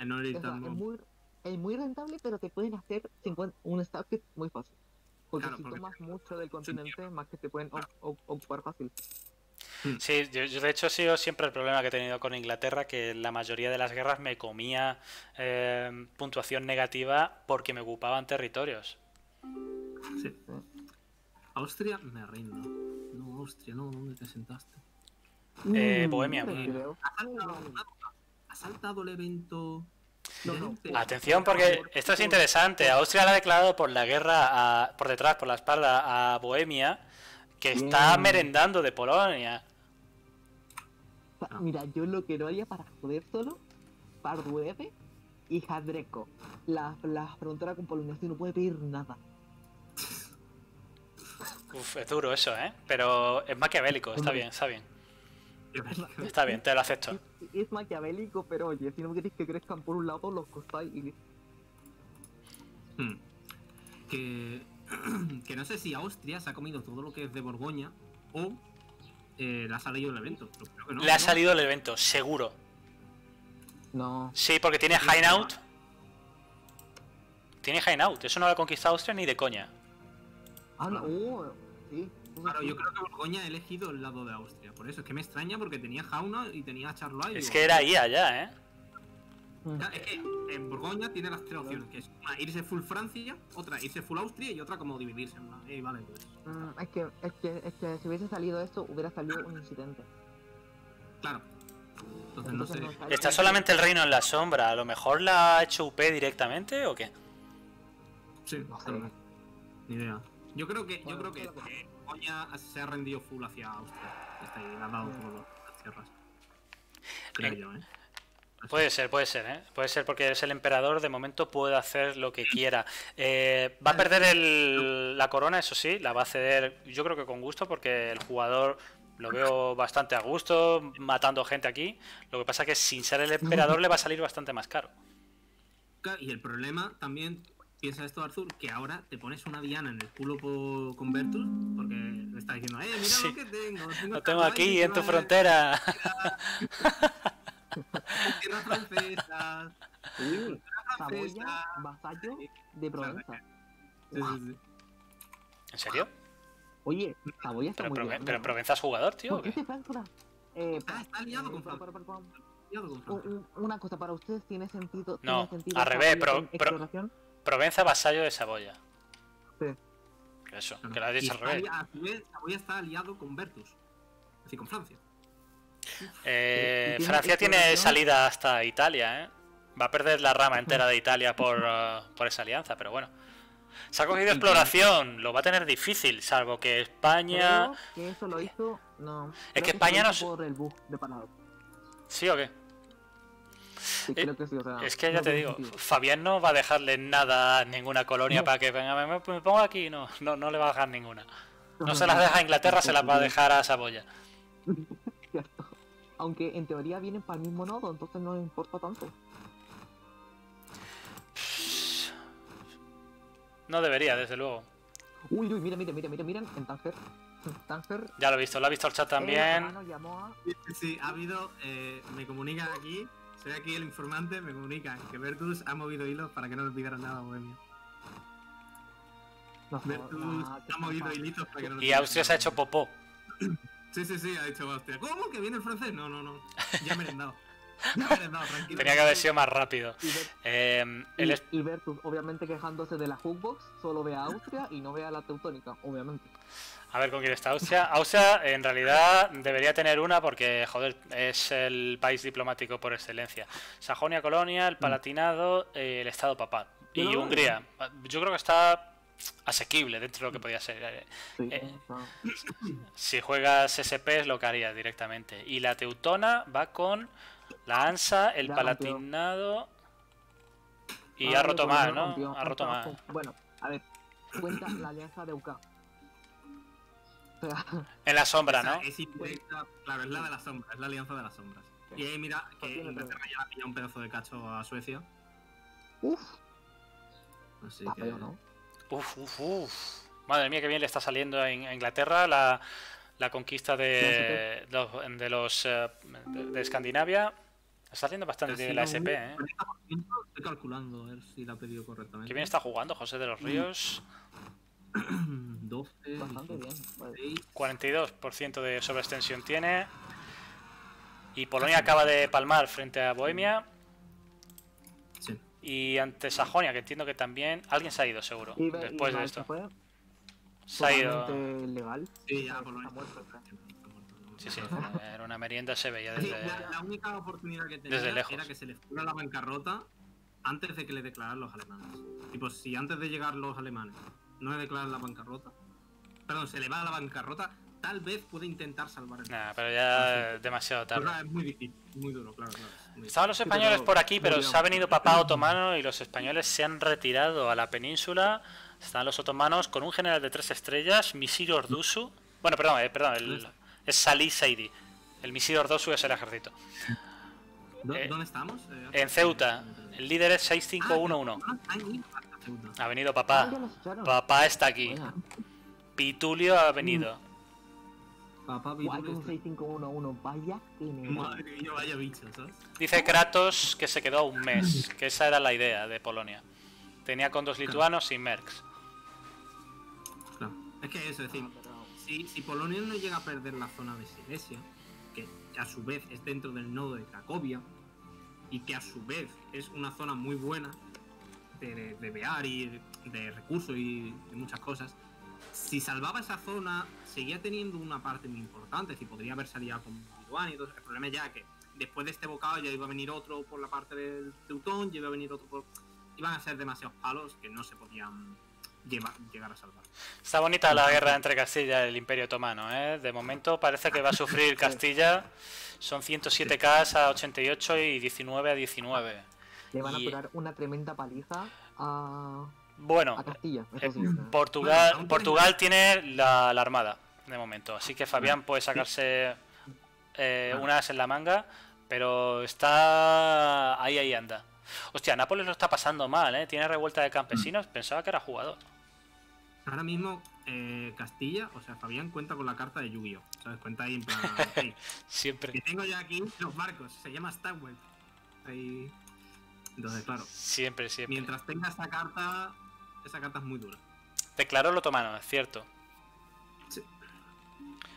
No O sea, es muy, es muy rentable, pero te pueden hacer 50 un stack kit muy fácil. Porque Claro, si porque- tomas mucho del continente, más que te pueden ocupar fácil. Sí, yo, yo de hecho ha sido siempre el problema que he tenido con Inglaterra, que la mayoría de las guerras me comía eh, puntuación negativa porque me ocupaban territorios. Sí. Austria, me rindo. No, Austria, no, ¿dónde te sentaste? Eh, Mm, Bohemia. creo- ¿Ha saltado, ha saltado el evento? No, no. Atención porque esto es interesante. Austria le ha declarado por la guerra a- por detrás, por la espalda, a Bohemia, que está merendando de Polonia. Mira, yo lo que no haría para joder solo, Pardueve y Jadreco. La, la frontera con Polonia, así no puede pedir nada. Uf, es duro eso, ¿eh? Pero es maquiavélico, está bien, está bien. Es- Está bien, te lo acepto. Es, es maquiavélico, pero oye, si no queréis que crezcan por un lado, los cortáis y. Hmm. Que, [CLEARS THROAT] que no sé si Austria se ha comido todo lo que es de Borgoña o eh, le ha salido el evento. pero creo que no, Le ha ¿no? salido el evento, seguro. No. Sí, porque tiene Hideout. Tiene Hideout, eso no lo ha conquistado Austria ni de coña. Ah, no. Oh, sí. Claro, yo creo que Borgoña ha elegido el lado de Austria. Por eso es que me extraña porque tenía Jauna y tenía Charlois. y Es que era ahí allá, ¿eh? Mm. Es que en Borgoña tiene las tres opciones, que es una irse full Francia, otra irse full Austria y otra como dividirse en una. Eh, vale, pues. Mm, es, que, es, que, es que si hubiese salido esto, hubiera salido un incidente. Claro. Entonces no sé. Entonces no sale- Está solamente el reino en la sombra. A lo mejor la ha hecho UP directamente o qué. Sí, No sé. Ni idea. Yo creo que, yo Bueno, creo que eh, Borgoña se ha rendido full hacia Austria. Está ahí, le ha dado Mm. todas las tierras. Creo En- yo, eh. Puede ser, puede ser, ¿eh? Puede ser porque es el emperador, de momento puede hacer lo que quiera. Eh, va a perder el- la corona, eso sí, la va a ceder yo creo que con gusto porque el jugador lo veo bastante a gusto, matando gente aquí. Lo que pasa es que sin ser el emperador le va a salir bastante más caro. Y el problema también, piensa esto Arthur, que ahora te pones una diana en el culo po- con Vertus, porque le está diciendo, eh, mira Sí. lo que tengo. Lo tengo aquí en tu frontera. [LAUGHS] Tierras francesas. Sí, Saboya, francesa. vasallo de Provenza. Sí, sí, sí. ¿En serio? Oye, Saboya está Pero, muy bien. pero en ¿no? Provenza es jugador, tío. ¿o ¿Por qué se Frankfurt? Eh, Ah, está aliado con Francia. Una cosa, ¿para ustedes tiene sentido? No, tiene sentido al revés? Provenza vasallo de Saboya. Sí. Eso, que lo has dicho al revés. a su vez, Saboya está aliado con Vertus. Es decir, con Francia. Eh, ¿Tiene Francia tiene salida hasta Italia, ¿eh? Va a perder la rama entera de Italia por, uh, por esa alianza, pero bueno. Se ha cogido exploración, lo va a tener difícil, salvo que España... Que eso lo hizo. No. Es que España no Por el de. ¿Sí o qué? Sí, Eh, creo que sí, o sea. Es que ya no te digo, sentido. Fabián no va a dejarle nada a ninguna colonia No. para que venga, me, me pongo aquí, no, no, no le va a dejar ninguna. No se las deja a Inglaterra, se las va a dejar a Saboya. [LAUGHS] Aunque en teoría vienen para el mismo nodo, entonces no importa tanto. No debería, desde luego. Uy, uy, mira, mira, mira, mira, miren, en Tanger. Tanger. Ya lo he visto, lo ha visto el chat también. a. Sí, ha habido. eh, me comunican aquí. Soy aquí el informante. Me comunican que Vertus ha movido hilos para que no le pidieran nada a Bohemia. No, Vertus ha movido hilitos para que no Y Austria se ha hecho popó. [CLEARS THROAT] Sí, sí, sí, ha dicho Austria. ¿Cómo? ¿Que viene el francés? No, no, no. Ya he merendado. [LAUGHS] Ya he merendado, tranquilo. Tenía que haber sido más rápido. Y, Ver- Eh, el y- es- y Vertus, obviamente quejándose de la Hookbox, solo ve a Austria y no ve a la Teutónica, obviamente. A ver con quién está Austria. Austria en realidad debería tener una porque, joder, es el país diplomático por excelencia. Sajonia, Colonia, el Palatinado, eh, el Estado Papal. Y Hungría. Yo creo que está asequible dentro de lo que podía ser. Eh, Sí, Eh. Si juegas SP es lo que haría directamente. Y la Teutona va con la ANSA, el Ya Palatinado... Y ah, ha roto más, menos ¿no? rompió, Ha roto más. Bueno, a ver, cuenta la alianza de UK. O sea, [LAUGHS] En la sombra, ¿no? Es indirecta, claro, es la de las sombras, es la alianza de las sombras. Y ahí mira que Tiene Inglaterra ya ha pillado un pedazo de cacho a Suecia. uff, Así está que. feo, ¿no? Uf, uf, uf. Madre mía, qué bien le está saliendo en- a Inglaterra la, la conquista de, los, de los eh, de, de Escandinavia. Está saliendo bastante bien la un SP, ¿eh? 40%, Estoy calculando a ver si la ha pedido correctamente. Qué bien está jugando José de los Ríos. [CLEARS THROAT] 12, Bastante bien. vale. 16. 42% de sobreextensión tiene. Y Polonia acaba de palmar frente a Bohemia. Sí. Y ante Sajonia, que entiendo que también. Alguien se ha ido, seguro. Y, ve- y Después de esto. se fue Se ha ido. legal. Sí, ya, muerto, está muerto. Sí, sí. Era una merienda, se veía Sí, desde. la, la única oportunidad que tenía desde lejos. era que se le fuera la bancarrota antes de que le declararan los alemanes. Y pues si antes de llegar los alemanes no le declaran la bancarrota, perdón, se le va a la bancarrota, tal vez puede intentar salvar el Nah, pero ya demasiado Pues tarde. nada, es muy difícil, muy duro, claro, claro. es muy. Estaban los españoles por aquí, pero se ha venido papado otomano y los españoles se han retirado a la península Están los otomanos con un general de tres estrellas, Misir Ordusu. Bueno, perdón, eh, perdón, el- es Salih Saidi. El Misir Ordusu es el ejército. ¿Dó- Eh, ¿Dónde estamos? Eh, En Ceuta, el líder es 6511. Ah, ah. Ha venido Ah, papá. Papá está aquí. Pitulio ha venido. Papá, Guay, Vitor, con un 6511. Vaya que me Madre mía, vaya bicho, ¿sabes? Dice Kratos que se quedó un mes, que esa era la idea de Polonia. Tenía con dos lituanos y Mercs. Claro. Es que eso, es decir, si, si Polonia no llega a perder la zona de Silesia, que a su vez es dentro del nodo de Cracovia, y que a su vez es una zona muy buena de, de, de bear y de recursos y de muchas cosas, si salvaba esa zona, seguía teniendo una parte muy importante, decir, podría haber salido con Lituania y todo. El problema es ya que después de este bocado ya iba a venir otro por la parte del Teutón, ya iba a venir otro por... Iban a ser demasiados palos que no se podían llevar, llegar a salvar. Está bonita la guerra entre Castilla y el Imperio Otomano, ¿eh? De momento parece que va a sufrir [LAUGHS] Castilla. Son 107k a 88 y 19 a 19. Le van a Y- pegar una tremenda paliza a, Bueno, a Castilla. eh, Eso sí. Bueno, Portugal, Portugal tiene la, la armada de momento, así que Fabián puede sacarse eh, Vale. unas en la manga, pero está ahí, ahí anda. Hostia, Nápoles lo está pasando mal, ¿eh? Tiene revuelta de campesinos, pensaba que era jugador. Ahora mismo eh, Castilla, o sea, Fabián cuenta con la carta de Yu-Gi-Oh! ¿Sabes? Cuenta ahí en plan, [LAUGHS] "Hey, que Siempre, tengo ya aquí los barcos, se llama Stagwell. Ahí... Entonces, claro, siempre, siempre. mientras tenga esa carta, esa carta es muy dura. Declaró el otomano, es cierto. Sí.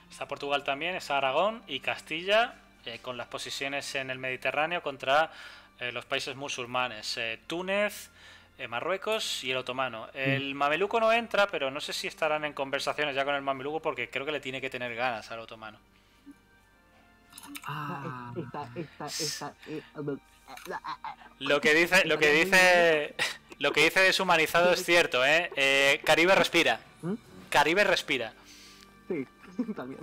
Está Portugal también, está Aragón y Castilla eh, con las posiciones en el Mediterráneo contra eh, los países musulmanes, eh, Túnez, Marruecos y el otomano. El mameluco no entra, pero no sé si estarán en conversaciones ya con el mameluco porque creo que le tiene que tener ganas al otomano. Ah, Esta, esta, esta, Lo que dice, lo que dice, lo que dice deshumanizado es cierto, ¿eh? Eh, Caribe respira. ¿Mm? Caribe respira. Sí, también.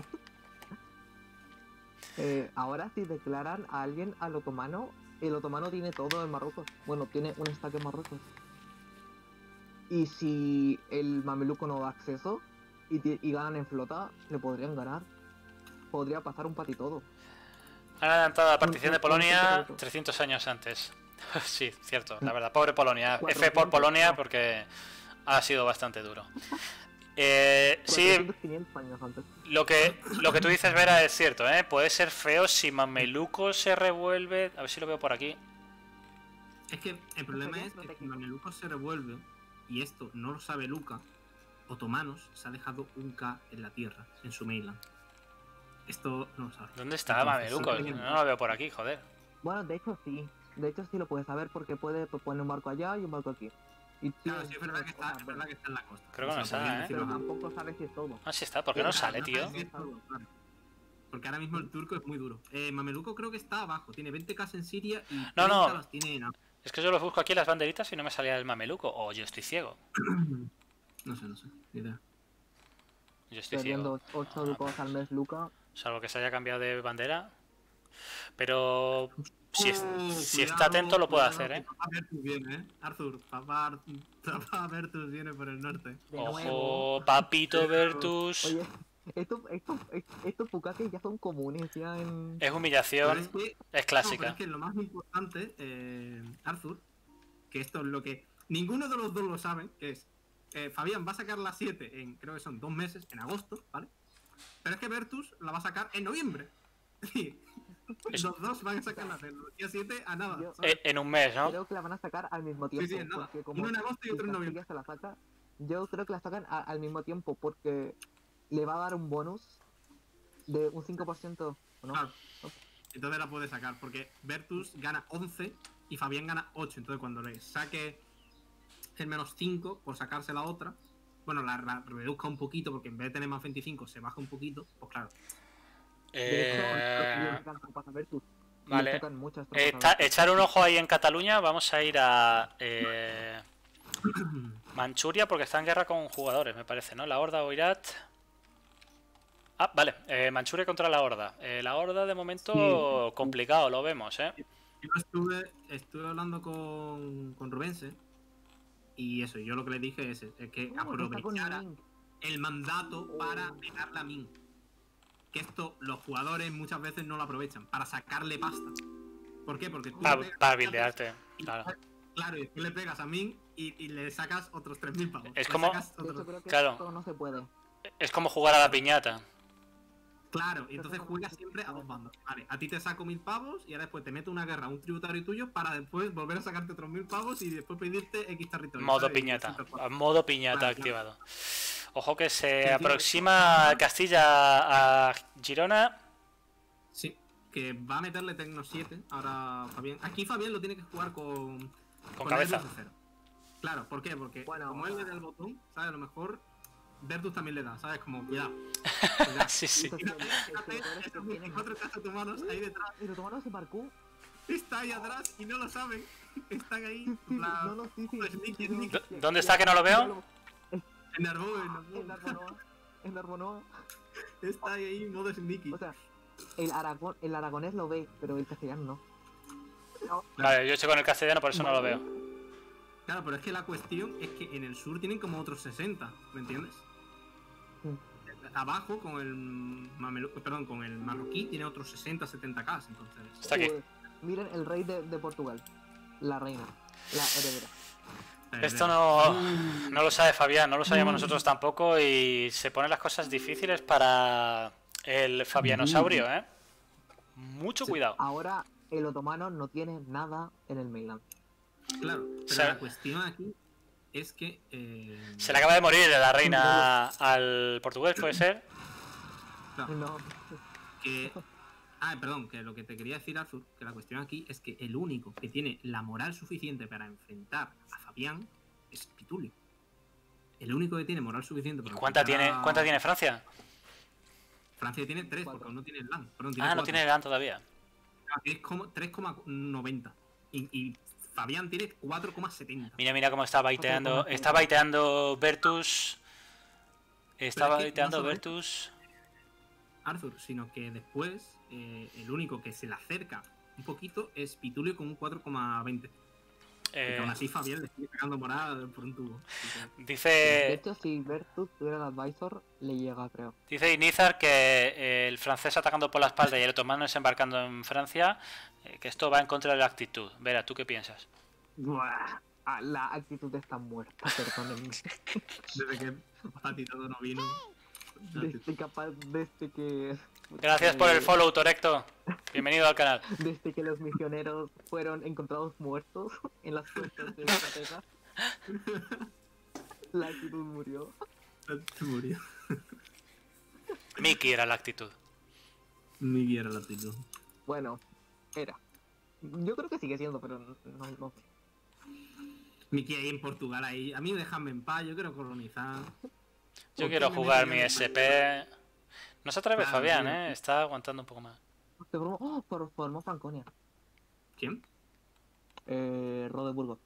Eh, ahora si declaran a alguien al otomano, el otomano tiene todo en Marruecos. Bueno, tiene un stack en Marruecos. Y si el mameluco no da acceso y, y ganan en flota, le podrían ganar. Podría pasar un patitodo. Han adelantado la partición de Polonia secreto. 300 años antes. [LAUGHS] sí, cierto, la verdad. Pobre Polonia. F por Polonia porque ha sido bastante duro. [LAUGHS] Eh, sí, 400, 500 años antes. lo que, lo que tú dices, Vera, es cierto. ¿eh? Puede ser feo si Mameluco se revuelve. A ver si lo veo por aquí. es que el problema sería es que si Mameluco se revuelve, y esto no lo sabe Luca, Otomanos se ha dejado un K en la tierra, en su mainland. Esto no lo sabe. ¿Dónde está Mameluco? No lo veo por aquí, joder. Bueno, de hecho sí. De hecho sí lo puedes saber porque puede pues, poner un barco allá y un barco aquí. Y Claro, sí, sí, es verdad que está, es verdad que está en la costa. Creo que O no podrían ¿eh? Pero tampoco sabes si es todo. Ah, sí está. ¿Por qué no sale, tío? Sí, está duro, claro. Porque ahora mismo el turco es muy duro. Eh, Mameluco creo que está abajo. Tiene 20k en Siria y No, no. 30 las tiene en. Es que yo los busco aquí en las banderitas y no me salía el Mameluco. O yo estoy ciego. [CLEARS THROAT] No sé, no sé. Ni idea. Yo estoy ciego. Perdiendo 8 ducados al mes, Luca. Salvo que se haya cambiado de bandera. Pero si, es- Oh, si cuidado, está atento lo puede hacer, ¿eh? Papá Bertus viene, ¿eh? Arthur, papá, Bertus viene por el norte. De nuevo. Ojo, papito Vertus. Oye, estos, estos, estos ya son comunes ya en... Es humillación, es que, es no, pero clásica. es que lo más importante, eh, Arthur, que esto es lo que ninguno de los dos lo saben, que es eh, Fabián va a sacar la 7 en, creo que son dos meses, en agosto, ¿vale? Pero es que Vertus la va a sacar en noviembre. [LAUGHS] Los dos van a sacar la del día 7 a nada. Yo- ¿sabes? Eh, En un mes, ¿no? Creo que la van a sacar al mismo tiempo. sí, en nada. porque como Uno en agosto y otro en noviembre. se la saca, yo creo que la sacan a- al mismo tiempo porque le va a dar un bonus de un 5%, ¿o ¿no? Claro. Entonces la puede sacar, porque Vertus gana 11 y Fabián gana 8. Entonces cuando le saque el menos 5 por sacarse la otra, bueno, la, la reduzca un poquito, porque en vez de tener más 25 se baja un poquito, pues claro. De hecho, Eh, vale. Eh, echar un ojo ahí en Cataluña. Vamos a ir a eh, Manchuria porque está en guerra con jugadores, me parece, ¿no? La Horda o Irat. Ah, vale. eh, Manchuria contra la Horda. Eh, la Horda de momento complicado, lo vemos, ¿eh? Yo estuve, estuve hablando con, con Rubense Y eso, yo lo que le dije es, es que Uh, aprovechara el mandato para pegar la min. Que esto los jugadores muchas veces no lo aprovechan, para sacarle pasta. ¿Por qué? Porque tú Para, le pegas para a buildearte. y- Claro. Claro, y tú le pegas a Min y, y le sacas otros 3.000 pavos. Es como- sacas De otros- hecho, creo que Claro. esto no se puede. Es como jugar a la piñata. Claro, y entonces juegas siempre a dos bandos. Vale, a ti te saco mil pavos y ahora después te meto una guerra a un tributario tuyo para después volver a sacarte otros mil pavos y después pedirte X territorio. Modo ¿sabes? Piñata. Modo piñata Claro, claro. Ojo que se aproxima Castilla a Girona. Sí, que va a meterle Tecno 7 ahora Fabián. Aquí Fabián lo tiene que jugar con, Con el cabeza. Cero. Claro, ¿por qué? Porque Bueno. como él le da el botón, ¿sabes? A lo mejor Vertus también le da, ¿sabes? Como cuidado. [LAUGHS] Cuidado. Sí, sí. Eso sí, Fíjate, el fíjate, jugador es que esos tiene- 24 casos humanos ahí detrás. Y los humanos se parkour. Está ahí atrás y no lo saben. Están ahí. sí. pues, Sneaky, Sí, sí, sneaky. sí. ¿Dónde está que no lo veo? En Arbor, en Arbor. En Arbonoa. En Arbonoa. Está ahí, ahí modo sneaky. O sea, el, Aragón, el aragonés lo ve, pero el castellano no. Vale, yo estoy con el castellano, por eso no lo veo. Claro, pero es que la cuestión es que en el sur tienen como otros 60, ¿me entiendes? Mm. Abajo con el mamelu- perdón, con el marroquí tiene otros 60, 70k, entonces. Está aquí. Pues, miren, el rey de, de Portugal. La reina. La heredera. Esto no, no lo sabe Fabián, no lo sabíamos nosotros tampoco y se ponen las cosas difíciles para el Fabianosaurio, ¿eh? Mucho cuidado. Ahora el otomano no tiene nada en el mainland. Claro, pero Se- la cuestión aquí es que. eh, Se le acaba de morir la reina al portugués, ¿puede ser? claro, No. que- Ah, perdón, que lo que te quería decir, Arthur, que la cuestión aquí es que el único que tiene la moral suficiente para enfrentar a Fabián es Pitulio. El único que tiene moral suficiente para ¿Cuánta enfrentar tiene, a- ¿Cuánta tiene Francia? Francia tiene 3, Cuatro. porque aún no tiene el LAN. Perdón, Ah, no tiene todavía. Ah, es como 3,90. Y, y Fabián tiene 4,70. Mira, mira cómo está baiteando. Está baiteando Vertus. Está Pero es que baiteando no Vertus. Arthur, sino que después eh, el único que se le acerca un poquito es Pitulio con un 4,20. Y Eh, aún así Fabián le sigue sacando morada por un tubo. Que- De dice, hecho, si Vertus tuviera el advisor, le llega, creo. dice Inizar que eh, el francés atacando por la espalda y el otomano desembarcando en Francia, eh, que esto va en contra de la actitud. Vera, ¿tú qué piensas? Buah, La actitud está muerta, perdónenme. [LAUGHS] Desde que Pati todo no vino. Desde, capaz, desde que. Gracias por el eh, follow, Torecto. Bienvenido al canal. [LAUGHS] Desde que los misioneros fueron encontrados muertos en las costas de Estratega. [LAUGHS] La actitud murió. Se murió. Mickey era la actitud. Ni quiera la actitud. Bueno, era. Yo creo que sigue siendo, pero no, no, sé. Miki ahí en Portugal ahí. A mí déjame en paz, yo quiero colonizar. Yo ¿Por quiero jugar mi SP. No se atreve Claro, Fabián. ¿eh? Está aguantando un poco más. Oh, for- formó Franconia. ¿Quién? Eh, Rodeburgo.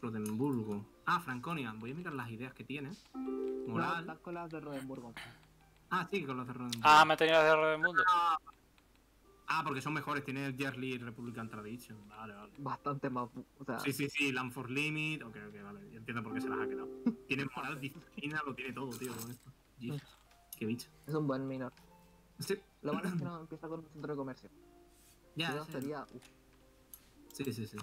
Rodenburgo. Ah, Franconia. Voy a mirar las ideas que tiene. No, Moral. está con las de Rodeburgo. Ah, sí, con los de Rodenburgo. Ah, me que hacer del mundo. Ah, porque son mejores. Tiene el Yearly Republican Tradition. Vale, vale. Bastante más. O sea, Sí, sí, sí. Land for Limit. Ok, ok, vale. Entiendo por qué se las ha quedado. Tiene moral, disciplina, lo tiene todo, tío, con esto. [LAUGHS] Jesus. Qué bicho. es un buen minor. Sí, Lo malo es que no [CLEARS THROAT] empieza con un centro de comercio. ya. Si no, sí. sería. Sí, sí, sí.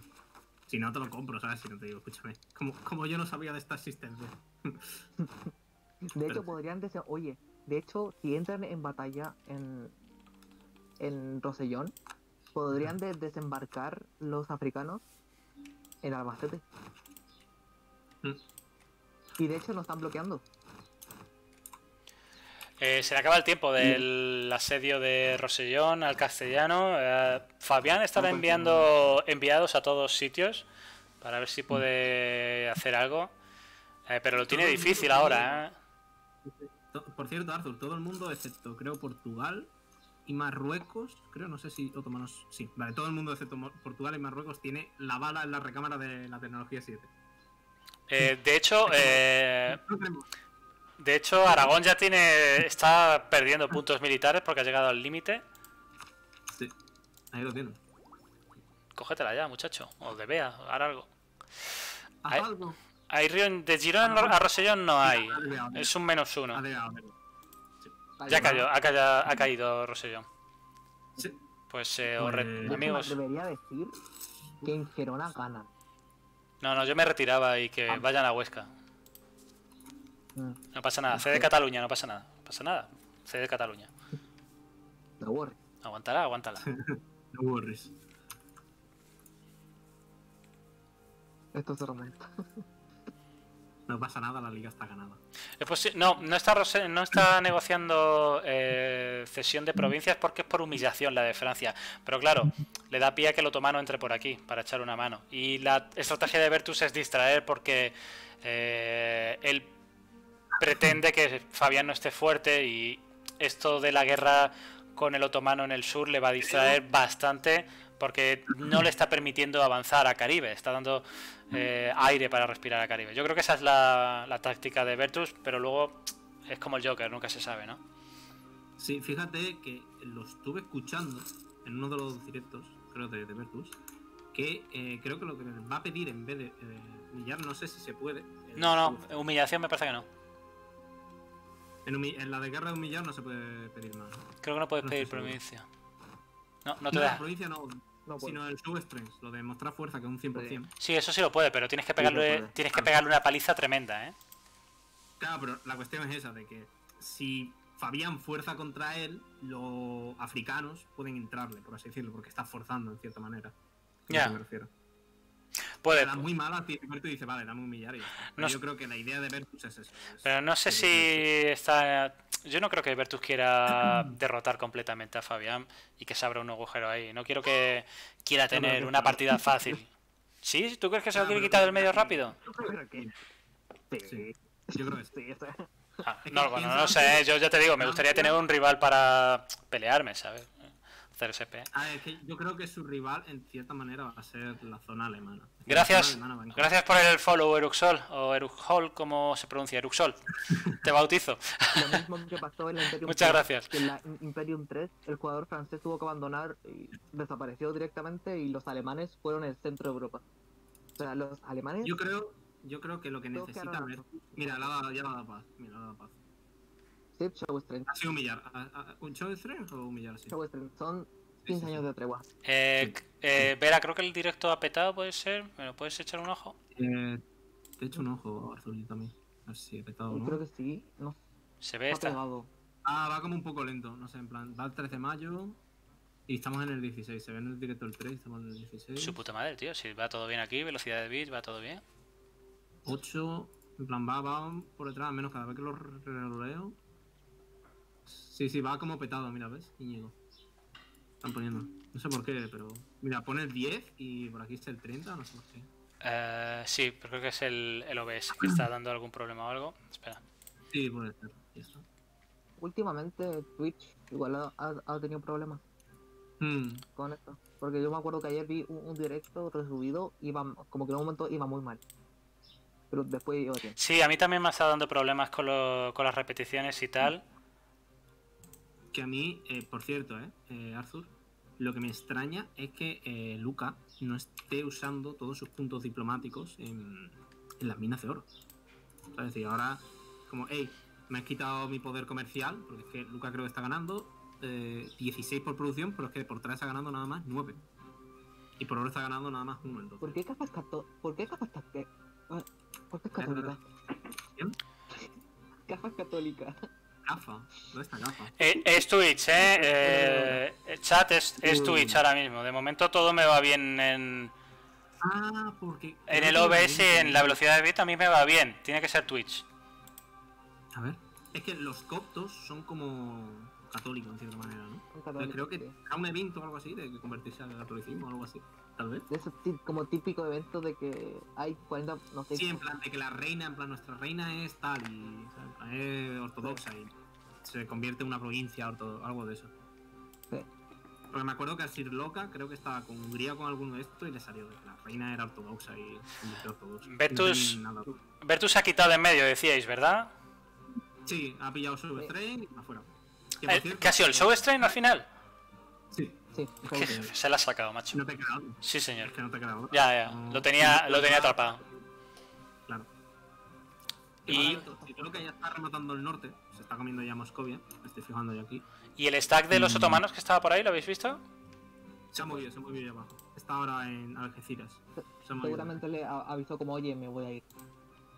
Si no te lo compro, ¿sabes? Si no te digo, escúchame. Como, como yo no sabía de esta existencia. [LAUGHS] De hecho, podrían decir, oye, de hecho, si entran en batalla en, en Rosellón, podrían de- desembarcar los africanos en Albacete. Mm. Y de hecho nos están bloqueando. Eh, se le acaba el tiempo del asedio de Rosellón al castellano. Eh, Fabián estará enviando enviados a todos sitios para ver si puede hacer algo. Eh, pero lo tiene difícil ahora, ¿eh? Por cierto, Arthur, todo el mundo, excepto creo Portugal y Marruecos, creo, no sé si otomanos. Sí, vale, todo el mundo, excepto Portugal y Marruecos, tiene la bala en la recámara de la tecnología 7. Eh, de hecho, [LAUGHS] eh, de hecho, Aragón ya tiene está perdiendo puntos militares porque ha llegado al límite. Sí, ahí lo tienen. Cógetela ya, muchacho. O de Bea, hará algo. Haz Ay. algo. Hay río de Girón a Rosellón no hay. Es un menos uno. Ya cayó, ha, calla- ha caído Rosellón. Sí. Pues, eh, os re- Pues- amigos. Debería decir que en Gerona ganan. No, no, yo me retiraba y que vayan a Huesca. Mm, No pasa nada. C de Cataluña, no pasa nada. No pasa nada. C de Cataluña. No worry. Aguántala, aguántala. [LAUGHS] No worries. Esto se remonta. [LAUGHS] No pasa nada, la liga está ganada. Es no, no está, Rose- no está [LAUGHS] negociando eh, cesión de provincias porque es por humillación la de Francia. Pero claro, le da pie a que el otomano entre por aquí para echar una mano. Y la estrategia de Bertus es distraer porque eh, él pretende que Fabián no esté fuerte y esto de la guerra con el otomano en el sur le va a distraer bastante porque no le está permitiendo avanzar a Caribe, está dando eh, aire para respirar a Caribe. Yo creo que esa es la, la táctica de Bertus, pero luego es como el Joker, nunca se sabe, ¿no? Sí, fíjate que lo estuve escuchando en uno de los directos, creo de, de Vertus, que eh, creo que lo que va a pedir en vez de eh, humillar, no sé si se puede. eh, No, no, humillación me parece que no. En, la de guerra de humillar no se puede pedir más. Creo que no puedes No pedir provincia. No, no te No, la da. provincia no, No sino el show strength, lo de mostrar fuerza, que es un 100%. Sí, eso sí lo puede, pero tienes que pegarle, tienes que pegarle una paliza tremenda, ¿eh? Claro, pero la cuestión es esa, de que si Fabián fuerza contra él, los africanos pueden entrarle, por así decirlo, porque está forzando en cierta manera. A Ya. eso me refiero. Puede. Da muy mala, Bertus dice, vale, dame y. Pero No yo sé- creo que la idea de Bertus es eso. es- Pero no sé si está. Yo no creo que Bertus quiera [CLEARS THROAT] derrotar completamente a Fabián y que se abra un agujero ahí. No quiero que quiera tener una partida fácil. [LAUGHS] ¿Sí? ¿Tú crees que se lo quiere quitar del medio rápido? Yo creo que sí. Sí. Yo creo que sí. Ah, no, bueno, no sé, que- yo ya te digo, me gustaría tener un rival para pelearme, ¿sabes? Ah, es que yo creo que su rival, en cierta manera, va a ser la zona alemana. Gracias, La zona alemana gracias por el follow, Eruxol, o Eruxol, como se pronuncia, Eruxol. [LAUGHS] Te bautizo. Lo mismo que pasó en la Imperium [LAUGHS] Muchas 3, gracias. que en la Imperium 3 el jugador francés tuvo que abandonar y desapareció directamente y los alemanes fueron el centro de Europa. O sea, los alemanes Yo creo, yo creo que lo que necesita quedaron- Bertus... Mira, la, ha dado- ya dado paz. Mira, le ha dado paz. Sí, Show Strength. ¿Ha sido humillar? ¿Ha- ha- ¿Un show de strength o humillar así? Strength. Son 15 años de tregua. Eh, eh, Vera, creo que el directo ha petado, ¿puede ser? ¿Me lo puedes echar un ojo? Eh, te he hecho un ojo, Arthur, yo también. A ver si he petado, Yo ¿no? creo que sí. No Se ve pegado. Ah, va como un poco lento, no sé, en plan, va el 13 de mayo y estamos en el 16, se ve en el directo el 3, estamos en el 16. Su puta madre, tío. Si va todo bien aquí, velocidad de bit, va todo bien. 8, en plan, va, va por detrás, al menos cada vez que lo re- releo. Sí, sí, va como petado, mira, ¿ves? Íñigo. Están poniendo. No sé por qué, pero. Mira, pone el 10 y por aquí está el 30, no sé por qué. Eh, sí, pero creo que es el, el OBS que está dando algún problema o algo. Espera. Sí, puede ser. Ya está. Últimamente Twitch igual ha, ha- tenido problemas Hmm, con esto. Porque yo me acuerdo que ayer vi un, un directo resubido, iba, como que en un momento iba muy mal. Pero después iba bien. Sí, a mí también me ha estado dando problemas con, lo- con las repeticiones y tal. Que a mí, eh, por cierto, eh, eh, Arthur, lo que me extraña es que eh, Luca no esté usando todos sus puntos diplomáticos en, en las minas de oro. O sea, Es decir, ahora, como, hey, me has quitado mi poder comercial, porque es que Luca creo que está ganando eh, 16 por producción, pero es que por 3 está ganando nada más 9. Y por oro está ganando nada más 1 entonces. ¿Por qué capas cató ¿Por qué capas ¿Por qué es católica? ¿Quién? Cajas católica. Gafa, ¿dónde está Gafa? Eh, es Twitch, ¿eh? Eh, el chat es, es. Twitch ahora mismo. De momento todo me va bien en, Ah, porque. en el OBS, en la velocidad de bit a mí me va bien. Tiene que ser Twitch. A ver. Es que los coptos son como católicos en cierta manera, ¿no? Creo que sí. a un evento o algo así de que convertirse al catolicismo o algo así, tal vez. Ti- como típico evento de que hay 40, no sé, Sí, en plan de que la reina, en plan nuestra reina es tal y o sea, en plan, es ortodoxa y se convierte en una provincia ortodoxa, algo de eso. Sí. Porque me acuerdo que al Sir Loca creo que estaba con Hungría con alguno de estos y le salió la reina era ortodoxa y ortodoxa. No. Bertus se ha quitado de en medio, decíais, ¿verdad? Sí, ha pillado su strain y afuera. Eh, ¿Qué ha sido el show strain al final? Sí, sí, Que [LAUGHS] se la ha sacado, macho. no te queda otra. Sí, señor. Es que no te queda otra. Ya, ya. Lo tenía, lo tenía atrapado. Y- creo que ya está rematando el norte, se está comiendo ya Moscovia, me estoy fijando yo aquí. ¿Y el stack de los otomanos que estaba por ahí, lo habéis visto? Se ha movido, se ha movido ya abajo. Está ahora en Algeciras. Se ha movido. Seguramente le avisó como, oye, me voy a ir.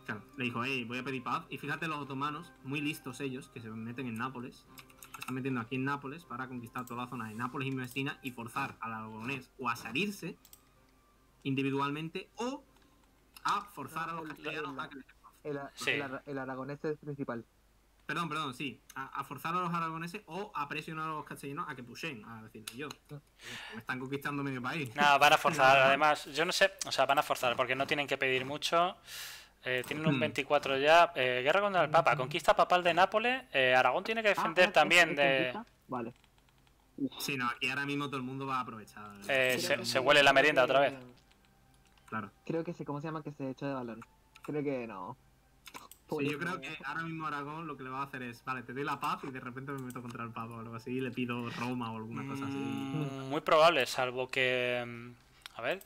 Claro, le dijo, hey, voy a pedir paz. Y fíjate los otomanos, muy listos ellos, que se meten en Nápoles. Se están metiendo aquí en Nápoles para conquistar toda la zona de Nápoles y Messina y forzar al aragonés o a salirse individualmente o a forzar a los castellanos a que les El, Sí. el ara- el aragonés es principal. Perdón, perdón, sí. A, a forzar a los aragoneses o a presionar a los castellanos a que pushen, a decir yo. Me están conquistando medio país. No, van a forzar, [LAUGHS] además, yo no sé, o sea, van a forzar porque no tienen que pedir mucho. eh, tienen un Hmm. 24 ya. eh, guerra contra el Papa, conquista papal de Nápoles. eh, Aragón tiene que defender Ah, también ¿es- es de. conquista? Vale. Sí, no, aquí ahora mismo todo el mundo va a aprovechar. Eh, se, huele la merienda otra vez. Claro. Creo que sí, ¿cómo se llama? Que se echó de balón. Creo que no. Sí, yo creo que ahora mismo Aragón lo que le va a hacer es, vale, te doy la paz y de repente me meto contra el Papa o algo así y le pido Roma o alguna cosa así. Mm, Muy probable, salvo que. mm, A ver.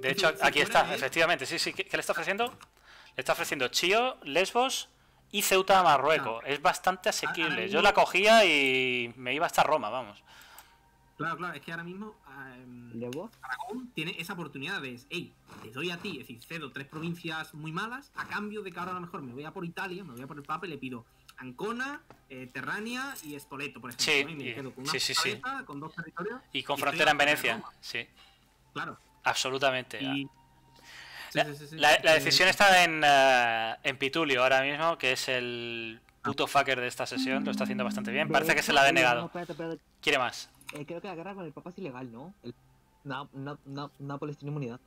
De hecho, aquí está, efectivamente. Sí, sí. ¿Qué, qué le está ofreciendo? Le está ofreciendo Chío, Lesbos y Ceuta a Marruecos. Es bastante asequible. ahora Yo la cogía y me iba hasta Roma, vamos. Claro, claro, es que ahora mismo ¿Llevo? Aragón tiene esa oportunidad de, hey, te doy a ti, es decir, cedo tres provincias muy malas a cambio de que ahora a lo mejor me voy a por Italia, me voy a por el Papa y le pido Ancona, eh, Terrania y Spoleto, por ejemplo. Sí, ¿no? y me y- quedo con una sí, sí, con dos territorios. Y con Y frontera en Venecia. Sí, Claro. absolutamente. Y... La, sí, sí, sí. la- la Eh, decisión está en, eh, en Pitulio ahora mismo, que es el puto fucker de esta sesión. Lo está haciendo bastante bien. Parece que se la ha denegado. Quiere más. Eh, creo que la guerra con el Papa es ilegal, ¿no? El... Na- Na- Na- Nápoles tiene inmunidad.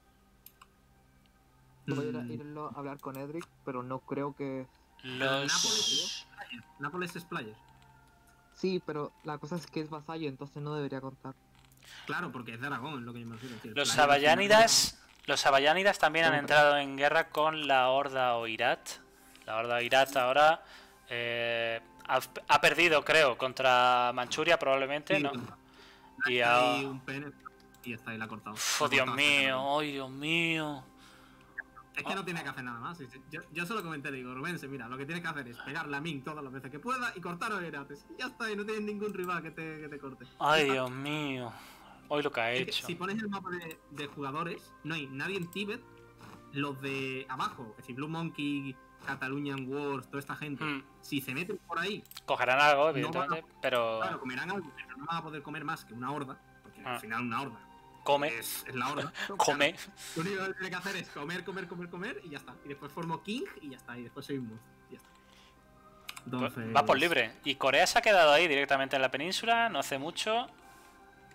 Voy a ir a, mm, irlo a hablar con Edric, pero no creo que... Los. Nápoles. Es player. Sí, pero la cosa es que es vasallo, entonces no debería contar. Claro, porque es de Aragón, es lo que yo me refiero. decir, Los Sabayánidas. Los Sabayánidas también han entrado en guerra con la Horda Oirat. La Horda Oirat ahora eh, ha, ha perdido, creo, contra Manchuria probablemente, Sí, ¿no? Y un pene y está ahí la ha cortado. La ha Dios mío, ay, Dios mío. Es que no tiene que hacer nada más. Yo, yo solo comenté, digo, Rubense, mira, lo que tienes que hacer es pegarle a Ming todas las veces que pueda y cortar Oerates. Y ya está, y no tienes ningún rival que te, que te corte. Ay. Dios mío. Hoy lo que ha hecho. si pones el mapa de, de jugadores, no hay nadie en Tíbet. Los de abajo, es decir, Blue Monkey, Catalunian Wars, toda esta gente, Hmm, si se meten por ahí, Cogerán algo, No evidentemente, pero claro, comerán algo, pero no van a poder comer más que una horda. Porque Ah. al final una horda come, es, es la horda. [LAUGHS] come. Lo único que tiene que hacer es comer, comer, comer, comer y ya está. Y después formo King y ya está. Y después soy un monstruo. Y ya está. Entonces... Va por libre. Y Corea se ha quedado ahí directamente en la península, no hace mucho.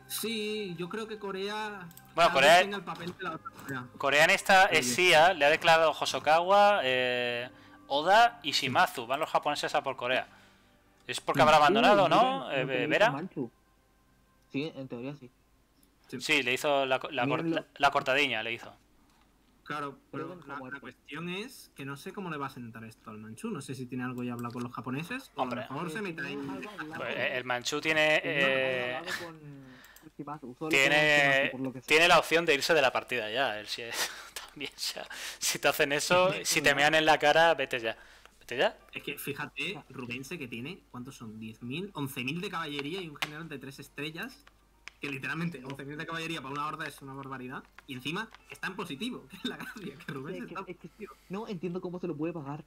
Sí, yo creo que Corea. Bueno, Corea- tenga el papel de la otra Corea. Corea en esta es. SIA, le ha declarado Hosokawa, eh, Oda y Shimazu. Van los japoneses a por Corea. Es porque habrá abandonado, ¿no? Eh, Vera. Manchu. Sí, en teoría sí. Sí, le hizo la, la cor- Mírenlo. la- la cortadiña, le hizo. Claro, pero la, cuestión es que no sé cómo le va a sentar esto al Manchú. No sé si tiene algo ya hablado con los japoneses. O Hombre. a lo mejor se mete ahí. Pues, eh, el Manchú tiene eh, tiene Tiene... la opción de irse de la partida ya. Él sí es- [LAUGHS] también ya. Si te hacen eso, si te mean en la cara, vete ya. Vete ya. Es que fíjate, Rubense que tiene, ¿cuántos son? ¿10.000? 11.000 de caballería y un general de 3 estrellas. Que literalmente 11.000 de caballería para una horda es una barbaridad. Y encima está en positivo, que es la gracia, que Rubense Es que- está es que-. No entiendo cómo se lo puede pagar.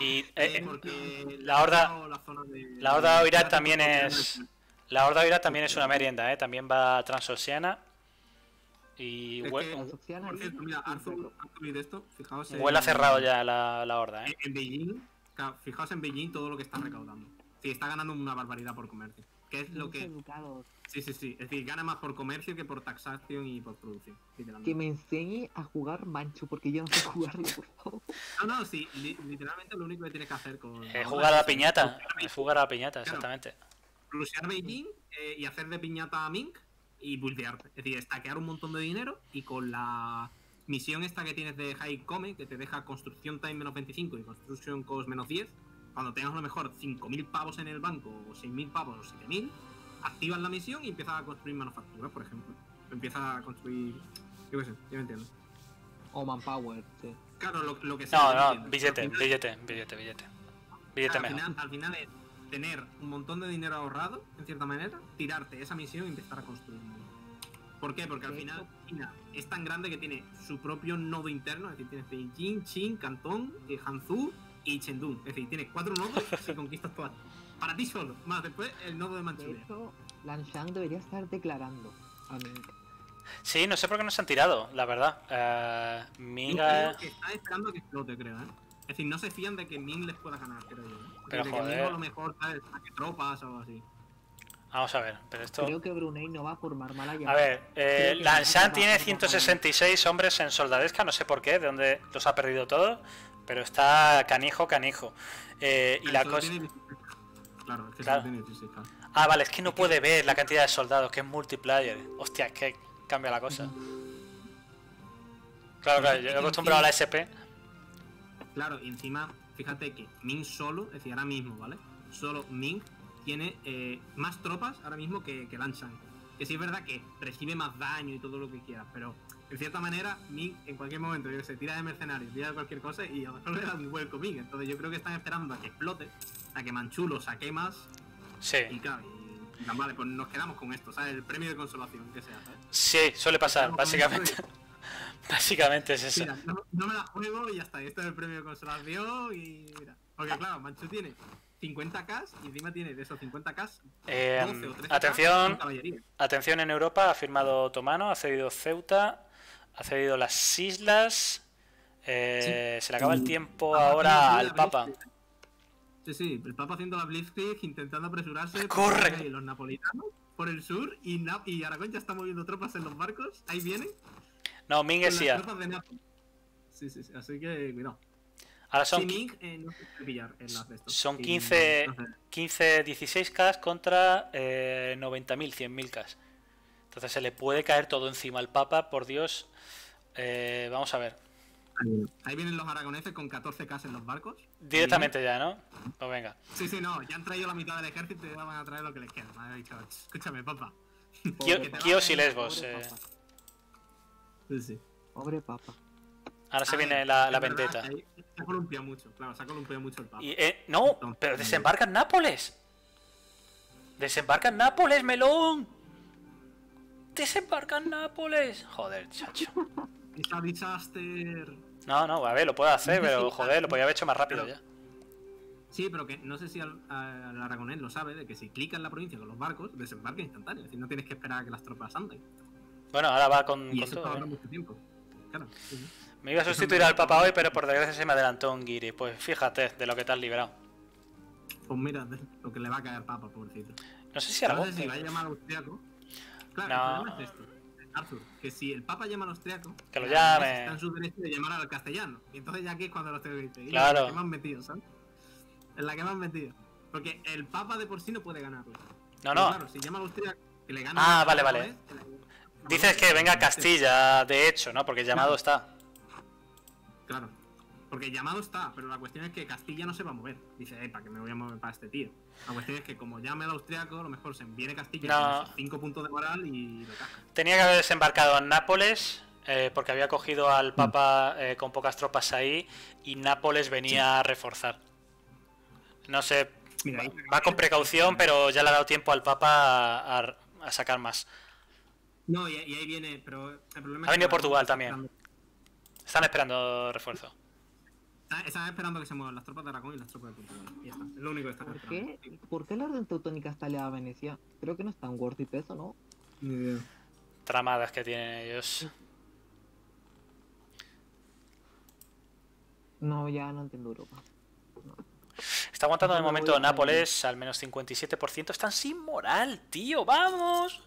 Y Eh, eh, eh, porque la horda- dado zona de- la horda de- Oirat de- también de- es- la Horda Oira también es una merienda, ¿eh? También va transoceana. Y Es hue- que, Transoceana por y- cierto, mira, Arthur, Arthur y de esto, fijaos en, huele cerrado ya la, la Horda, ¿eh? en, en Beijing, fijaos en Beijing todo lo que está recaudando. Sí, está ganando una barbaridad por comercio. Que es lo que. Sí, sí, sí. Es decir, gana más por comercio que por taxación y por producción. Que me enseñe a jugar Manchu, porque yo no sé jugarlo, por favor. No, no, sí. li- literalmente lo único que tienes que hacer con. Es jugar a la piñata. Es jugar a la piñata, Claro. Rushear Beijing eh, y hacer de piñata a Mink y buildear. Es decir, estaquear un montón de dinero y con la misión esta que tienes de High Come, que te deja construcción time menos 25 y construction cost menos 10, cuando tengas a lo mejor 5.000 pavos en el banco o 6.000 pavos o 7.000, activas la misión y empiezas a construir manufacturas, por ejemplo. Empiezas a construir... Yo qué sé, ya me entiendo. O Manpower, sí. Claro, lo, lo que sea. No, no, billete, final- billete, billete, billete. Billete al, mejor. final, al final es tener un montón de dinero ahorrado, en cierta manera, tirarte esa misión y empezar a construir. ¿Por qué? Porque al De final hecho- China es tan grande que tiene su propio nodo interno, es decir, tienes Beijing, Qin, Cantón, eh, Hanzhou y Chengdu. Es decir, tienes cuatro nodos y [LAUGHS] conquistas todas. Para ti solo, más después el nodo de De Manchuria. hecho, Lanshan debería estar declarando a mí. Sí, no sé por qué no se han tirado, la verdad. Eh, Yo Minga. creo que está esperando a que explote, creo, ¿eh? Es decir, no se fían de que Ming les pueda ganar, creo yo. ¿eh? Pero que joder. Ming a lo mejor ¿sabes? saque tropas o algo así. Vamos a ver, pero esto. Creo que Brunei no va a formar mala A llamada. ver, eh, a tiene formar 166 hombres en soldadesca, no sé por qué, de dónde los ha perdido todo, pero está canijo, canijo. Eh, y Ah, la cosa. tiene 16, Claro, es que Claro. tiene 16, claro. Ah, vale, es que no puede ver la cantidad de soldados, que es multiplayer. Hostia, es que cambia la cosa. Claro, claro, yo he acostumbrado a la SP. Claro, y encima, fíjate que Ming solo, es decir, ahora mismo, ¿vale? Solo Ming tiene eh, más tropas ahora mismo que, que Lan Shan. Que sí es verdad que recibe más daño y todo lo que quieras, pero en cierta manera, Ming en cualquier momento yo que sé, tira de mercenarios, tira de cualquier cosa y a lo mejor le da un vuelco Ming. Entonces yo creo que están esperando a que explote, a que Manchu lo saque más y Sí, claro, y, y, vale, pues nos quedamos con esto, ¿sabes? El premio de consolación que sea, ¿sabes? sí, suele pasar, básicamente. [LAUGHS] esto [LAUGHS] Básicamente es eso. Mira, no, no me la juego y ya está, este es el premio de consolación y mira. Porque claro, Manchu tiene 50k y encima tiene de esos 50k Eh, 12 o 13 atención, atención en Europa, ha firmado Otomano, ha cedido Ceuta, ha cedido las islas. eh, Se le acaba el tiempo ahora al Papa. Blitzkrieg. Sí, sí, el Papa haciendo la Blitzkrieg, intentando apresurarse. ¡Corre! porque Los napolitanos por el sur y, y Aragón ya está moviendo tropas en los barcos. Ahí vienen. No, Ming es IA. Sí, sí, sí, así que cuidado. Ahora Sí, son, Ming eh, no se puede pillar en las de estos. son Y- 15, entonces, 15 16k contra eh, 90.000, 100.000k. Entonces se le puede caer todo encima al Papa, por Dios. Eh, vamos a ver. Ahí vienen. Los aragoneses con 14k en los barcos. Directamente ya, ¿no? Pues venga. Sí, sí, no, ya han traído la mitad del ejército y ahora van a traer lo que les queda. Me ha dicho, escúchame, papá. Kio- Kios y Lesbos. Pobre eh. Sí, sí. Pobre papa. Ahora se A ver, viene la, la verdad vendetta. ahí Se ha columpiado mucho, claro, se ha columpiado mucho el papa. Y, eh, no, Entonces, pero desembarca en Nápoles. Desembarca en Nápoles, melón. Desembarca en Nápoles. Joder, chacho. [LAUGHS] Esa disaster. No, no, a ver, lo puedo hacer, pero joder, lo podía haber hecho más rápido pero- ya. Sí, pero que no sé si al, al aragonés lo sabe, de que si clica en la provincia con los barcos, desembarca instantáneo. Es decir, no tienes que esperar a que las tropas anden. Bueno, ahora va con, Y con eso todo. ¿eh? mucho tiempo. Claro. sí, sí. Me iba a sustituir al Papa hoy, pero por desgracia se me adelantó un guiri. Pues fíjate de lo que te has librado. Pues mira, lo que le va a caer papa, pobrecito. No sé si No Aragón. sé si va a llamar al austriaco. Claro, No. el problema es esto. Arthur, que si el Papa llama al austriaco, Que lo llame. Está en su derecho de llamar al castellano. Y entonces ya aquí es cuando los tengo que decir. Claro. En la que me han metido, ¿sabes? En la que me han metido. Porque el Papa de por sí no puede ganarlo. No, Pero no. Claro, si llama al austriaco, que le gana. Ah, al vale, vale. Dices que venga a Castilla, de hecho, ¿no? Porque el llamado está. Claro. Porque llamado está, pero la cuestión es que Castilla no se va a mover. Dice, eh, ¿para qué me voy a mover para este tío? La cuestión es que como llame al austriaco, a lo mejor se viene Castilla No. con 5 puntos de moral y lo caja. Tenía que haber desembarcado en Nápoles, eh, porque había cogido al Mm. Papa eh, con pocas tropas ahí, y Nápoles venía a reforzar. No sé, Mira, va, con precaución, pero ya le ha dado tiempo al Papa a, a- a sacar más. No, y, y ahí viene, pero el problema Ha es que venido Portugal también. esperando- Están esperando refuerzo. Está- Están esperando que se muevan las tropas de Aragón y las tropas de Portugal. Y ya está. Es lo único que están ¿Por esperando. qué? ¿Por qué la orden teutónica está aliada a Venecia? Creo que no es tan worth it eso, ¿no? Ni idea. Tramadas que tienen ellos. No, ya no entiendo Europa. Está aguantando de me momento Nápoles al menos 57%. Están sin moral, tío. ¡Vamos!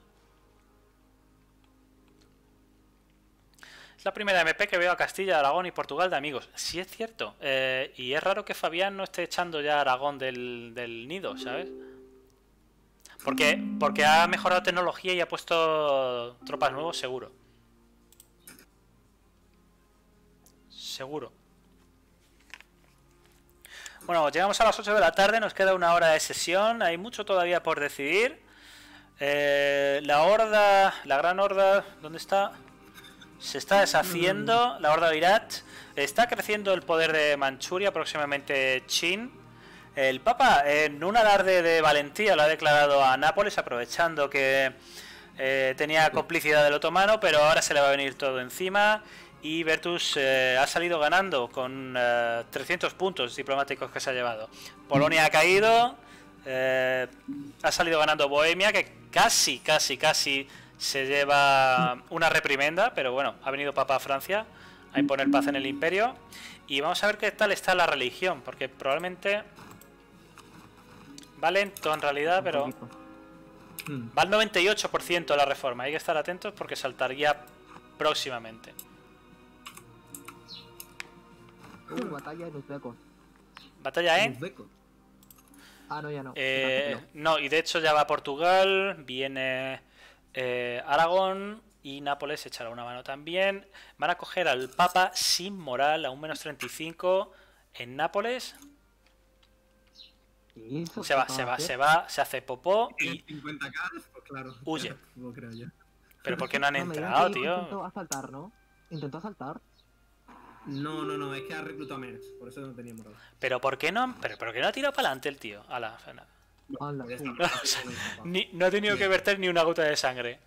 Es la primera MP que veo a Castilla, Aragón y Portugal de amigos. Sí es cierto. Eh, y es raro que Fabián no esté echando ya a Aragón del, del nido, ¿sabes? Porque, porque ha mejorado tecnología y ha puesto tropas nuevos, seguro. Seguro. Bueno, llegamos a las 8 de la tarde, nos queda una hora de sesión, hay mucho todavía por decidir. Eh, la horda, la gran horda, ¿dónde está? Se está deshaciendo la horda de Irat. Está creciendo el poder de Manchuria, próximamente Chin. El Papa, en un alarde de valentía, lo ha declarado a Nápoles, aprovechando que eh, tenía complicidad del otomano, pero ahora se le va a venir todo encima. Y Bertus eh, ha salido ganando con eh, 300 puntos diplomáticos que se ha llevado. Polonia ha caído. eh, ha salido ganando Bohemia, que casi, casi, casi se lleva una reprimenda, pero bueno, ha venido Papa a Francia a imponer paz en el imperio. Y vamos a ver qué tal está la religión, porque probablemente va lento en realidad, pero. Hmm. va al 98% la reforma. Hay que estar atentos porque saltaría próximamente. Uh, batalla en uzbecos. Batalla, ¿eh? Uzbeko. Ah, no, ya no. Eh, no, y de hecho ya va Portugal, viene eh, Aragón y Nápoles echará una mano también. Van a coger al Papa sin moral a un menos 35 en Nápoles. Se va, ¿Qué se va, se va, se hace popó y... 50k, pues claro. Huye. No creo yo. Pero ¿por qué no han entrado, tío? Intentó asaltar, ¿no? Intentó asaltar. No, no, no, es que ha reclutado a Menes, por eso no tenía moral. Pero ¿por qué no, pero, ¿por qué no ha tirado para adelante el tío? Nada. Hala, Ya pum. está. O sea, Ni- no ha tenido que verter ni una gota de sangre.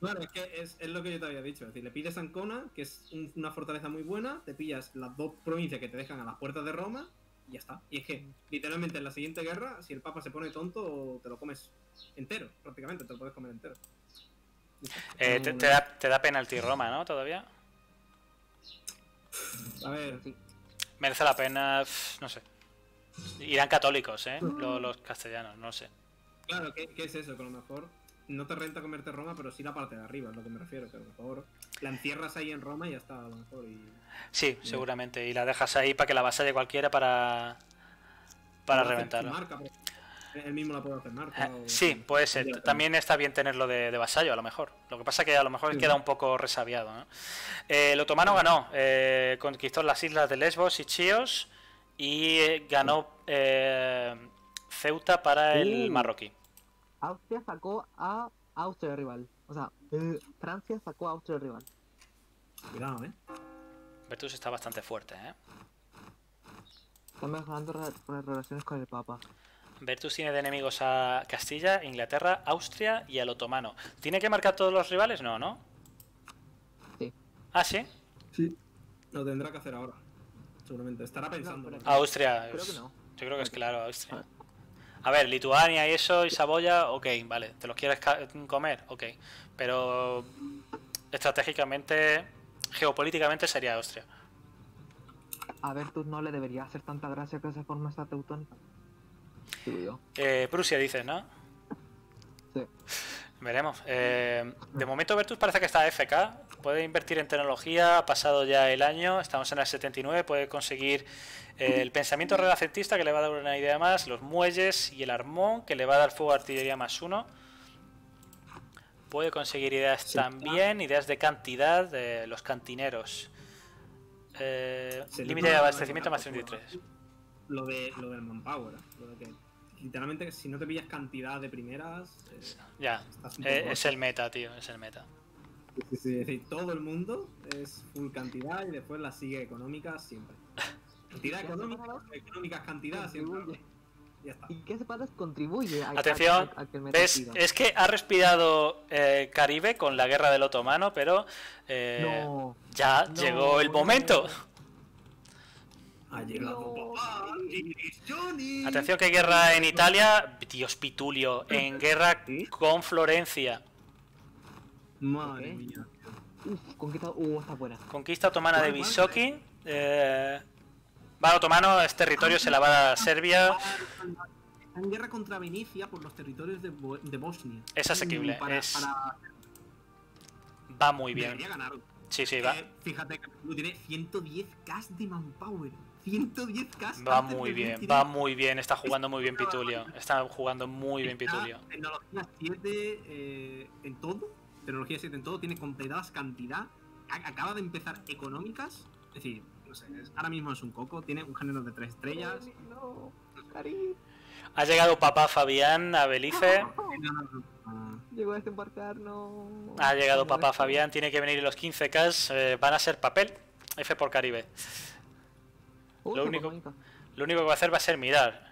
Claro, es que es, es lo que yo te había dicho. Es decir, le pides Ancona, que es un- una fortaleza muy buena, te pillas las dos provincias que te dejan a las puertas de Roma y ya está. Y es que, literalmente, en la siguiente guerra, si el Papa se pone tonto, te lo comes entero, prácticamente, te lo puedes comer entero. Eh, te, te da, te da penalti Roma, ¿no? Todavía. A ver, Sí. Merece la pena, no sé. Irán católicos, ¿eh? Lo- Los, castellanos, no sé. claro, ¿qué, qué es eso? Que a lo mejor no te renta comerte Roma, pero sí la parte de arriba, es lo que me refiero. Que a lo mejor la encierras ahí en Roma y ya está, a lo mejor. Y... Sí, seguramente. Y la dejas ahí para que la avasalle cualquiera para, para hacer reventarla. Marca, pero él mismo la puede hacer marca. Eh, o- Sí, puede ser. También está bien tenerlo de, de vasallo, a lo mejor. Lo que pasa que a lo mejor Sí. queda un poco resabiado. ¿no? Eh, el otomano ganó, eh, conquistó las islas de Lesbos y Chios y eh, ganó eh, Ceuta para el Uh. marroquí. Austria sacó a Austria rival. O sea, eh, Francia sacó a Austria rival. Cuidado, eh. Bertus está bastante fuerte. ¿eh? Están mejorando re- re- relaciones con el Papa. Bertus tiene de enemigos a Castilla, Inglaterra, Austria y al otomano. ¿Tiene que marcar todos los rivales? No, ¿no? Sí. Ah, sí. Sí. Lo tendrá que hacer ahora. Seguramente. Estará pensando. pero- Austria. Creo es- que no. Yo creo que es claro, Austria. Ah. A ver, Lituania y eso, y Saboya, ok, vale. ¿Te los quieres comer? Ok. Pero estratégicamente, geopolíticamente sería Austria. A Vertus no le debería hacer tanta gracia que se forme esta teutónica. Digo yo. Eh, Prusia dices, ¿no? Sí. [LAUGHS] Veremos. Eh, de momento Vertus parece que está FK. Puede invertir en tecnología. Ha pasado ya el año. Estamos en el 79. Puede conseguir eh, el pensamiento renacentista que le va a dar una idea más. Los muelles y el armón que le va a dar fuego de artillería más uno. Puede conseguir ideas Sí. también. Ideas de cantidad de los cantineros. Eh, límite de abastecimiento más época, 33. Lo, de, lo del manpower. Lo de que, literalmente, si no te pillas cantidad de primeras. eh, Ya. Eh, es el meta, tío. Es el meta. Sí, sí, es decir, todo el mundo es full cantidad y después la sigue económica siempre. Cantidad económica, separados, económicas cantidad siempre. Contribuye. Ya está. ¿Y qué separas contribuye a, Atención, a- a que el ¿Ves? Es que ha respirado eh, Caribe con la guerra del otomano, pero eh, No. ya no, llegó el no. momento. Ha llegado papá. Atención que hay guerra en Italia. Dios Pitulio, en guerra ¿Sí? con Florencia. Madre Ok. mía. Uf, conquista. Uh, está buena. Conquista otomana de. Visoki. Eh, va otomano, es territorio, se la va a Serbia. Está en guerra contra Venecia por los territorios de, Bo- de Bosnia. Es asequible, Para, es- para- Va muy bien. Ganar. Sí, sí, va, Eh, fíjate que tiene 110k de manpower. 110k. va muy bien, tiene va muy bien. Está jugando muy bien Pitulio. Está jugando muy bien Pitulio. Tecnología 7 eh, en todo. Tecnología 7 en todo. Tiene complicadas cantidad. Acaba de empezar económicas. Es decir, no sé, es- ahora mismo es un coco. Tiene un género de 3 estrellas. No, Cari. Ha llegado papá Fabián a Belice. [LAUGHS] No, no, no, Llegó a desembarcar, no. Ha llegado No papá esto. Fabián, tiene que venir los 15K, eh, van a ser papel. F por Caribe. Uy, único-. Lo único que va a hacer va a ser mirar.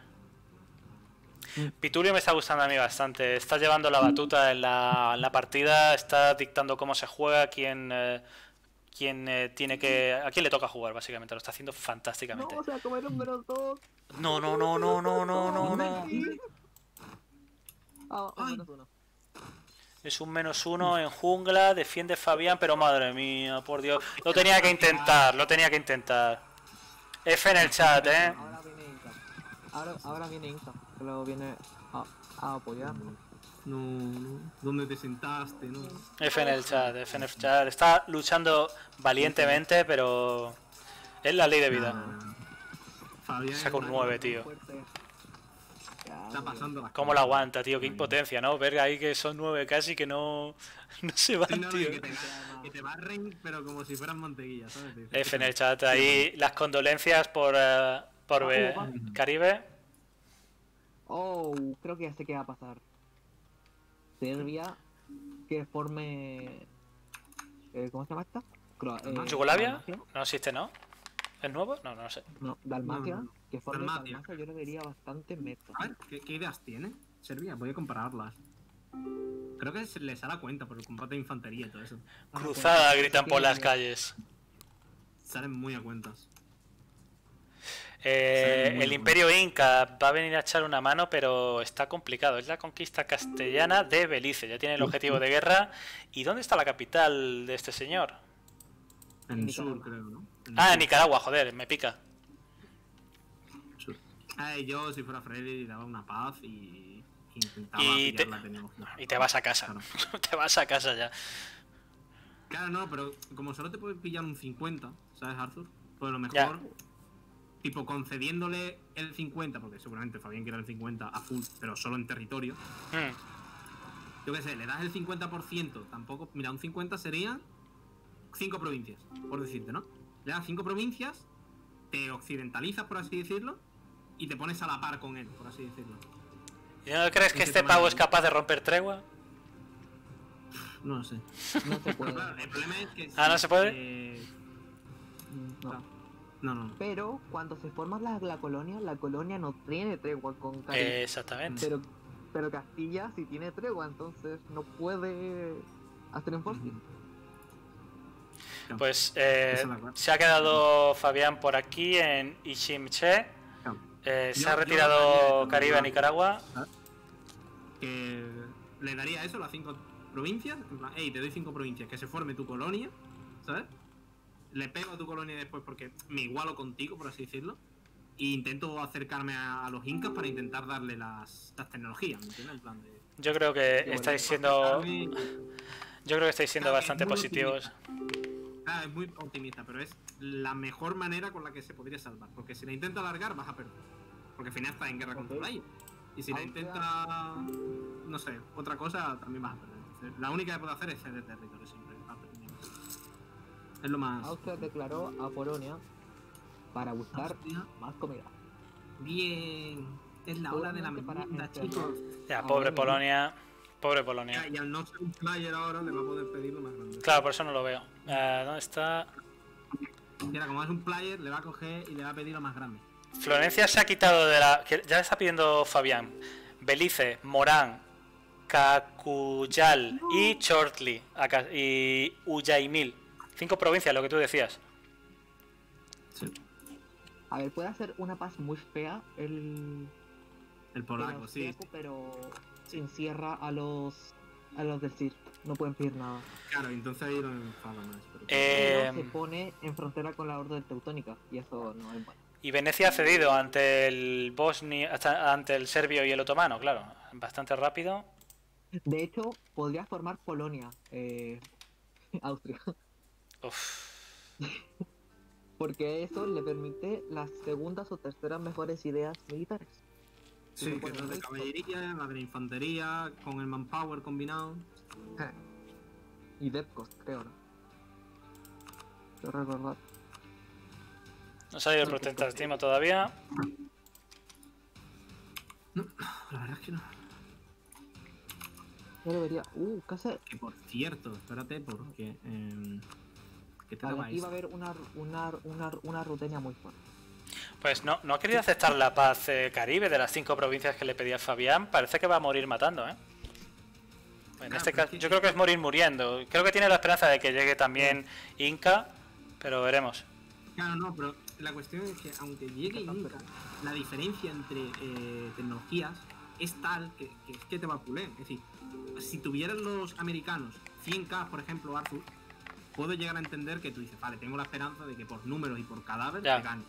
Pitulio me está gustando a mí bastante. Está llevando la batuta en la, en la partida, está dictando cómo se juega, quién, eh, quién eh, tiene que. a quién le toca jugar, básicamente. Lo está haciendo fantásticamente. No, se va a comer un menos dos. No, no, no, no, no, no, no, no. Ah, un Ay. menos uno. Es un menos uno en jungla, defiende Fabián, pero madre mía, por Dios. Lo tenía que intentar, lo tenía que intentar. F en el chat, eh. Ahora viene Inca. Ahora, ahora viene Inca. Que luego viene a, a apoyarnos. No, no. ¿Dónde te sentaste? No. F en el chat, F en el chat. Está luchando valientemente, pero es la ley de vida. Fabián Saca un está- 9, tío. Está pasando las ¿Cómo la aguanta, tío? Qué impotencia, ¿no? Ver ahí que son 9 casi que no, [LAUGHS] no se van, no, no, tío. que, te, que te barren, pero como si fueran mantequilla, ¿sabes? F en el chat, ahí las condolencias por, eh, por eh, Caribe. Oh, creo que ya sé qué va a pasar. Serbia que forme. Eh, ¿Cómo se llama esta? Croa- eh, ¿Yugoslavia? Dalmacia. No existe, ¿no? ¿Es nuevo? No, no sé. No, Dalmacia. No. Que forme Dalmacia. Dalmacia yo lo vería bastante meta. A ver, ¿qué, qué ideas tiene? Serbia, voy a compararlas. Creo que se les hará cuenta por el combate de infantería y todo eso. Ah, Cruzada, pues, gritan por las calles. Salen muy a cuentas. Eh, Sí, el. Imperio Inca va a venir a echar una mano, pero está complicado. Es la conquista castellana de Belice. Ya tiene el objetivo de guerra. ¿Y dónde está la capital de este señor? En el sur, Nicaragua. creo, ¿no? Ah, en Nicaragua, joder, me pica. sur. Ay, yo, si fuera Freddy, daba una paz y intentaba Y te- la. Y te vas a casa. Claro. [LAUGHS] te vas a casa ya. Claro, no, pero como solo te puedes pillar un 50, ¿sabes, Arthur? Pues a lo Ya. Tipo, concediéndole el 50, porque seguramente Fabián quiere el 50 a full, pero solo en territorio. Hmm. Yo qué sé, le das el 50%, tampoco. Mira, un 50 sería 5 provincias, por decirte, ¿no? Le das 5 provincias, te occidentalizas, por así decirlo, y te pones a la par con él, por así decirlo. ¿Y no crees que este pavo es capaz de romper tregua? No lo sé. No Pero puede. [LAUGHS] claro, el problema es que. Ah, ¿no se puede? eh, No. No, no. Pero cuando se forma la, la colonia, la colonia no tiene tregua con Caribe. Eh, exactamente. Pero, pero Castilla sí tiene tregua, entonces no puede hacer enforcing. Claro. Pues eh, se ha quedado Fabián por aquí en Ichimche. Eh, se Yo- ha retirado Caribe a Nicaragua. que le daría eso, las cinco provincias, en plan, hey, te doy cinco provincias, que se forme tu colonia, ¿sabes? Le pego a tu colonia después porque me igualo contigo, por así decirlo, e intento acercarme a, a los incas para intentar darle las, las tecnologías, ¿me entiendes? En plan de... Yo creo que Qué estáis siendo, yo creo que estáis siendo Claro, es bastante muy positivos. Claro, es muy optimista, pero es la mejor manera con la que se podría salvar, porque si la intenta alargar vas a perder, porque al final estás en guerra contra Ok. ellos. Y si la intenta, no sé, otra cosa, también vas a perder. Entonces, la única que puedo hacer es ceder territorio siempre. Es lo más... Austria declaró a Polonia para buscar Austria. más comida. Bien. Es la hora de la Solamente para chicos. Ya, pobre. Polonia. Pobre Polonia. Y al no ser un player ahora, le va a poder pedir lo más grande. Claro, por eso no lo veo. Eh, ¿Dónde está? Ahora, como es un player, le va a coger y le va a pedir lo más grande. Florencia se ha quitado de la. Ya le está pidiendo Fabián. Belice, Morán, Cacuyal y Chortli. Y Uyaimil. Cinco provincias, lo que tú decías. Sí. A ver, puede hacer una paz muy fea el, El el polaco, sí. pero encierra a los a los del CIR. No pueden pedir nada. Claro, entonces ahí lo enfada más. Pero... Eh, Pero se pone en frontera con la Orden Teutónica y eso no es bueno. Y Venecia ha cedido ante el Bosnia, hasta- ante el serbio y el otomano, claro. Bastante rápido. De hecho, podría formar Polonia, eh, [LAUGHS] Austria, Uf. porque eso le permite las segundas o terceras mejores ideas militares. Sí, que de caballería, la de infantería, con el manpower combinado. Y Depcos, creo, ¿no? Quiero recordar. No ha salido el protestantismo todavía. La verdad es que no. No debería. Uh, casi. Que por cierto, espérate, porque. Eh, ¿Qué te Vale, aquí va a haber una, una, una, una rutenia muy fuerte. Pues no, no ha querido aceptar la paz eh, caribe de las cinco provincias que le pedía Fabián. Parece que va a morir matando, ¿eh? En este caso, yo creo que es morir muriendo. Creo que tiene la esperanza de que llegue también Inca, pero veremos. Claro, no, pero la cuestión es que aunque llegue Inca, la diferencia entre eh, tecnologías es tal que, que es que te vapulen. Es decir, si tuvieran los americanos 100k, por ejemplo, Arthur, puedo llegar a entender que tú dices, vale, tengo la esperanza de que por números y por cadáver Ya. te gane.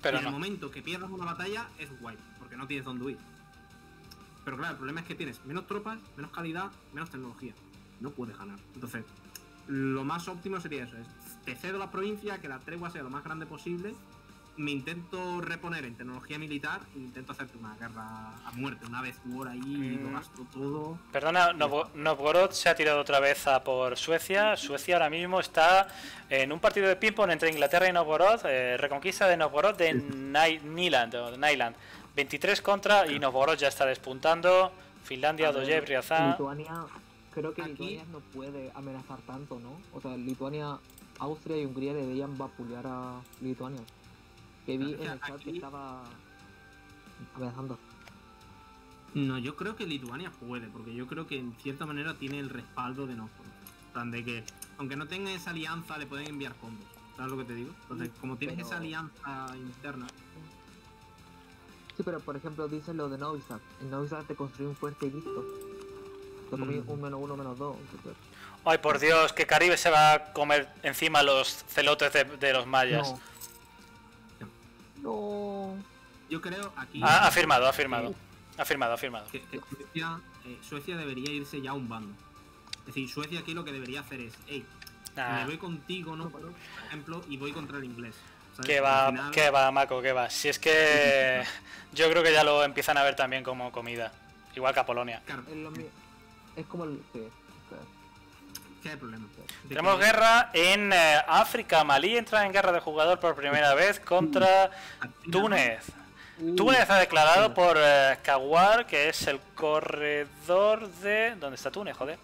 Pero en el momento que pierdas una batalla es guay, porque no tienes dónde huir. Pero claro, el problema es que tienes menos tropas, menos calidad, menos tecnología. No puedes ganar. Entonces, lo más óptimo sería eso, es te cedo la provincia, que la tregua sea lo más grande posible, me intento reponer en tecnología militar e intento hacerte una guerra a muerte, una vez war ahí, y lo Mm. gasto todo. Perdona, Novgorod se ha tirado otra vez a por Suecia. Suecia ahora mismo está en un partido de ping-pong entre Inglaterra y Novgorod. eh, reconquista de Novgorod de Ny- Nyland, o de Nyland. 23 contra y Novgorod ya está despuntando. Finlandia, Dojev, Riazán. Lituania, creo que Aquí- Lituania no puede amenazar tanto, ¿no? O sea, Lituania, Austria y Hungría deberían vapulear a Lituania. Que vi O sea, en el chat que estaba amenazando. No, yo creo que Lituania puede, porque yo creo que en cierta manera tiene el respaldo de. En plan de que, aunque no tenga esa alianza, le pueden enviar fondos. ¿Sabes lo que te digo? Entonces, como tienes Pero- esa alianza interna, Sí, pero por ejemplo dicen lo de Novi Sad. En Novi Sad te construí un fuerte y listo. Te comí Mm. un menos uno, menos dos. Ay, por Dios, que Caribe se va a comer encima los celotes de, de los mayas. No. No. yo creo aquí Ha, ha firmado, ha firmado. Ha firmado, ha firmado. que, que Suecia, eh, Suecia debería irse ya a un bando. Es decir, Suecia aquí lo que debería hacer es, hey, Nah, me voy contigo, ¿no? Por ejemplo, y voy contra el inglés. que va, final- que va, Mako, que va. Si es que [LAUGHS] yo creo que ya lo empiezan a ver también como comida. Igual que a Polonia. Claro, Es, lo es como el. Sí. ¿Qué hay problema? De Tenemos que- guerra en eh, África. Malí entra en guerra de jugador por primera vez contra Túnez. Uh, Túnez ha declarado por eh, Kawar, que es el corredor de... ¿Dónde está Túnez, joder?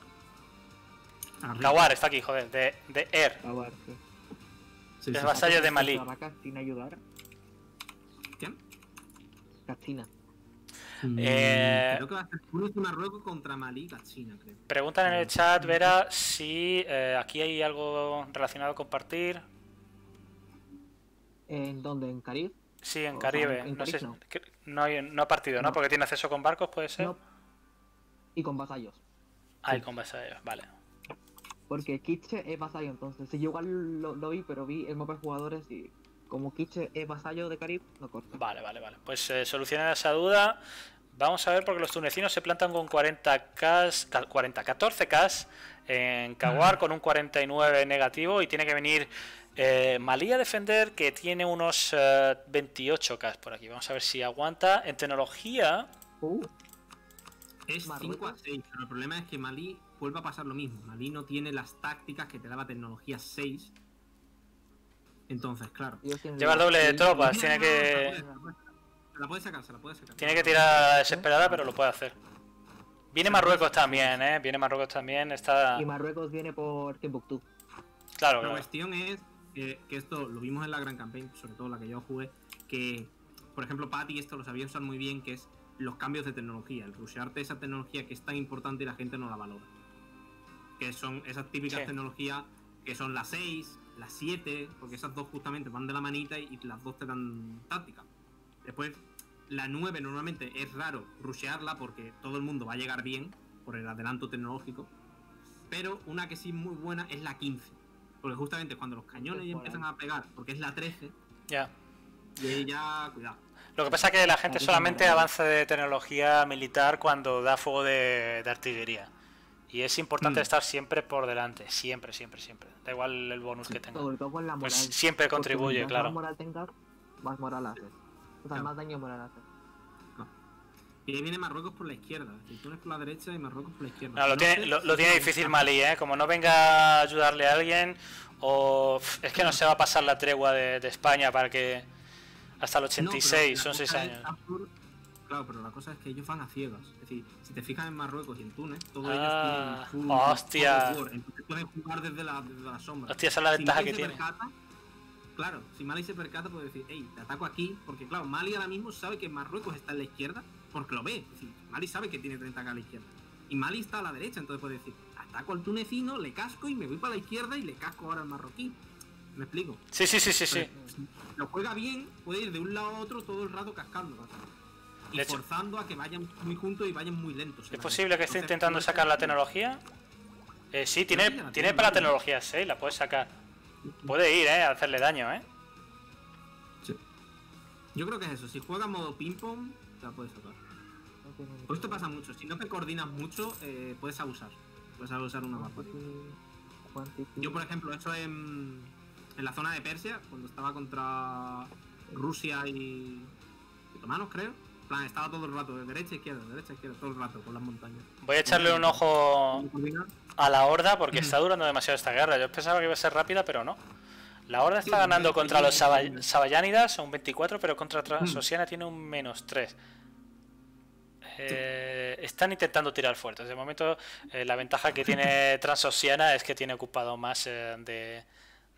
Arriba. Kawar está aquí, joder, de, de Er. Ver, sí. Sí, Es vasallo de Malí. ¿Quién? Castina. Mm, Eh, Creo que va a ser Túnez y Marruecos contra Malí y China, creo. Preguntan en el chat, Vera, si eh, aquí hay algo relacionado con partir. ¿En dónde? ¿En Caribe? Sí, en O sea, Caribe. en No, sé, no. hay- no ha partido, ¿no? No. Porque tiene acceso con barcos, puede ser. No. Y con vasallos. Hay con vasallos, vale. Porque Kitche es vasallo, entonces. Si yo igual lo, lo vi, pero vi el mapa de jugadores y como Kitche es vasallo de Caribe, no corta. Vale, vale, vale. Pues eh, solucionada esa duda. Vamos a ver porque los tunecinos se plantan con 40k, ca- 40, 14k en Kawar con un 49 negativo y tiene que venir eh, Malí a defender que tiene unos eh, 28k por aquí. Vamos a ver si aguanta. En tecnología, Uh, Es 5 a Marruecos. 6, pero el problema es que Malí vuelve a pasar lo mismo. Malí no tiene las tácticas que te daba tecnología 6. Entonces, claro. lleva el doble de tropas. Tiene que, Se la puede sacar, se la puede sacar. tiene que tirar desesperada, pero lo puede hacer. Viene Marruecos también, ¿eh? Viene Marruecos también. Está... Y Marruecos viene por Timbuktu. Claro, La cuestión es eh, que esto lo vimos en la Gran Campaign, sobre todo la que yo jugué, que, por ejemplo, Patty esto lo sabía usar muy bien, que es los cambios de tecnología, el rushearte esa tecnología que es tan importante y la gente no la valora. Que son esas típicas Sí. tecnologías que son las 6, las 7, porque esas dos justamente van de la manita y, y las dos te dan táctica. Después, la 9 normalmente es raro rushearla porque todo el mundo va a llegar bien por el adelanto tecnológico. Pero una que sí es muy buena es la 15. Porque justamente cuando los cañones ya empiezan a pegar, porque es la 13, Ya. y ahí ya, cuidado. Lo que pasa es que la gente solamente avanza de tecnología militar cuando da fuego de, de artillería. Y es importante Mm. estar siempre por delante, siempre, siempre, siempre. Da igual el bonus que tenga. Sobre todo con la moral. Pues siempre contribuye, claro. Más moral tengas, más moral haces. O sea, Claro. más daño moral haces. Y ahí viene Marruecos por la izquierda. Si tú eres por la derecha y Marruecos por la izquierda. No, lo, No tiene, sé lo, lo tiene difícil Malí, ¿eh? Como no venga a ayudarle a alguien, o es que no se va a pasar la tregua de, de España para que hasta el No, pero 86, la son 6 cosa es, años. Arthur, Claro, pero la cosa es que ellos van a ciegas. Es decir, si te fijas en Marruecos y en Túnez, todos Ah, ellos tienen full hostia. entonces pueden jugar desde la, desde la sombra. Hostia, esa es la ventaja que tiene. percata- claro, si Mali se percata puede decir, hey, te ataco aquí, porque claro, Mali ahora mismo sabe que Marruecos está en la izquierda porque lo ve. Es decir, Mali sabe que tiene 30k a la izquierda. Y Mali está a la derecha, entonces puede decir, ataco al tunecino, le casco y me voy para la izquierda y le casco ahora al marroquí. ¿Me explico? Sí, sí, sí, sí, sí. Si lo juega bien, puede ir de un lado a otro todo el rato cascando. Hecho- forzando a que vayan muy juntos y vayan muy lentos. ¿Es posible que esté Entonces, intentando sacar la tecnología? Eh, sí, tiene, tiene para ¿no? tecnología 6, la puedes sacar. Puede ir, eh, a hacerle daño, eh. Sí. Yo creo que es eso. Si juega modo ping-pong, la puedes sacar. Pues esto pasa mucho. Si no te coordinas mucho, eh, puedes abusar. Puedes abusar una quantity. Yo, por ejemplo, eso en, en la zona de Persia, cuando estaba contra Rusia y otomanos, creo. Plan, estaba todo el rato de derecha a izquierda, de derecha a izquierda, todo el rato con las montañas. Voy a echarle un ojo a la horda porque está durando demasiado esta guerra. Yo pensaba que iba a ser rápida, pero no. La horda está ganando contra los Saba-. Sabayánidas, un 24, pero contra Transosiana tiene un menos 3. Eh, están intentando tirar fuertes. De momento, eh, la ventaja que tiene [LAUGHS] Transosiana es que tiene ocupado más eh, de,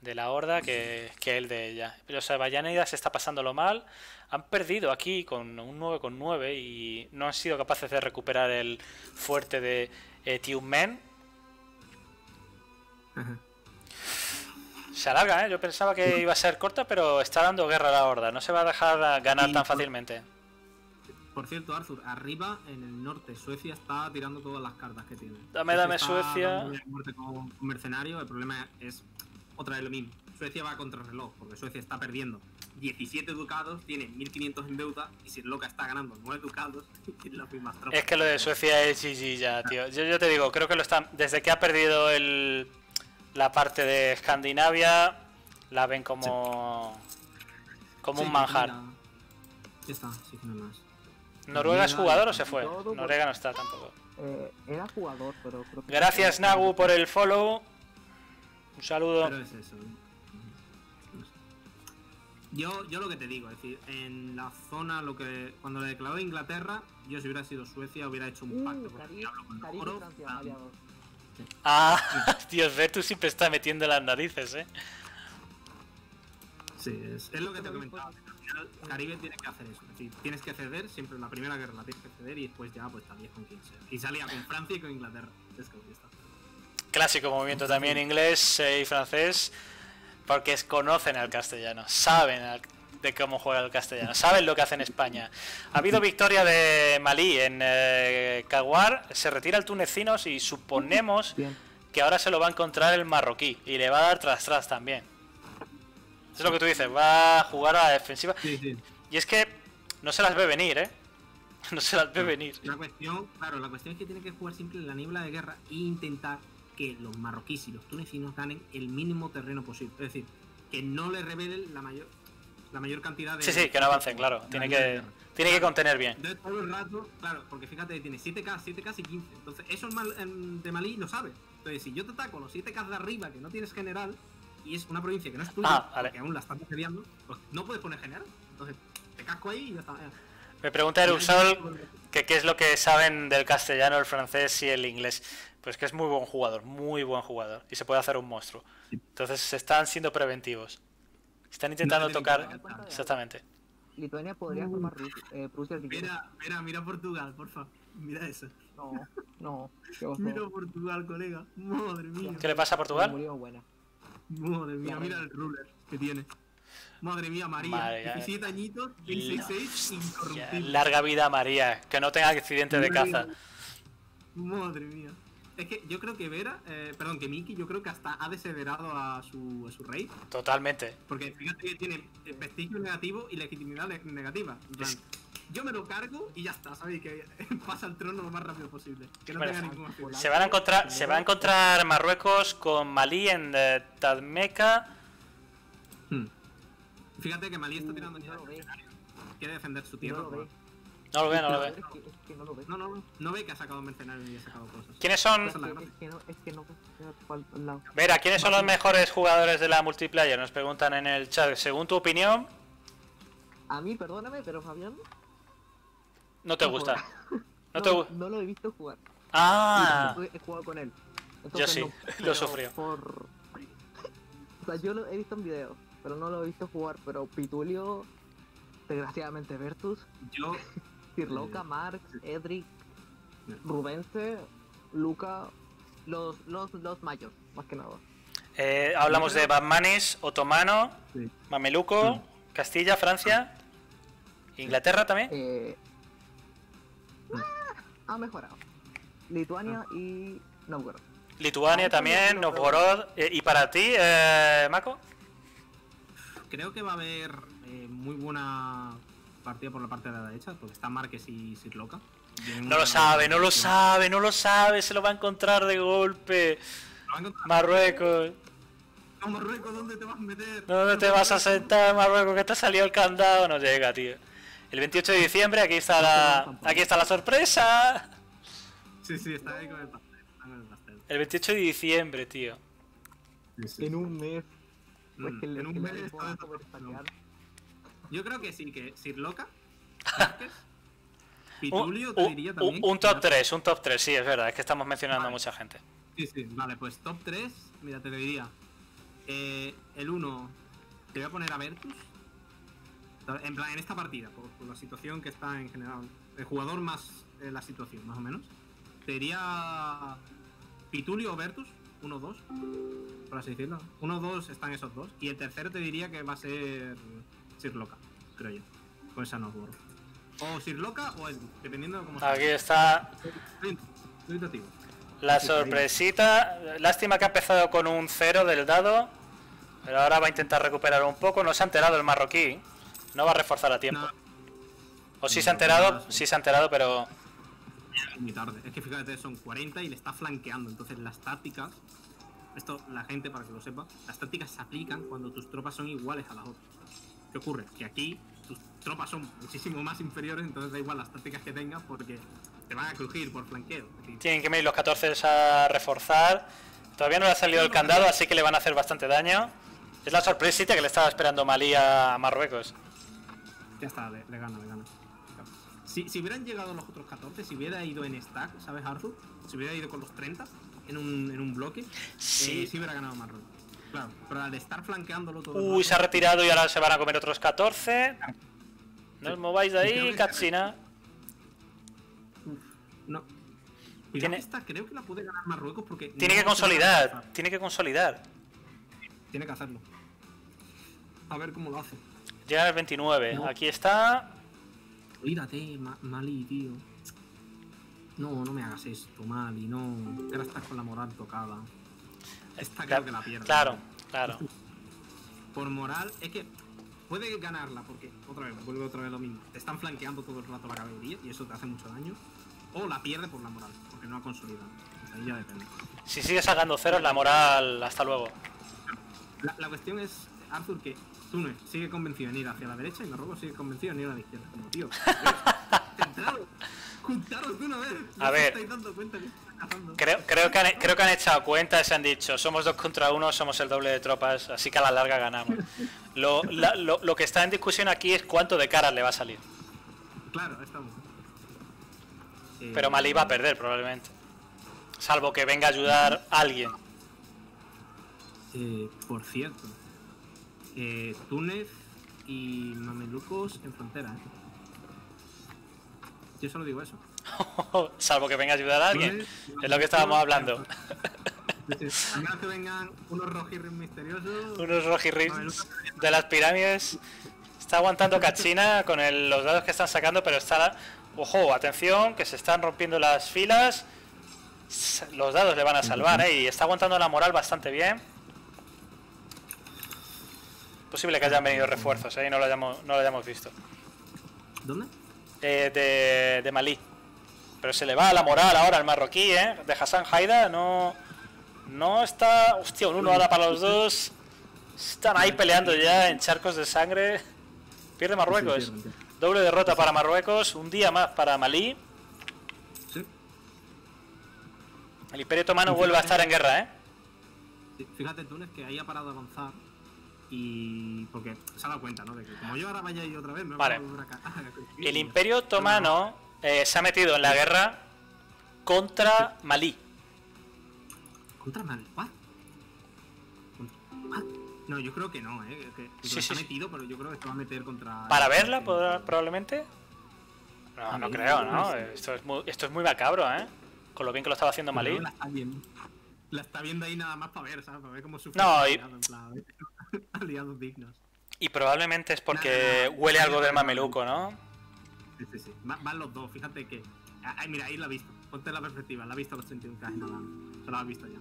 de la horda que, que el de ella. Pero Sabayánidas está pasándolo mal. Han perdido aquí con un 9 con 9 y no han sido capaces de recuperar el fuerte de eh, Tiumen. Ajá. Se alarga, ¿eh? Yo pensaba que iba a ser corta, pero está dando guerra a la horda. No se va a dejar ganar Y tan por- fácilmente. Por cierto, Arthur, arriba en el norte, Suecia está tirando todas las cartas que tiene. Dame, dame, Suecia. muerte con, mercenarios, el problema es otra vez lo mismo. Suecia va contra el reloj, porque Suecia está perdiendo 17 ducados, tiene 1500 en deuda, y Sri Lanka está ganando 9 ducados, [LAUGHS] y tiene las mismas tropas. Es que lo de Suecia es GG ya, tío. Yo, yo te digo, creo que lo están. Desde que ha perdido el, la parte de Escandinavia, la ven como. como Sí, un manjar. mira, Ya está, sí que no más. ¿Noruega es jugador o y se fue? Noruega no está tampoco. Eh, era jugador, pero creo que... Gracias, Nagu, por el follow. Un saludo. Pero es eso. No sé. Yo, yo lo que te digo, es decir, en la zona, lo que cuando le declaró Inglaterra, yo si hubiera sido Suecia hubiera hecho un pacto Uh, con el Caribe, con Caribe oro. Francia, ah, aliados. Ah, [LAUGHS] Dios, siempre está metiendo las narices, eh. Sí, es, es lo que te comentaba. Al final, Caribe tiene que hacer eso. Es decir, tienes que ceder, siempre la primera guerra la tienes que ceder y después ya pues salías con quien sea. Y salía con Francia y con Inglaterra. Es que está. Clásico movimiento también inglés eh, y francés, porque conocen al castellano, saben al- de cómo juega el castellano, saben lo que hace en España. Ha habido victoria de Malí en eh, Caguar, se retira el tunecinos y suponemos Bien. que ahora se lo va a encontrar el marroquí y le va a dar tras tras también. Es lo que tú dices, va a jugar a la defensiva. Sí, sí. Y es que no se las ve venir, ¿eh? [LAUGHS] No se las ve venir. La cuestión, claro, la cuestión es que tiene que jugar siempre en la niebla de guerra e intentar que los marroquíes y los tunecinos ganen el mínimo terreno posible. Es decir, que no le revelen la mayor la mayor cantidad de. Sí, sí, que no avancen, claro. de Tiene de que, guerra. tiene que contener bien. Entonces todo el rato, claro, porque fíjate, tiene 7K, 7K y 15. Entonces eso el mal- de Malí lo sabe. Entonces si yo te ataco los 7K de arriba que no tienes general y es una provincia que no es tuya, Ah, vale. porque aún la estás asediando, pues no puedes poner general. Entonces te casco ahí y ya está. Me pregunta Erupsol que qué es lo que saben del castellano, el francés y el inglés. Pues que es muy buen jugador, muy buen jugador. Y se puede hacer un monstruo. Entonces están siendo preventivos. Están intentando tocar... Exactamente. Lituania podría formar Rus- eh, si. Mira, mira, mira Portugal, porfa. Mira eso. No, no. Mira Portugal, colega. Madre mía. ¿Qué le pasa a Portugal? Murió buena. Madre mía, mira el ruler que tiene. Madre mía, María. Madre mía. 17 añitos, 666, Ya, incorruptible. Larga vida María. Que no tenga accidente de caza. Madre mía. Es que yo creo que Vera, eh, perdón, que Miki, yo creo que hasta ha desederado a su, a su rey. Totalmente. Porque fíjate que tiene prestigio negativo y legitimidad ne- negativa. Es- yo me lo cargo y ya está, ¿sabéis? Que [LAUGHS] pasa al trono lo más rápido posible. Que no Bueno, tenga ningún. Se van a encontrar, se va a encontrar Marruecos con Malí en eh, Tadmeca. Hmm. Fíjate que Malí está Uh, tirando no ve. Quiere defender su tierra. No lo ve. No lo ve, no lo ve. Es que, es que no lo ve. No, no, no. No ve que ha sacado mercenarios y ha sacado cosas. ¿Quiénes son? Es que no, es que no. Mira, al lado. Vera, ¿quiénes son los mejores jugadores de la multiplayer? Nos preguntan en el chat. Según tu opinión, A mí, perdóname, pero Fabián, No te gusta. No [LAUGHS] te gu- no lo he visto jugar. Ah, He jugado con él. Yo sí, no, [LAUGHS] lo sufrió. Por... O sea, yo lo he visto en videos, pero no lo he visto jugar. Pero Pitulio, desgraciadamente Vertus, Yo, Cirloca, Eh, Marx, Edric. Rubense, Luca, los, los, los mayos, más que nada. eh, hablamos de Batmanis, Otomano, Sí. Mameluco, Mm. Castilla, Francia, Inglaterra también. Eh, Mm. ah, ha mejorado. Lituania Ah. y Novgorod. Lituania Ah, también, no, no, no. Novgorod. Eh, ¿Y para ti, eh, Mako? creo que va a haber eh, muy buena partida por la parte de la derecha, porque está Márquez y Sirloca. No lo sabe, no lo sabe, no lo sabe, se lo va a encontrar de golpe. Marruecos, No, Marruecos, ¿dónde te vas a meter? ¿dónde te vas a sentar, Marruecos? Que te ha salido el candado, no llega, tío. El 28 de diciembre, aquí está la, aquí está la sorpresa. Sí, sí, está ahí con el pastel. El pastel. El 28 de diciembre, tío. En un mes. Mm, Pues en un mes Yo creo que sí, que Sirloca, Márquez, [LAUGHS] Un, Pitulio, te diría un- también. un top que- 3, un top 3, sí, es verdad, es que estamos mencionando a Vale. mucha gente. Sí, sí, vale, pues top 3, mira, te diría. Eh, el 1, te voy a poner a Vertus. En plan, en esta partida, por, por la situación que está en general. El jugador más eh, la situación, más o menos. Te diría Pitulio o Vertus, 1-2, por así decirlo. 1-2 están esos dos. Y el tercero te diría que va a ser Sirloca, creo yo. Con esa no borro. O Sirloca o Edwin, dependiendo de cómo sea. Aquí está Estoy tentativo. la sorpresita. Lástima que ha empezado con un 0 del dado. Pero ahora va a intentar recuperar un poco. No se ha enterado el marroquí. No va a reforzar a tiempo. No, O sí se ha enterado, sí se ha enterado, pero muy tarde. Es que fíjate, son 40 y le está flanqueando. Entonces las tácticas, esto la gente para que lo sepa, las tácticas se aplican cuando tus tropas son iguales a las otras. ¿Qué ocurre? Que aquí tus tropas son muchísimo más inferiores, entonces da igual las tácticas que tengas porque te van a crujir por flanqueo. Tienen que venir los 14 a reforzar. Todavía no le ha salido el candado, así que le van a hacer bastante daño. Es la sorpresita que le estaba esperando Malí a Marruecos. Ya está, le, le gana, le gana. Si, si hubieran llegado los otros 14, si hubiera ido en stack, ¿sabes, Arthur? Si hubiera ido con los 30 en un, en un bloque, Sí. eh, sí hubiera ganado Marruecos. Claro, pero al estar flanqueándolo todo. Uy, se ha retirado y ahora se van a comer otros 14. No os mováis de ahí, Katsina. No. Tiene- Tiene... Esta creo que la puede ganar Marruecos porque. Tiene no que consolidar, tiene que consolidar. Tiene que hacerlo. A ver cómo lo hace. Llega el 29. No. Aquí está. Olvídate, Ma- Mali, tío. No, no me hagas esto, Mali, no. Ahora estás con la moral tocada. Esta creo que la pierde. Claro, claro. [LAUGHS] Por moral, es que puede ganarla porque, otra vez, vuelve otra vez lo mismo. Te están flanqueando todo el rato la caballería y eso te hace mucho daño. O la pierde por la moral, porque no ha consolidado. Ahí ya depende. Si sigue sacando ceros, la moral, hasta luego. La, la cuestión es, Arthur, que Túnez sigue convencido en ir hacia la derecha y Marruecos sigue convencido en ir a la izquierda. Como tío, [LAUGHS] centraros, juntaros de una vez. A ver. estáis dando cuenta que estáis cazando. Creo, creo, que han, creo que han echado cuenta y se han dicho, somos dos contra uno, somos el doble de tropas, así que a la larga ganamos. Lo, la- lo- lo que está en discusión aquí es cuánto de caras le va a salir. Claro, estamos. Pero Malí va a perder probablemente. Salvo que venga a ayudar a alguien. eh, por cierto, eh, Túnez y Mamelucos en frontera, ¿eh? Yo solo digo eso. [LAUGHS] Salvo que venga a ayudar a alguien. Túnez, Es lo que estábamos hablando. A menos que vengan unos rojirris misteriosos. Unos rojirris de las pirámides. Está aguantando Kachina con el- los dados que están sacando, pero está... Ojo, atención, que se están rompiendo las filas. Los dados le van a salvar, ¿eh? Y está aguantando la moral bastante bien. Posible que hayan venido refuerzos, ¿eh? Y no lo hayamos, no lo hayamos visto. ¿Dónde? Eh, de, de Malí. Pero se le va la moral ahora al marroquí, ¿eh? De Hassan Haida no... No está... Hostia, un uno ahora para los dos. Están ahí peleando ya en charcos de sangre. Pierde Marruecos. Doble derrota para Marruecos. Un día más para Malí. Sí. El Imperio Otomano vuelve a estar en guerra, ¿eh? Fíjate, Túnez, que ahí ha parado de avanzar y... porque se ha dado cuenta, ¿no? De que como yo ahora vaya ahí otra vez, me Vale. va a volver a ca- [LAUGHS] a coincidir. El Imperio Otomano eh, se ha metido en la guerra contra Malí. ¿Contra Mal? ¿What? ¿What? No, yo creo que no, ¿eh? Que, que Sí, se sí, ha sí. metido, pero yo creo que se va a meter contra... ¿Para verla proba- probablemente? No, no creo, ¿no? Esto es muy, esto es muy macabro, ¿eh? Con lo bien que lo estaba haciendo Malí. La está viendo. La está viendo ahí nada más para ver, ¿sabes? Para ver cómo sufre. No, y- [LAUGHS] aliados dignos. Y probablemente es porque huele algo del mameluco, ¿no? Sí, sí, sí. Va- van los dos, fíjate que. Ay, mira, ahí la ha visto. Ponte la perspectiva, la ha visto a los 81k en Nadal. Se la ha visto ya.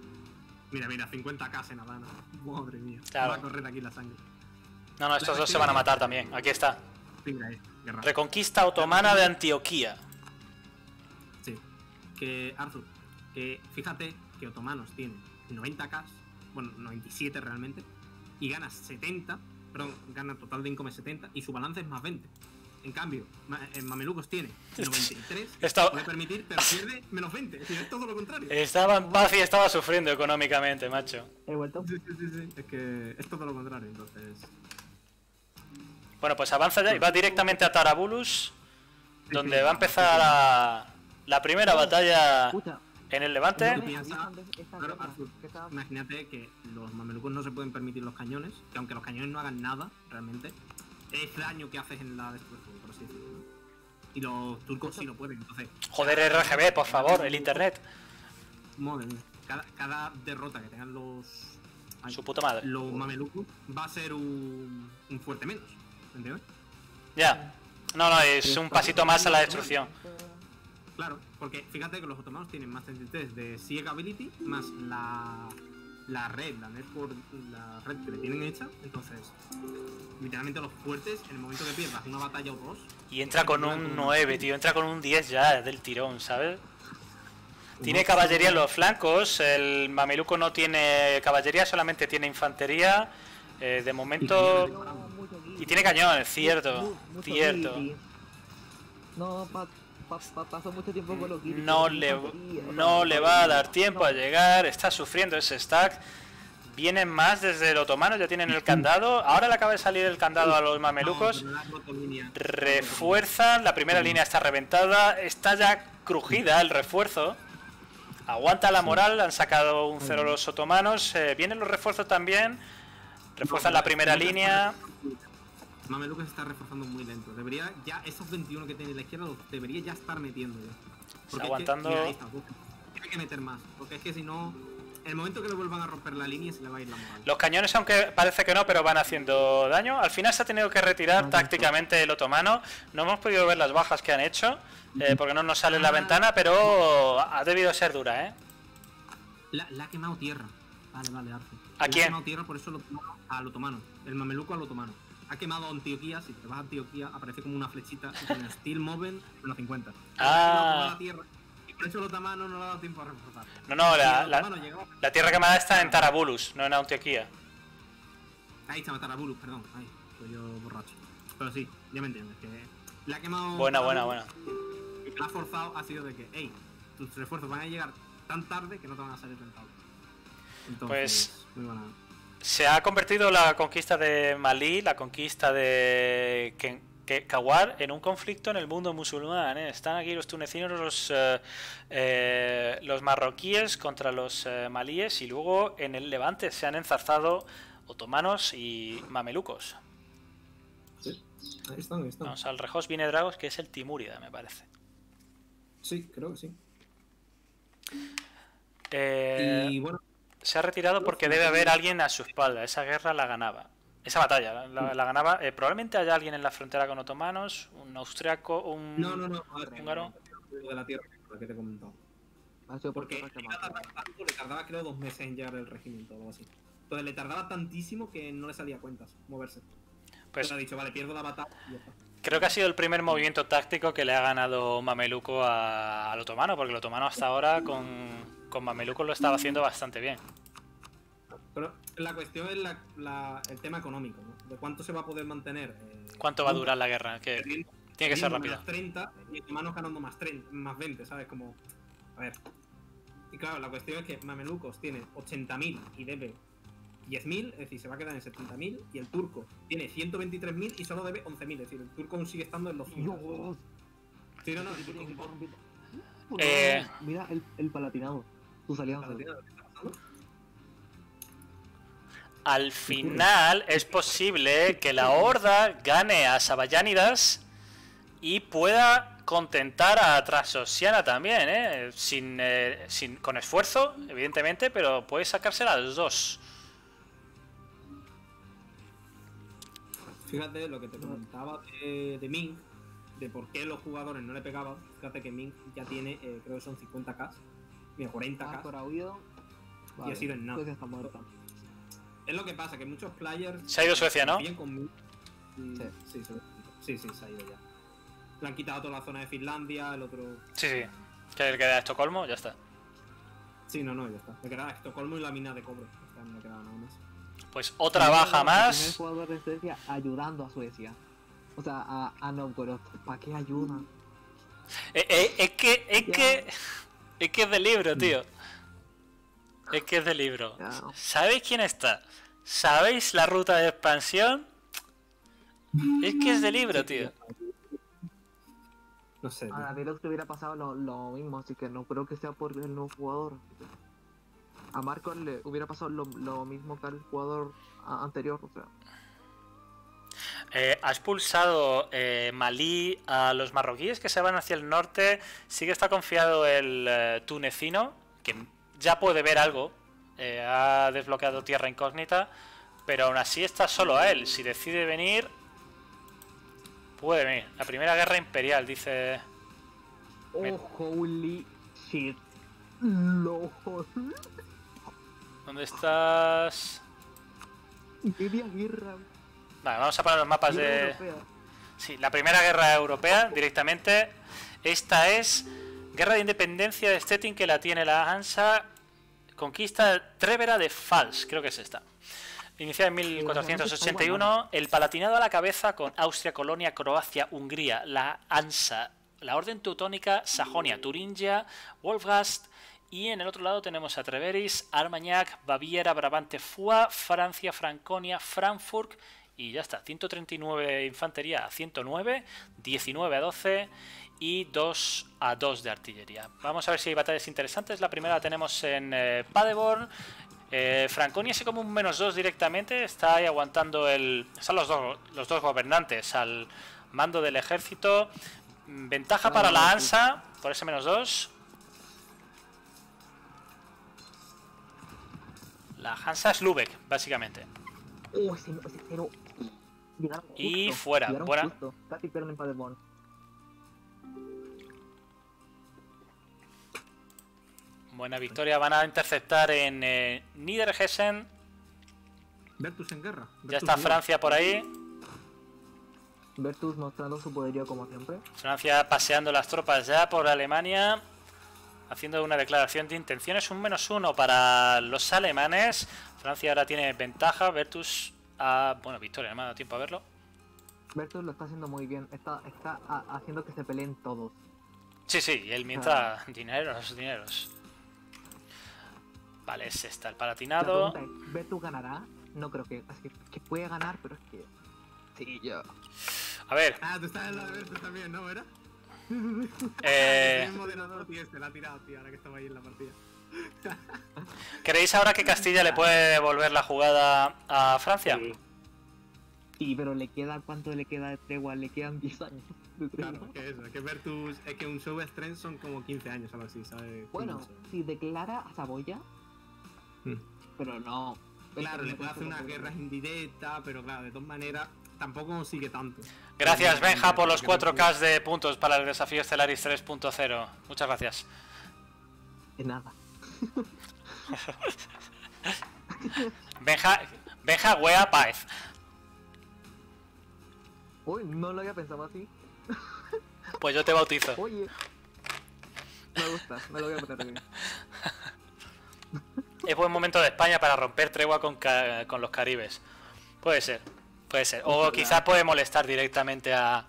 Mira, mira, 50k en Nadal. Madre mía. Claro. Va a correr aquí la sangre. No, no, estos dos se van a matar también. Aquí está. Sí, mira ahí, guerra. Reconquista otomana de Antioquía. Sí. Que, Arthur, que fíjate que otomanos tienen 90k, bueno, 97 realmente, y gana 70, perdón, gana total de income 70, y su balance es más 20. En cambio, Ma- en Mamelucos tiene 93, [LAUGHS] Está- puede permitir, pero pierde menos 20. Es decir, es todo lo contrario. Estaba en paz y estaba sufriendo económicamente, macho. He vuelto. Sí, sí, sí, sí. Es que es todo lo contrario, entonces. Bueno, pues avanza ya y va directamente a Tarabulus, donde va a empezar la, la primera batalla Escucha, en el Levante. Imagínate que los mamelucos no se pueden permitir los cañones, que aunque los cañones no hagan nada, realmente, es daño que haces en la destrucción, por así decirlo. Y los turcos sí lo pueden, entonces, Joder, RGB, por favor, el internet. madre mía, cada, cada derrota que tengan los, ay, Su puta madre. los mamelucos va a ser un, un fuerte menos, ¿entiendes? Ya. No, no, es un pasito más a la destrucción. Claro, porque fíjate que los otomanos tienen más 33 de Sieg Ability más la, la red, la network, la red que le tienen hecha. Entonces, literalmente los fuertes, en el momento que pierdas una batalla o dos, Y entra con un 9, tío. Entra con un 10 ya del tirón, ¿sabes? Tiene caballería en los flancos. El mameluco no tiene caballería, solamente tiene infantería. Eh, de momento. Y tiene cañones, cierto. Mucho Cierto. guiri. No, pa, pa- pa- pasó mucho tiempo con los guiri, No le, no le va a dar tiempo a llegar. Está sufriendo ese stack. Vienen más desde el otomano, ya tienen el [LAUGHS] candado. Ahora le acaba de salir el candado a los mamelucos. Línea. Refuerzan, la primera línea está reventada, está ya crujida el refuerzo. Aguanta la moral, han sacado un cero los otomanos. eh, vienen los refuerzos también. Refuerzan la primera línea. Mameluco se está reforzando muy lento. Debería ya, esos 21 que tiene la izquierda, los debería ya estar metiendo ya. es que, aguantando- mira, ahí está, Tiene que meter más. Porque es que si no, el momento que le vuelvan a romper la línea, se le va a ir la moral. Los cañones, aunque parece que no, pero van haciendo daño. Al final se ha tenido que retirar tácticamente el otomano. No hemos podido ver las bajas que han hecho, eh, porque no nos sale en la ventana, pero ha debido ser dura, ¿eh? La, la ha quemado tierra. Vale, vale, Arce. ¿A La quién? Ha quemado tierra, por eso lo al otomano. El mameluco al otomano. Ha quemado Antioquía, si te vas a Antioquía, aparece como una flechita y pone [LAUGHS] Steel Moven menos 50. Ah. La tierra, y por eso el otomano no le ha dado tiempo a reforzar. No, no, la, la- la tierra quemada está en Tarabulus, no en Antioquía. Ahí está Tarabulus, perdón. Ay, soy yo borracho. Pero sí, ya me entiendes. Que le ha quemado. Buena, buena, que la ha forzado ha sido de que, hey, tus refuerzos van a llegar tan tarde que no te van a salir rentables. Entonces, Pues- muy buena. Se ha convertido la conquista de Malí, la conquista de Kawar, en un conflicto en el mundo musulmán. ¿eh? Están aquí los tunecinos, los, eh, eh, los marroquíes contra los eh, malíes y luego en el Levante se han enzarzado otomanos y mamelucos. Sí, ahí están, ahí están. Vamos al Rejos viene Dragos, que es el Timúrida, me parece. Sí, creo que sí. Eh, y bueno, Se ha retirado porque debe haber alguien a su espalda. Esa guerra la ganaba. Esa batalla la, ganaba. Eh, probablemente haya alguien en la frontera con otomanos, un austriaco, un. no, no, no. húngaro. lo de la tierra lo que te he comentado. Ha sido por Porque le tardaba tanto, le tardaba creo dos meses en llegar el regimiento o algo así. Entonces le tardaba tantísimo que no le salía cuentas moverse. Pues ha dicho, vale, pierdo la batalla y ya está. creo que ha sido el primer movimiento táctico que le ha ganado Mameluco a- al otomano, porque el otomano hasta ahora con, con Mameluco lo estaba haciendo bastante bien. Pero la cuestión es la, la- el tema económico, ¿no? De cuánto se va a poder mantener. eh, ¿Cuánto va a durar la guerra? Que tiene que ser rápida. menos 30 y hermanos ganando más, 30, más 20, ¿sabes? Como, a ver. Y claro, la cuestión es que Mamelucos tiene 80.000 y debe 10.000, es decir, se va a quedar en 70.000 y el turco tiene 123.000 y solo debe 11.000, es decir, el turco aún sigue estando en los 100. Dios. Sí, no, no, Si quieren un poco. interrumpir- Eh. No, Mira el, el palatinado. Al final es posible que la Horda gane a Sabayánidas y pueda contentar a Trasosiana también, ¿eh? Sin, eh, sin, con esfuerzo, evidentemente, pero puede sacarse las dos. Fíjate lo que te comentaba de, de Ming, de por qué los jugadores no le pegaban. Fíjate que Ming ya tiene, eh, creo que son 50k, mira, 40k. Ah, por oído. Y ha sido en nada. Ya está muerta. Es lo que pasa, que muchos players. Se ha ido Suecia, ¿no? con Sí. Sí, sí, sí, sí, se ha ido ya. Le han quitado toda la zona de Finlandia, el otro. Sí, sí. Que queda Estocolmo, ya está. Sí, no, no, ya está. Me quedaba Estocolmo y la mina de cobre. O sea, no quedaba nada más. Pues otra baja El más. jugador de Suecia ayudando a Suecia. O sea, a, a Novgorod. ¿Para qué ayuda? Eh, eh, es que, es Ya. que, es que es de libro, tío. Es que es de libro. ¿Sabéis quién está? ¿Sabéis la ruta de expansión? Es que es de libro, tío. No sé. A Velox le hubiera pasado lo, lo mismo, así que no creo que sea por el nuevo jugador. A Marcos le hubiera pasado lo, lo mismo que al jugador anterior, o sea. Eh, ha expulsado eh, Malí a los marroquíes que se van hacia el norte. Sí que está confiado el eh, tunecino, que ya puede ver algo. Eh, ha desbloqueado tierra incógnita. Pero aún así está solo a él. Si decide venir, puede venir. La primera guerra imperial, dice. Oh, holy shit. ¿Dónde estás? Media guerra. Vale, vamos a poner los mapas de. europea. Sí, la primera guerra europea directamente. Esta es Guerra de Independencia de Stettin que la tiene la ANSA. Conquista Trevera de Fals, creo que es esta. Iniciada en 1481, el Palatinado a la cabeza con Austria, Colonia, Croacia, Hungría, la ANSA, la Orden Teutónica, Sajonia, Turingia, Wolfgast y en el otro lado tenemos a Treveris, Armagnac, Baviera, Brabante, Fua, Francia, Franconia, Frankfurt y ya está, 139 infantería a 109, 19 a 12 y 2 a 2 de artillería. Vamos a ver si hay batallas interesantes. La primera la tenemos en eh, Paderborn. Eh, Franconia se come un menos 2 directamente, está ahí aguantando el... Están los dos, los dos gobernantes al mando del ejército. Mm, Ventaja para la ANSA por ese menos 2. La Hansa es Lübeck, básicamente. Ese, ese cero. Llegaron Y justo, fuera, llegaron justo. Casi pierden Paderborn. Buena victoria. Van a interceptar en eh, Niederhessen. Vertus en guerra. Ya está Francia por ahí. Vertus mostrando su poderío como siempre. Francia paseando las tropas ya por Alemania. Haciendo una declaración de intenciones. Un menos uno para los alemanes. Francia ahora tiene ventaja. Vertus. Ha- bueno, victoria, no me ha dado tiempo a verlo. Vertus lo está haciendo muy bien. Está, está a- haciendo que se peleen todos. Sí, sí, y él mientras. [LAUGHS] Dineros, dineros. Vale, es esta, el La palatinado. es, ¿Vertus ganará? No creo que... Es que, puede ganar, pero es que... Sí, yo... A ver, Ah, tú estás en la de Vertus también, ¿no? ¿Era? eh, [LAUGHS] El moderador, tío, se la ha tirado, tío, ahora que estaba ahí en la partida. ¿Creéis ahora que Castilla le puede devolver la jugada a Francia? Sí. Sí, pero le queda... ¿Cuánto le queda de tregua? Le quedan 10 años de tregua. Claro, es que eso, es que Vertus, es que un show strength son como 15 años, algo así, ¿sabes? Bueno, 15. si declara a Saboya, Hmm. pero no... Claro, le puede hacer una guerra indirecta, pero claro, de todas maneras, tampoco consigue tanto. Gracias, Benja, por los que Vertus- 4K de puntos para el desafío Stellaris 3.0. Muchas gracias. De nada. Benja, Benja, wea Paez. Uy, no lo había pensado así. Pues yo te bautizo. Oye. Me gusta, me lo voy a poner bien. Es buen momento de España para romper tregua con, ca- con los caribes. Puede ser, puede ser. O quizás puede molestar directamente a,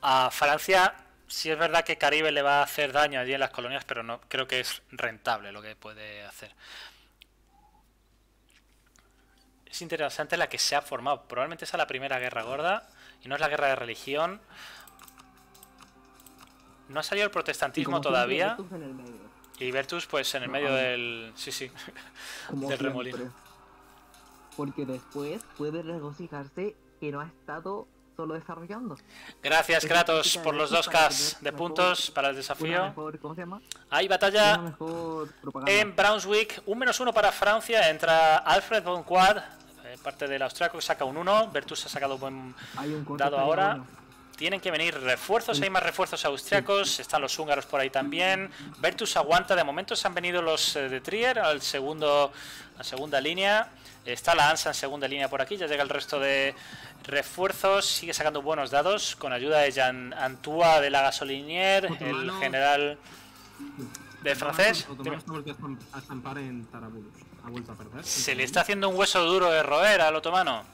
a Francia. Si es verdad que Caribe le va a hacer daño allí en las colonias, pero no creo que es rentable lo que puede hacer. Es interesante la que se ha formado. Probablemente esa es la primera guerra gorda y no es la guerra de religión. no ha salido el protestantismo todavía. Y Vertus, pues en el No, medio ah. del. Sí, sí. como Del remolino. Porque después puede regocijarse que no ha estado solo desarrollando. Gracias, Kratos, por los dos Ks de puntos para el desafío. Hay batalla en Brunswick. Un menos uno para Francia. Entra Alfred von Quad, eh, parte del austriaco, que saca un 1. Vertus ha sacado un buen dado ahora. Tienen que venir refuerzos, hay más refuerzos austriacos, están los húngaros por ahí también. Vertus aguanta, de momento se han venido los eh, de Trier al segundo, a segunda línea. Está la ANSA en segunda línea por aquí, ya llega el resto de refuerzos, sigue sacando buenos dados con ayuda de Jean Antua de la Gasolinier, el general de francés. Otomano está a estamp- a estampar en Tarabulus. Ha vuelto a perder. Se le está haciendo un hueso duro de roer al otomano.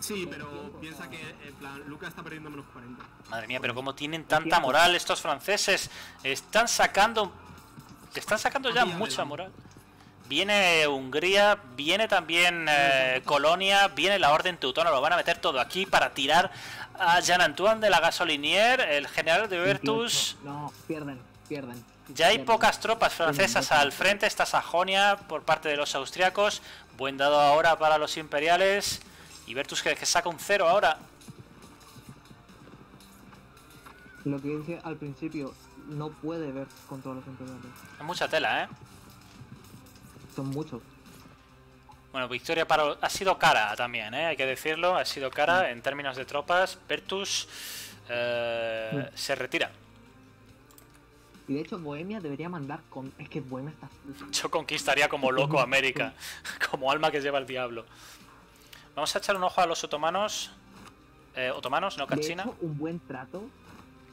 Sí, pero piensa que en plan, Lucas está perdiendo menos 40. Madre mía, pero cómo tienen tanta moral estos franceses. Están sacando. Están sacando ya mucha moral. Viene Hungría, viene también eh, Colonia, viene la Orden Teutona, lo van a meter todo aquí para tirar a Jean Antoine de la Gasolinier, el general de Vertus. 28. No, pierden, pierden. Ya hay pocas tropas francesas al frente, está Sajonia por parte de los austriacos. Buen dado ahora para los imperiales. Y Vertus que, que saca un cero ahora. Lo que dije al principio, no puede ver con todos los imperiales. Es mucha tela, ¿eh? Son muchos. Bueno, victoria para... Ha sido cara también, ¿eh? hay que decirlo. Ha sido cara en términos de tropas. Vertus eh, se retira. Y de hecho Bohemia debería mandar con... Es que Bohemia está... Yo conquistaría como [LAUGHS] loco América. [LAUGHS] Como alma que lleva el diablo. Vamos a echar un ojo a los otomanos. Eh, otomanos, no hecho, un buen trato...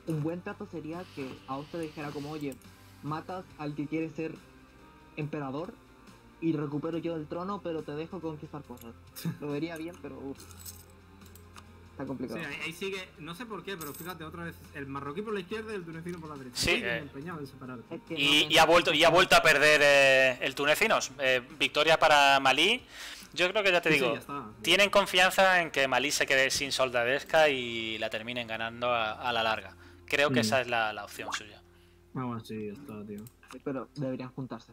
Un buen trato sería que Austria dijera como, oye, matas al que quiere ser emperador y recupero yo el trono, pero te dejo conquistar cosas. Lo vería bien, pero uf, está Sí, complicado. ahí, ahí sigue, no sé por qué, pero fíjate otra vez, el marroquí por la izquierda y el tunecino por la derecha. Sí, eh. empeñados en separar. Es que Y, no- y ha vuelto y ha vuelto a perder eh, el tunecinos. Eh, victoria para Malí. Yo creo que ya te Sí, sí, digo, ya está. tienen confianza en que Malí se quede sin soldadesca y la terminen ganando a, a la larga. Creo que Mm. esa es la, la opción suya. Ah, bueno, sí, ya está, tío. Pero deberían juntarse.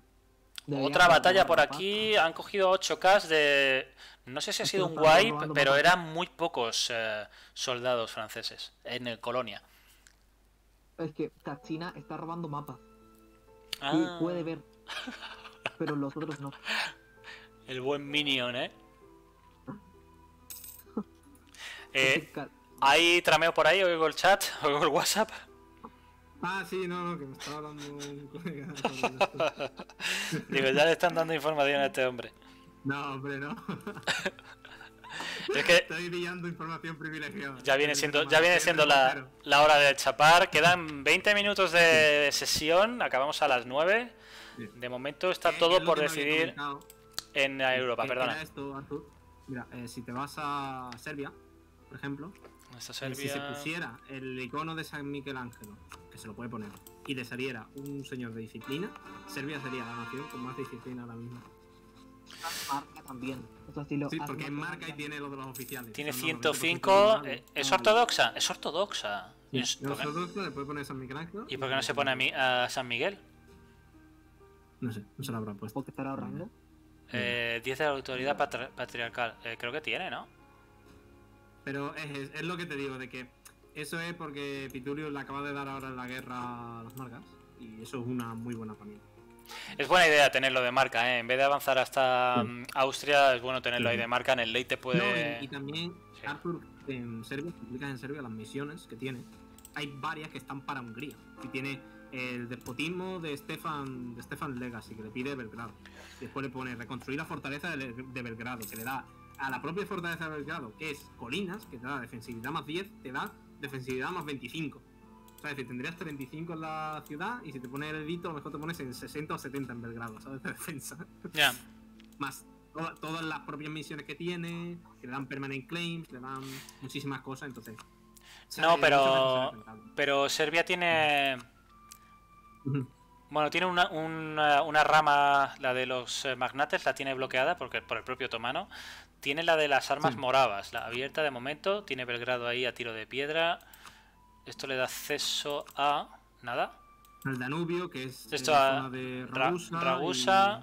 Otra batalla por aquí. Han cogido 8K de. No sé si ha sido un wipe, pero eran muy pocos eh, soldados franceses en el Colonia. Es que Katsina está robando mapas. Y Ah, puede ver. Pero los otros no. [LAUGHS] el buen Minion, ¿eh? [LAUGHS] Eh ¿Hay trameo por ahí? ¿Oigo el chat? ¿Oigo el WhatsApp? Ah, sí, no, no, que me estaba hablando un [LAUGHS] colega. [LAUGHS] Digo, ya le están dando información a este hombre. No, hombre, no. Es que Estoy pillando información privilegiada. ya viene siendo, ya viene siendo la, la hora de chapar. Quedan 20 minutos de sesión. Acabamos a las 9. Sí. De momento está todo por decidir en Europa, perdona. esto, Artur. Mira, eh, si te vas a Serbia, por ejemplo, Esta eh, si se pusiera el icono de San Miguel Ángelo, que se lo puede poner, y le saliera un señor de disciplina, Serbia sería la nación con más disciplina ahora mismo. marca también. Sí porque en marca y tiene lo de los oficiales. Tiene Son los 105. 90% eh, de ¿Es ortodoxa? Es ortodoxa. Sí, Es- ¿por qué- le puede poner San Miguel Ángelo. ¿Y por qué no se pone a, mi- a San Miguel? No sé, no se lo habrá puesto. Porque estará ahorrando. Eh, 10 de la autoridad patri- patriarcal. Eh, creo que tiene, ¿no? Pero es, es- lo que te digo, de que eso es porque Piturius le acaba de dar ahora en la guerra a las marcas. Y eso es una muy buena familia. Es buena idea tenerlo de marca, ¿eh? En vez de avanzar hasta Sí. mm, Austria, es bueno tenerlo Sí, ahí de marca. En el late te puede. No, y, y también, Sí. Arthur, en Serbia, si clicas en Serbia, las misiones que tiene, hay varias que están para Hungría. Y tiene el despotismo de Stefan, de Stefan Legacy, que le pide Belgrado. Después le pone reconstruir la fortaleza de, de Belgrado, que le da a la propia fortaleza de Belgrado, que es colinas, que te da defensividad más 10, te da defensividad más 25. O sea, es decir, tendrías 35 en la ciudad y si te pones el edito, a lo mejor te pones en 60 o 70 en Belgrado, ¿sabes? De defensa Ya. más to- todas las propias misiones que tiene, que le dan permanent claims, le dan muchísimas cosas, entonces. No, pero-. Pero Serbia tiene. Bueno, tiene una, una, una rama, la de los eh, magnates, la tiene bloqueada porque, por el propio otomano. Tiene la de las armas Sí. moravas, la abierta de momento. Tiene Belgrado ahí a tiro de piedra. Esto le da acceso a. Nada. El Danubio, que es Esto la a- zona de Ra- Ragusa. Ragusa,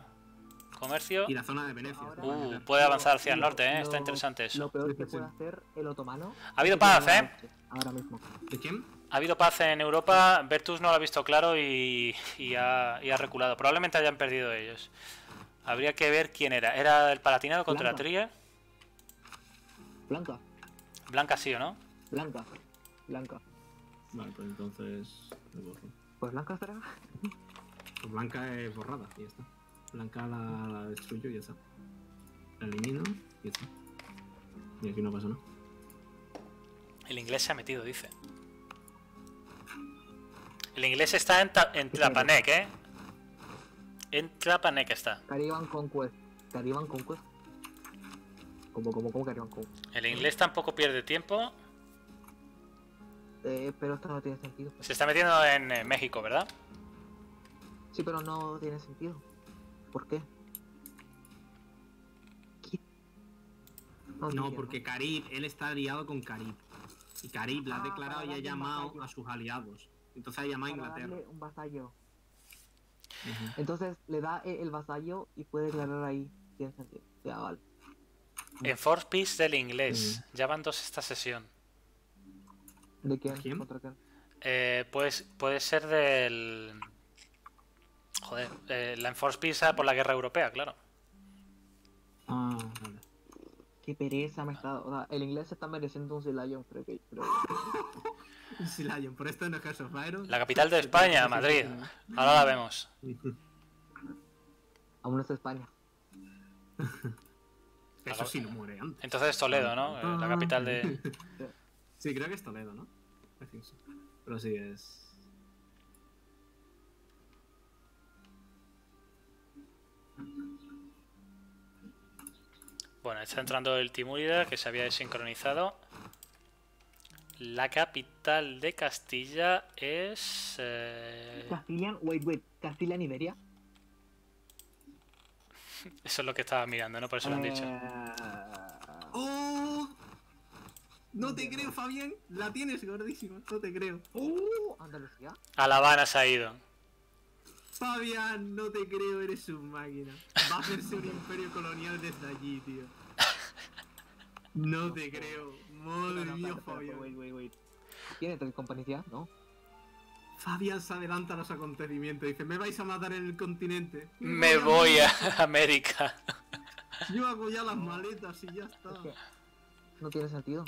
comercio. Y, la zona de Venecia. Uh, puede avanzar hacia el norte, ¿eh? Está interesante eso. Lo peor que puede hacer el otomano. Ha habido paz, ¿eh? Ahora mismo. ¿De quién? Ha habido paz en Europa, Vertus no lo ha visto claro y, y ha, y ha reculado. Probablemente hayan perdido ellos. Habría que ver quién era. ¿Era el Palatinado contra Blanca. Trier? Blanca, Blanca sí o no? blanca, blanca. Vale, pues entonces. borro. Pues Blanca será. Pues Blanca es borrada y ya está. Blanca la, la destruyo y ya está. La elimino y ya está. Y aquí no pasa nada. El inglés se ha metido, dice. El inglés está en, Ta- en ¿eh? En Tlapanek está. Cariban Conquest. Cariban Conquest. ¿Cómo, cómo, cómo Cariban Conquest? El inglés tampoco pierde tiempo. Eh, pero esto no tiene sentido. Se está metiendo en eh, México, ¿verdad? Sí, pero no tiene sentido. ¿Por qué? ¿Qué? No, porque Carib, él está aliado con Carib. Y Carib la ha Ah, declarado y ha llamado a sus aliados. Entonces ha llamado a Inglaterra. darle un vasallo. Entonces le da eh, el vasallo y puede declarar ahí. Tiene sentido. Ya, vale. En Force Peace del inglés. Ya van dos esta sesión. ¿De quién? ¿Quién? ¿Contra quién? Eh, pues puede ser del. Joder, eh, la Enforced Peace por la guerra europea, claro. Ah. Qué pereza me está. O sea, el inglés se está mereciendo un Zilayon, creo que. Creo. Sí, [LAUGHS] Lion, por esto no es House of Iron. La capital de España, Madrid. Ahora la vemos. [LAUGHS] Aún no es España. [LAUGHS] Eso sí no muere antes. Entonces Toledo, ¿no? Eh, La capital de. Sí, creo que es Toledo, ¿no? Pero sí es. Bueno, está entrando el Timúrida que se había desincronizado. La capital de Castilla es. eh, Castilian, wait, wait. Castilian Iberia. [LAUGHS] Eso es lo que estaba mirando, ¿no? Por eso lo han dicho. Eh, ¡Oh! No te creo, Fabián. La tienes gordísima. No te creo. Uh, Andalucía. A La Habana se ha ido. Fabián, no te creo, eres un máquina. Va a hacerse [LAUGHS] un imperio colonial desde allí, tío. No te creo. Madre No, no, mía, Fabián. wait, wait, wait. ¿Quién es el compañía? ¿No? Fabián se adelanta a los acontecimientos. Dice, me vais a matar en el continente. Me voy a [LAUGHS] América. Yo hago ya las maletas y ya está. Es que no tiene sentido.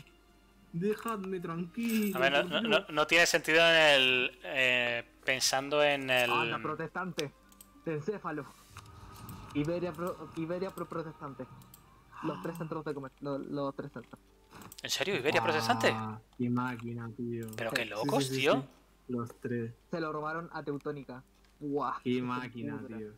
Dejadme tranquilo. A ver, no, no- no- no tiene sentido en el. eh, pensando en el. Anda, protestante. De encéfalo. Iberia pro, Iberia pro protestante. Los tres centros de comercio. Los, los tres centros. ¿En serio? ¿Iberia protestante? Ah, Qué máquina, tío. Pero qué locos, Sí, sí, sí, tío. sí. Los tres. Se lo robaron a Teutónica. Guau. Qué qué máquina, tío.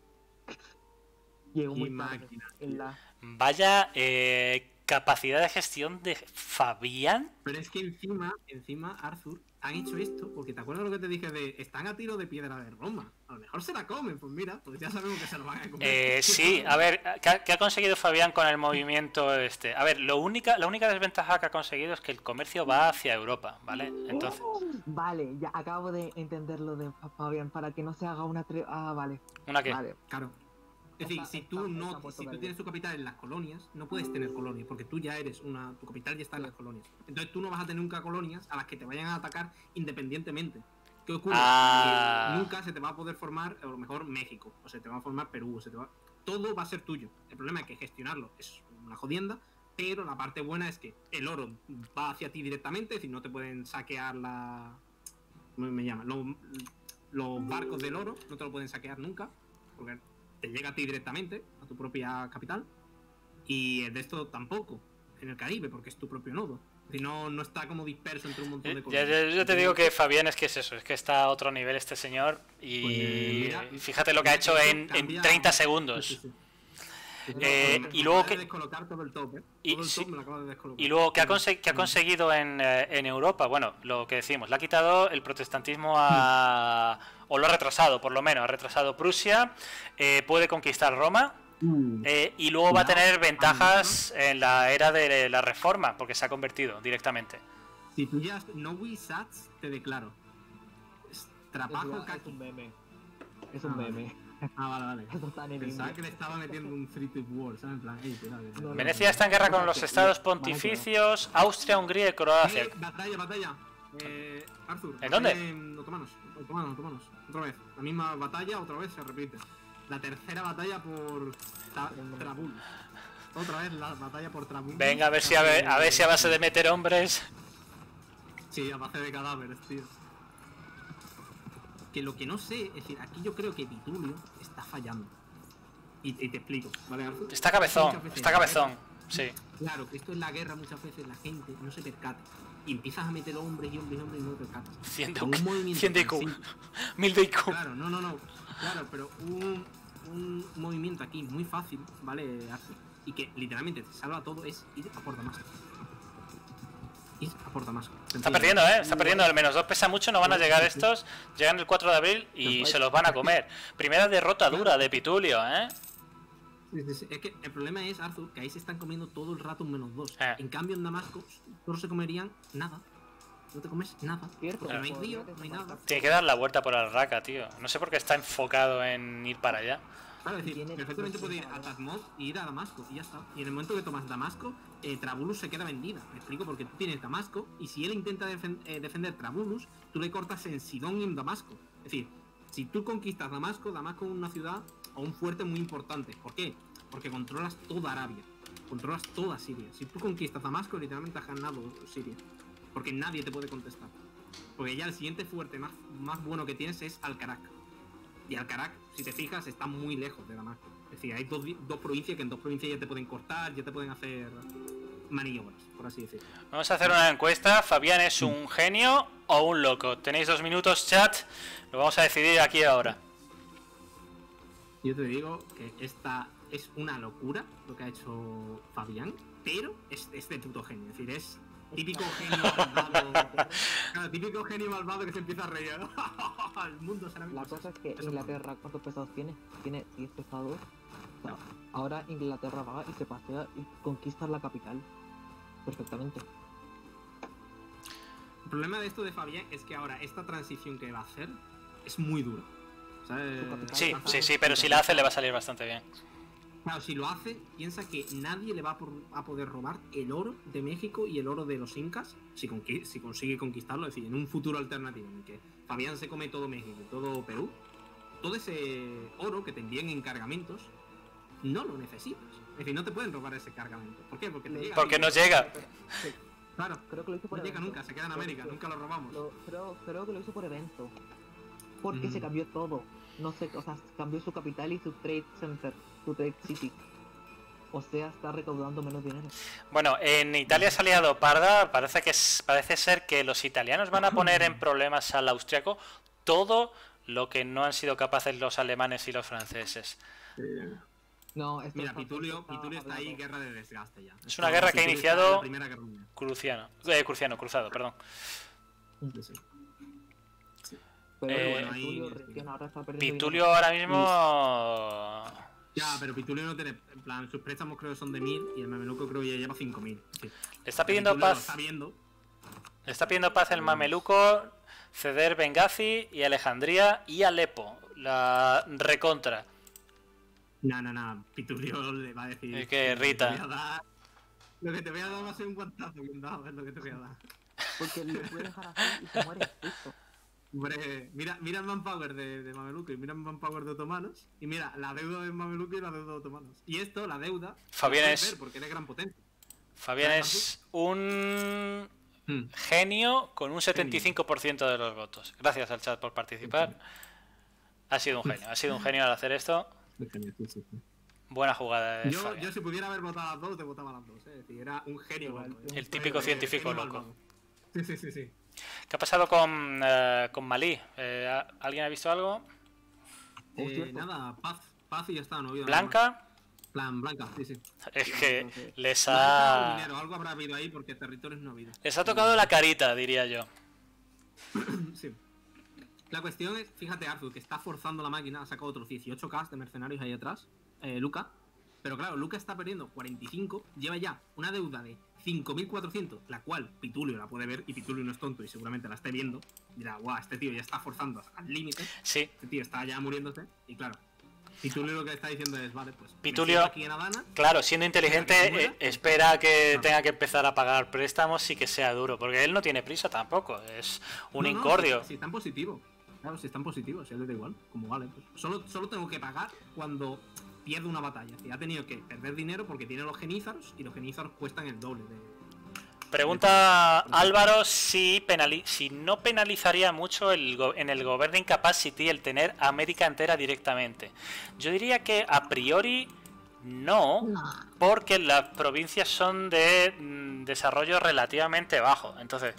[LAUGHS] Llegó Qué muy máquina, En tío. la... Vaya eh, capacidad de gestión de Fabián. Pero es que encima, encima, Arthur, han hecho esto, porque te acuerdas lo que te dije de están a tiro de piedra de Roma. A lo mejor se la comen, pues mira, pues ya sabemos que se lo van a comer. Eh, sí, a ver, ¿qué ha, qué ha conseguido Fabián con el movimiento este? A ver, lo única, la única desventaja que ha conseguido es que el comercio va hacia Europa, ¿vale? Entonces, Vale, ya acabo de entender lo de Fa- Fabián. Para que no se haga una tre... Ah, vale. ¿una qué? Vale. Claro. Es decir, si tú no, si tú tienes tu capital en las colonias, no puedes tener colonias, porque tú ya eres una, tu capital ya está en las colonias. Entonces tú no vas a tener nunca colonias a las que te vayan a atacar independientemente. ¿Qué ocurre? Ah. Que nunca se te va a poder formar, a lo mejor México, o se te va a formar Perú, o se te va... todo va a ser tuyo. El problema es que gestionarlo es una jodienda, pero la parte buena es que el oro va hacia ti directamente, es decir, no te pueden saquear la... ¿Cómo me llama? Los, los barcos del oro no te lo pueden saquear nunca, porque te llega a ti directamente, a tu propia capital. Y el de esto tampoco, en el Caribe, porque es tu propio nodo. Decir, no, no está como disperso entre un montón de Eh, cosas. Ya- yo te digo que Fabián es que es eso, es que está a otro nivel este señor y Pues mira, fíjate lo que ha hecho en, en cambia- 30 Sí, segundos. sí, sí. Eh, y luego de que- ¿eh? y luego, ¿qué ha, conse- qué ha conseguido en, eh, en Europa? Bueno, lo que decimos, le ha quitado el protestantismo a... o lo ha retrasado, por lo menos, ha retrasado Prusia, eh, puede conquistar Roma Mm. eh, y luego va a tener ventajas en la era de la reforma, porque se ha convertido directamente. Si tú ya no Sats, te declaro. Es- Trapajo Es un meme. Es un Ah, vale. meme. Ah, vale, vale. [LAUGHS] Eso está en Pensaba que le estaba metiendo un free to war, ¿sabes? En plan, ey, cuidado, cuidado. No, no. Venecia está en guerra con los estados pontificios, Austria, Hungría y Croacia. Eh, batalla, batalla. Eh, Arthur. ¿En dónde? En otomanos. Otomanos, otomanos. Otra vez. La misma batalla, otra vez se repite. La tercera batalla por Ta- Trabul. Otra vez la batalla por Trabul. Venga, a ver si a, ver, a ver si a base de meter hombres. Sí, a base de cadáveres, tío. Que lo que no sé, es decir, aquí yo creo que Vitulio está fallando. Y, y te explico, ¿vale? Está cabezón, veces está cabezón. Sí. Claro, que esto en la guerra muchas veces la gente no se percata. Y empiezas a meter hombres y hombres y hombres y no te percatas. 100 de, Con un movimiento 100 de tan IQ. simple. 1000 de IQ. Claro, no, no, no. Claro, pero un, un movimiento aquí muy fácil, ¿vale? Y que literalmente te salva todo es ir a por Damasco. Ir a por Damasco. Está perdiendo, ¿eh? Está perdiendo. El menos 2 pesa mucho, no van a llegar estos. Llegan el 4 de abril y se los van a comer. Primera derrota dura de Pitulio, ¿eh? Es que el problema es, Arthur, que ahí se están comiendo todo el rato un menos dos. Eh. En cambio, en Damasco, solo se comerían nada. No te comes nada. Cierto. Porque no hay río, no hay nada. Tiene que dar la vuelta por el Raqqa, tío. No sé por qué está enfocado en ir para allá. Claro, es decir, perfectamente puede ir a. Tazmos y ir a Damasco y ya está. Y en el momento que tomas Damasco, eh, Trabulus se queda vendida. Me explico, porque tú tienes Damasco y si él intenta defen- eh, defender Trabulus, tú le cortas en Sidón y en Damasco. Es decir, si tú conquistas Damasco, Damasco es una ciudad o un fuerte muy importante. ¿Por qué? Porque controlas toda Arabia. Controlas toda Siria. Si tú conquistas Damasco, literalmente has ganado Siria. Porque nadie te puede contestar. Porque ya el siguiente fuerte más, más bueno que tienes es Alcarak. Y Alcarak, si te fijas, está muy lejos de Damasco. Es decir, hay dos, dos provincias que en dos provincias ya te pueden cortar, ya te pueden hacer maniobras, por así decirlo. Vamos a hacer una encuesta. ¿Fabián es un genio o un loco? Tenéis dos minutos, chat. Lo vamos a decidir aquí ahora. Yo te digo que esta es una locura lo que ha hecho Fabián, pero es, es de puto genio. Es decir, es típico genio malvado. Claro, típico genio malvado que se empieza a reír. [LAUGHS] El mundo será mi La cosa. es que Eso Inglaterra, ¿cuántos pesados tiene? Tiene 10 pesados. O sea, ahora Inglaterra va y se pasea y conquista la capital. Perfectamente. El problema de esto de Fabián es que ahora esta transición que va a hacer es muy dura. Sí, sí, sí, pero si la hace le va a salir bastante bien. Claro, si lo hace, piensa que nadie le va a, por- a poder robar el oro de México y el oro de los incas si, conqui- si consigue conquistarlo. Es decir, en un futuro alternativo en el que Fabián se come todo México y todo Perú, todo ese oro que te envían en cargamentos, no lo necesitas. Es decir, no te pueden robar ese cargamento. ¿Por qué? Porque te llega. Porque no llega. Claro, Creo que lo hizo por no llega nunca, se queda en América, nunca lo robamos. lo- creo, creo que lo hizo por evento. Porque Mm. se cambió todo. No sé, o sea, cambió su capital y su trade center, trade city. O sea, está recaudando menos dinero. Bueno, en Italia se ha liado parda. Parece que es- parece ser que los italianos van a poner en problemas al austriaco todo lo que no han sido capaces los alemanes y los franceses. No, esto Mira, es Pitulio, está Pitulio está ahí, guerra de desgaste ya. Es una guerra que ha iniciado-. Cruciano, eh, Cruciano, cruzado, perdón. Sí, sí. Pero Eh, bueno, ahí- Pitulio recién ahora está perdiendo Pitulio dinero. ahora mismo. Ya, pero Pitulio no tiene. En plan, sus préstamos creo que son de 1000 y el Mameluco creo que ya lleva 5000. Sí. Le está pidiendo Pitulio paz. Está viendo. Le está pidiendo paz el mameluco, ceder Benghazi y Alejandría y Alepo. La recontra. No, no, no. Pitulio le va a decir. Es que "Lo te Rita. Lo que te voy a dar va a ser un guantazo es lo que te voy a dar. Porque lo puede dejar así y se muere. Listo. Hombre, mira, mira el manpower de, de Mameluco y mira el manpower de otomanos. Y mira la deuda de Mameluco y la deuda de otomanos. Y esto, la deuda. Fabián es- ver Porque eres gran potencia. Fabián es un Hmm. genio con un 75% de los votos. Gracias al chat por participar. Ha sido un genio, ha sido un genio al hacer esto. Buena jugada de Yo, si pudiera haber votado a las dos, te votaba a las dos. ¿eh? Era un genio. Igual, loco, ¿eh? El típico científico loco. Sí, sí, sí, sí. ¿Qué ha pasado con, eh, con Malí? Eh, ¿a- ¿Alguien ha visto algo? Eh, nada, paz, paz y ya está, no ha habido nada más. ¿Blanca? Plan, blanca, sí, sí. Es que les ha, dinero, algo habrá habido ahí porque territorios no ha habido. les ha tocado la carita, diría yo. [CLEARS THROAT] Sí. La cuestión es, fíjate Arthur, que está forzando la máquina, ha sacado otros 18k de mercenarios ahí atrás, eh, Luca, Pero claro, Luca está perdiendo 45, lleva ya una deuda de 5.400, la cual Pitulio la puede ver y Pitulio no es tonto y seguramente la esté viendo. Dirá, guau, este tío ya está forzando al límite, Sí, este tío está ya muriéndose. Y claro, Pitulio lo que está diciendo es, vale, pues. Pitulio- aquí en Adana, claro, siendo inteligente, ¿Espera que muera? eh, espera que Claro. tenga que empezar a pagar préstamos y que sea duro, porque él no tiene prisa tampoco, es un No, no, incordio. Si, si está en positivo. Claro, si está en positivo, si a él le da igual. Como vale, pues. Solo, solo tengo que pagar cuando pierdo una batalla. Ha tenido que perder dinero porque tiene los genízaros y los genízaros cuestan el doble de. Pregunta Álvaro si, penali- si no penalizaría mucho el en el Governing Capacity el tener América entera directamente. Yo diría que a priori no, porque las provincias son de mm, desarrollo relativamente bajo. Entonces,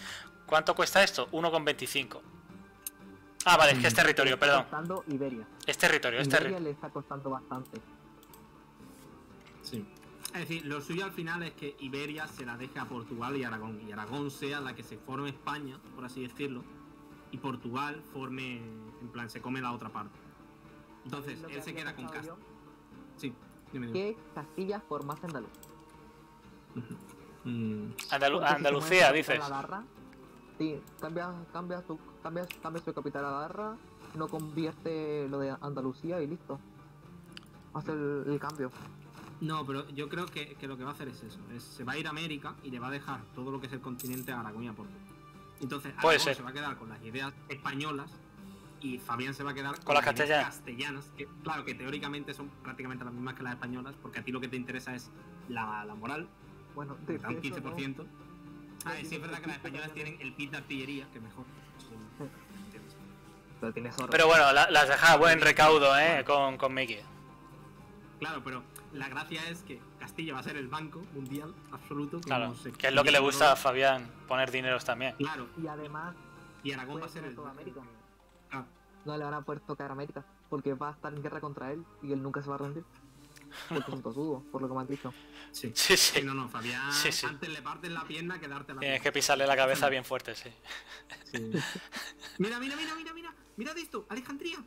¿cuánto cuesta esto? 1,25. Ah, vale, es que es territorio, Le está perdón. Iberia. Es territorio, es Iberia territorio. le está costando bastante. Es decir, lo suyo al final es que Iberia se la deje a Portugal y Aragón. Y Aragón sea la que se forme España, por así decirlo. Y Portugal forme. En plan, se come la otra parte. Entonces, él se queda con Castilla. Sí, dime, dime. Que Castilla formase Andaluz. Mm, Andalu- Porque si Andalucía, dices. sí, cambia, cambia, su, cambia, cambia su capital a Darra, no convierte lo de Andalucía y listo. Hace el, el cambio. No, pero yo creo que, que lo que va a hacer es eso. es- se va a ir a América y le va a dejar todo lo que es el continente a Aragón y a. Entonces, Puede Aragón ser. se va a quedar con las ideas españolas y Fabián se va a quedar con, Con las castellanas. castellanas. Que, claro, que teóricamente son prácticamente las mismas que las españolas, porque a ti lo que te interesa es la, la moral, Bueno, de, da un de eso no. 15%. Ah, Sí, es verdad que las españolas tienen el pit de artillería, que mejor. [LAUGHS] Pero tienes oro. Pero bueno, la- las deja a buen recaudo, ¿eh? Con, con Mickey. Claro, pero la gracia es que Castilla va a ser el banco mundial absoluto. como Claro, se- que es lo que le gusta a Claro, Fabián, poner dineros también. Y además, y Aragón va a ser el. toda América. Ah, No le van a poder tocar a América, porque va a estar en guerra contra él y él nunca se va a rendir. Porque es un por lo que me han dicho. sí. [LAUGHS] Sí, Sí, sí. no, no, Fabián, Sí, sí. antes le partes la pierna que darte la Tienes que pierna. pisarle la cabeza [LAUGHS] bien fuerte, sí. Sí. mira, mira, mira, mira, mira, mirad esto, Alejandría.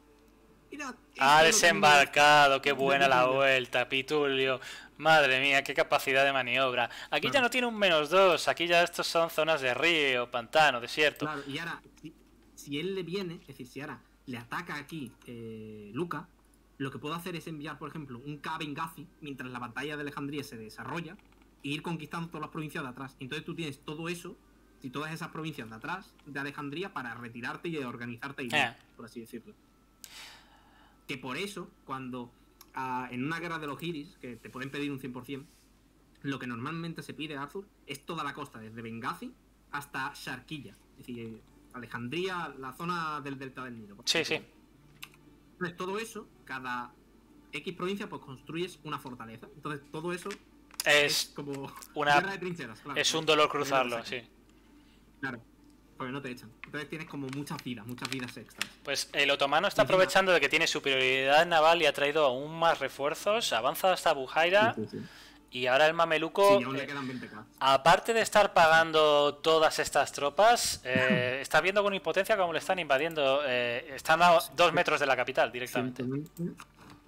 Ha que desembarcado, qué buena la vuelta, Pitulio. Madre mía, qué capacidad de maniobra. Aquí ya no tiene un menos dos, aquí ya estos son zonas de río, pantano, desierto. Claro, y ahora, si, si él le viene, es decir, si ahora le ataca aquí eh, Luca, lo que puedo hacer es enviar, por ejemplo, un K Benghazi mientras la batalla de Alejandría se desarrolla e ir conquistando todas las provincias de atrás. Entonces tú tienes todo eso y todas esas provincias de atrás de Alejandría para retirarte y organizarte y Eh. por así decirlo. Que por eso, cuando ah, en una guerra de los Iris, que te pueden pedir un 100%, lo que normalmente se pide, Arthur, es toda la costa, desde Benghazi hasta Sharquilla. Es decir, Alejandría, la zona del delta del Nilo. Sí, sí. Entonces, todo eso, cada X provincia, pues construyes una fortaleza. Entonces, todo eso es, Es, como una- [LAUGHS] guerra de trincheras, claro. es un dolor cruzarlo, sí. Claro, porque no te echan. Entonces tienes como muchas vidas, muchas vidas extras. Pues el otomano está aprovechando de que tiene superioridad naval y ha traído aún más refuerzos, avanza hasta Bujaira Sí, sí, sí. y ahora el mameluco... Sí, le eh, quedan 20k. Aparte de estar pagando todas estas tropas, eh, [LAUGHS] está viendo con impotencia cómo le están invadiendo. eh, están a dos metros de la capital directamente. 120.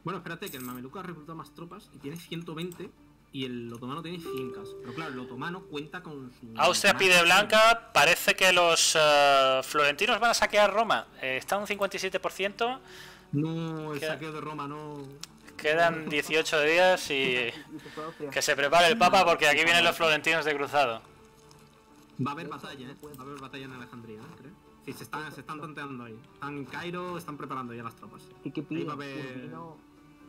Bueno, espérate, que el mameluco ha reclutado más tropas y tiene 120 y el otomano tiene 100 cas. Pero claro, el otomano cuenta con su... Austria pide blanca. Parece que los eh, florentinos van a saquear Roma. Eh, está un 57%. No, el Queda- saqueo de Roma no... Quedan [LAUGHS] 18 días y [LAUGHS] que se prepare el Papa porque aquí vienen los florentinos de cruzado. Va a haber batalla, ¿eh? Va a haber batalla en Alejandría, ¿eh? creo. Sí, se están, se están tanteando ahí. Están en Cairo, están preparando ya las tropas. ¿Y qué Ahí pide? va a haber- Urbino,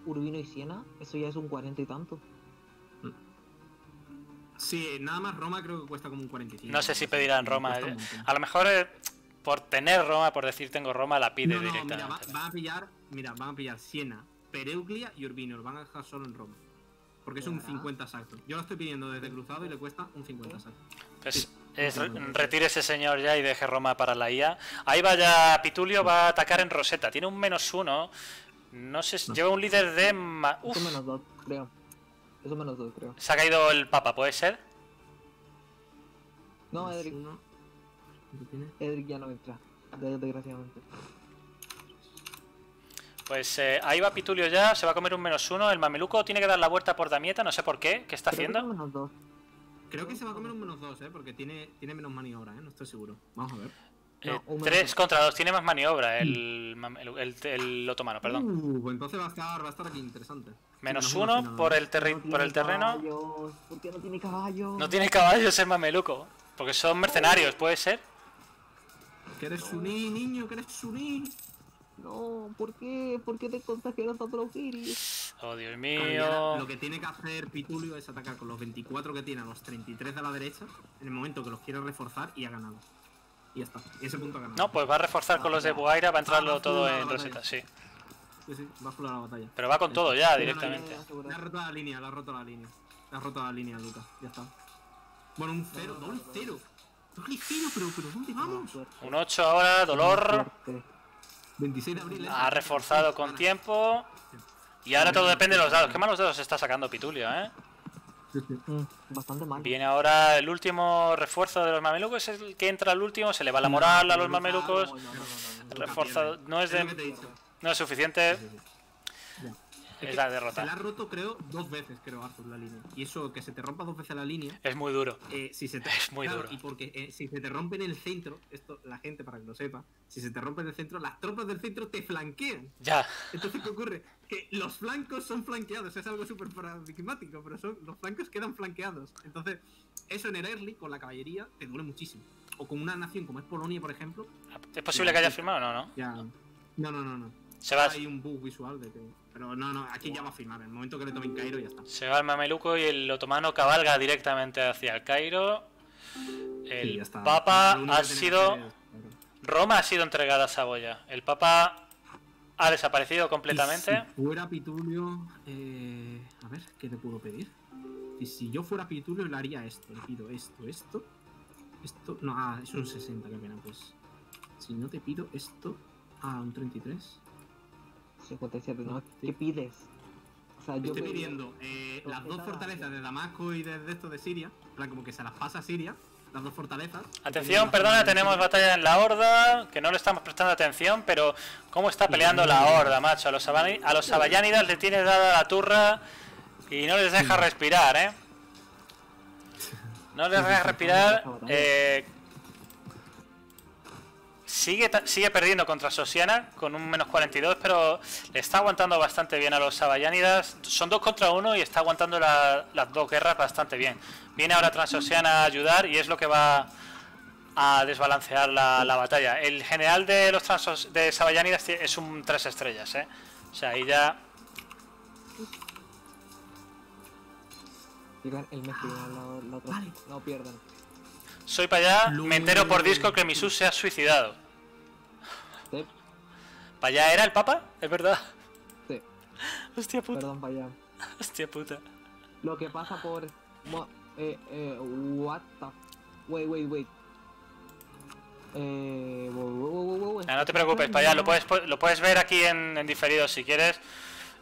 Urbino y Siena, eso ya es un cuarenta y tanto. Sí, nada más Roma creo que cuesta como un 45. No sé si pedirán Roma. Un eh. A lo mejor eh, por tener Roma, por decir tengo Roma, la pide No, no, mira, va, directamente. van a pillar, mira, van a pillar Siena, Pereuglia y Urbino, lo van a dejar solo en Roma. Porque es un ¿Verdad? 50 exacto. Yo lo estoy pidiendo desde cruzado y le cuesta un 50 exacto. Pues Sí. es, retire ese señor ya y deje Roma para la IA. Ahí vaya Pitulio, va a atacar en Rosetta. Tiene un menos uno. No sé, si- No. lleva un líder de... ma- Uf, Eso menos dos, creo. Eso menos dos, creo. se ha caído el Papa, ¿puede ser? No, Edric. Edric ya no entra. de- Desgraciadamente. Pues eh, ahí va Pitulio ya, se va a comer un menos uno. El mameluco tiene que dar la vuelta por Damieta, no sé por qué. ¿Qué está Creo haciendo? menos dos. Creo que se va a comer un menos 2, ¿eh? Porque tiene, tiene menos maniobra, ¿eh? No estoy seguro. Vamos a ver. Eh, No, un menos 3 uno. contra 2, tiene más maniobra el, el, el- el otomano, perdón. Uh, pues entonces va a estar, va a estar aquí interesante. Menos menos 1 por el, terri- No por el terreno. caballos. ¿Por qué no tiene caballos? No tiene caballos el mameluco. Porque son mercenarios, ¿puede ser? Que eres suní, niño, que eres suní. No, ¿por qué? ¿Por qué te contagiaron tanto los giris? Oh, Dios mío. Lo que tiene que hacer Pitulio es atacar con los 24 que tiene a los 33 de la derecha en el momento que los quiere reforzar y ha ganado. Y ya está. Y ese punto ha ganado. No, pues va a reforzar con los de Buaira, va a entrarlo Ah, todo en. Rosetta, sí. Sí, sí, va a explorar la batalla. Pero va con todo ya, No, no, directamente. Le ha roto la línea, le ha roto la línea. Le ha roto la línea, Lucas. Ya está. Bueno, un 0, doble 0. Doble 0, pero, pero ¿dónde vamos? Un 8 ahora, dolor. Suerte. 26 de abril, ¿eh? Ha reforzado con tiempo. Y ahora todo depende de los dados. Qué malos dados está sacando Pitulio, ¿eh? Sí, sí. Mm, bastante mal. Viene ahora el último refuerzo de los mamelucos, es el que entra al último, se le va la moral a los mamelucos. No, no, es de, no suficiente, Sí, es la Se la ha derrota. roto, creo, dos veces, creo, Arthur, la línea. Y eso, que se te rompa dos veces la línea, Es muy duro. eh, si se te... Es muy claro, duro. Y porque eh, si se te rompe en el centro, esto, la gente, para que lo sepa, si se te rompe en el centro, las tropas del centro te flanquean. Ya, Entonces, ¿qué ocurre? Que los flancos son flanqueados, es algo súper paradigmático, pero son, los flancos quedan flanqueados. Entonces, eso en el early, con la caballería, te duele muchísimo. O con una nación como es Polonia, por ejemplo, ¿es posible que haya firmado? No, no. ya... No, no, no, no. Se va, Hay un bug visual de que... Pero no, no, aquí ya va a firmar. En el momento que le tomen Cairo, ya está. se va el mameluco y el otomano cabalga directamente hacia el Cairo. Sí, El ya está. Papa ha que sido... Roma ha sido entregada a Saboya. El Papa ha desaparecido completamente. Si fuera Pitulio, eh, a ver, ¿qué le puedo pedir? Y si yo fuera Pitulio, le haría esto. Le pido esto, esto, esto. No, ah, es un 60, qué pena, pues. Si no te pido esto, ah, un 33. 57, ¿no? ¿Qué pides? O sea, yo Estoy pedí- pidiendo eh, las dos fortalezas de Damasco y de, de esto de Siria. Plan, como que se las pasa a Siria, las dos fortalezas. Atención, perdona, tenemos batalla en la horda, que no le estamos prestando atención, pero ¿cómo está peleando la horda, macho? A los, a los abayánidas le tiene dada la turra y no les deja respirar, ¿eh? No les deja respirar. eh, sigue, sigue perdiendo contra Sosiana con un menos 42, pero le está aguantando bastante bien a los abayánidas. Son dos contra uno y está aguantando la- las dos guerras bastante bien. Viene ahora Transosiana a ayudar y es lo que va a desbalancear la, la batalla. El general de los transos de Sabayánidas es un tres estrellas, ¿eh? O sea, ahí ya el. Vale. No pierdan. soy para allá, me entero por disco que Misus se ha suicidado. ¿Para allá era el Papa? ¿Es verdad? sí. [LAUGHS] Hostia puta, Perdón, para allá. hostia puta. Lo que pasa por... Eh, eh, what the... Wait, wait, wait. Eh... Ah, no te preocupes, para allá, lo puedes, lo puedes ver aquí en, en diferido si quieres.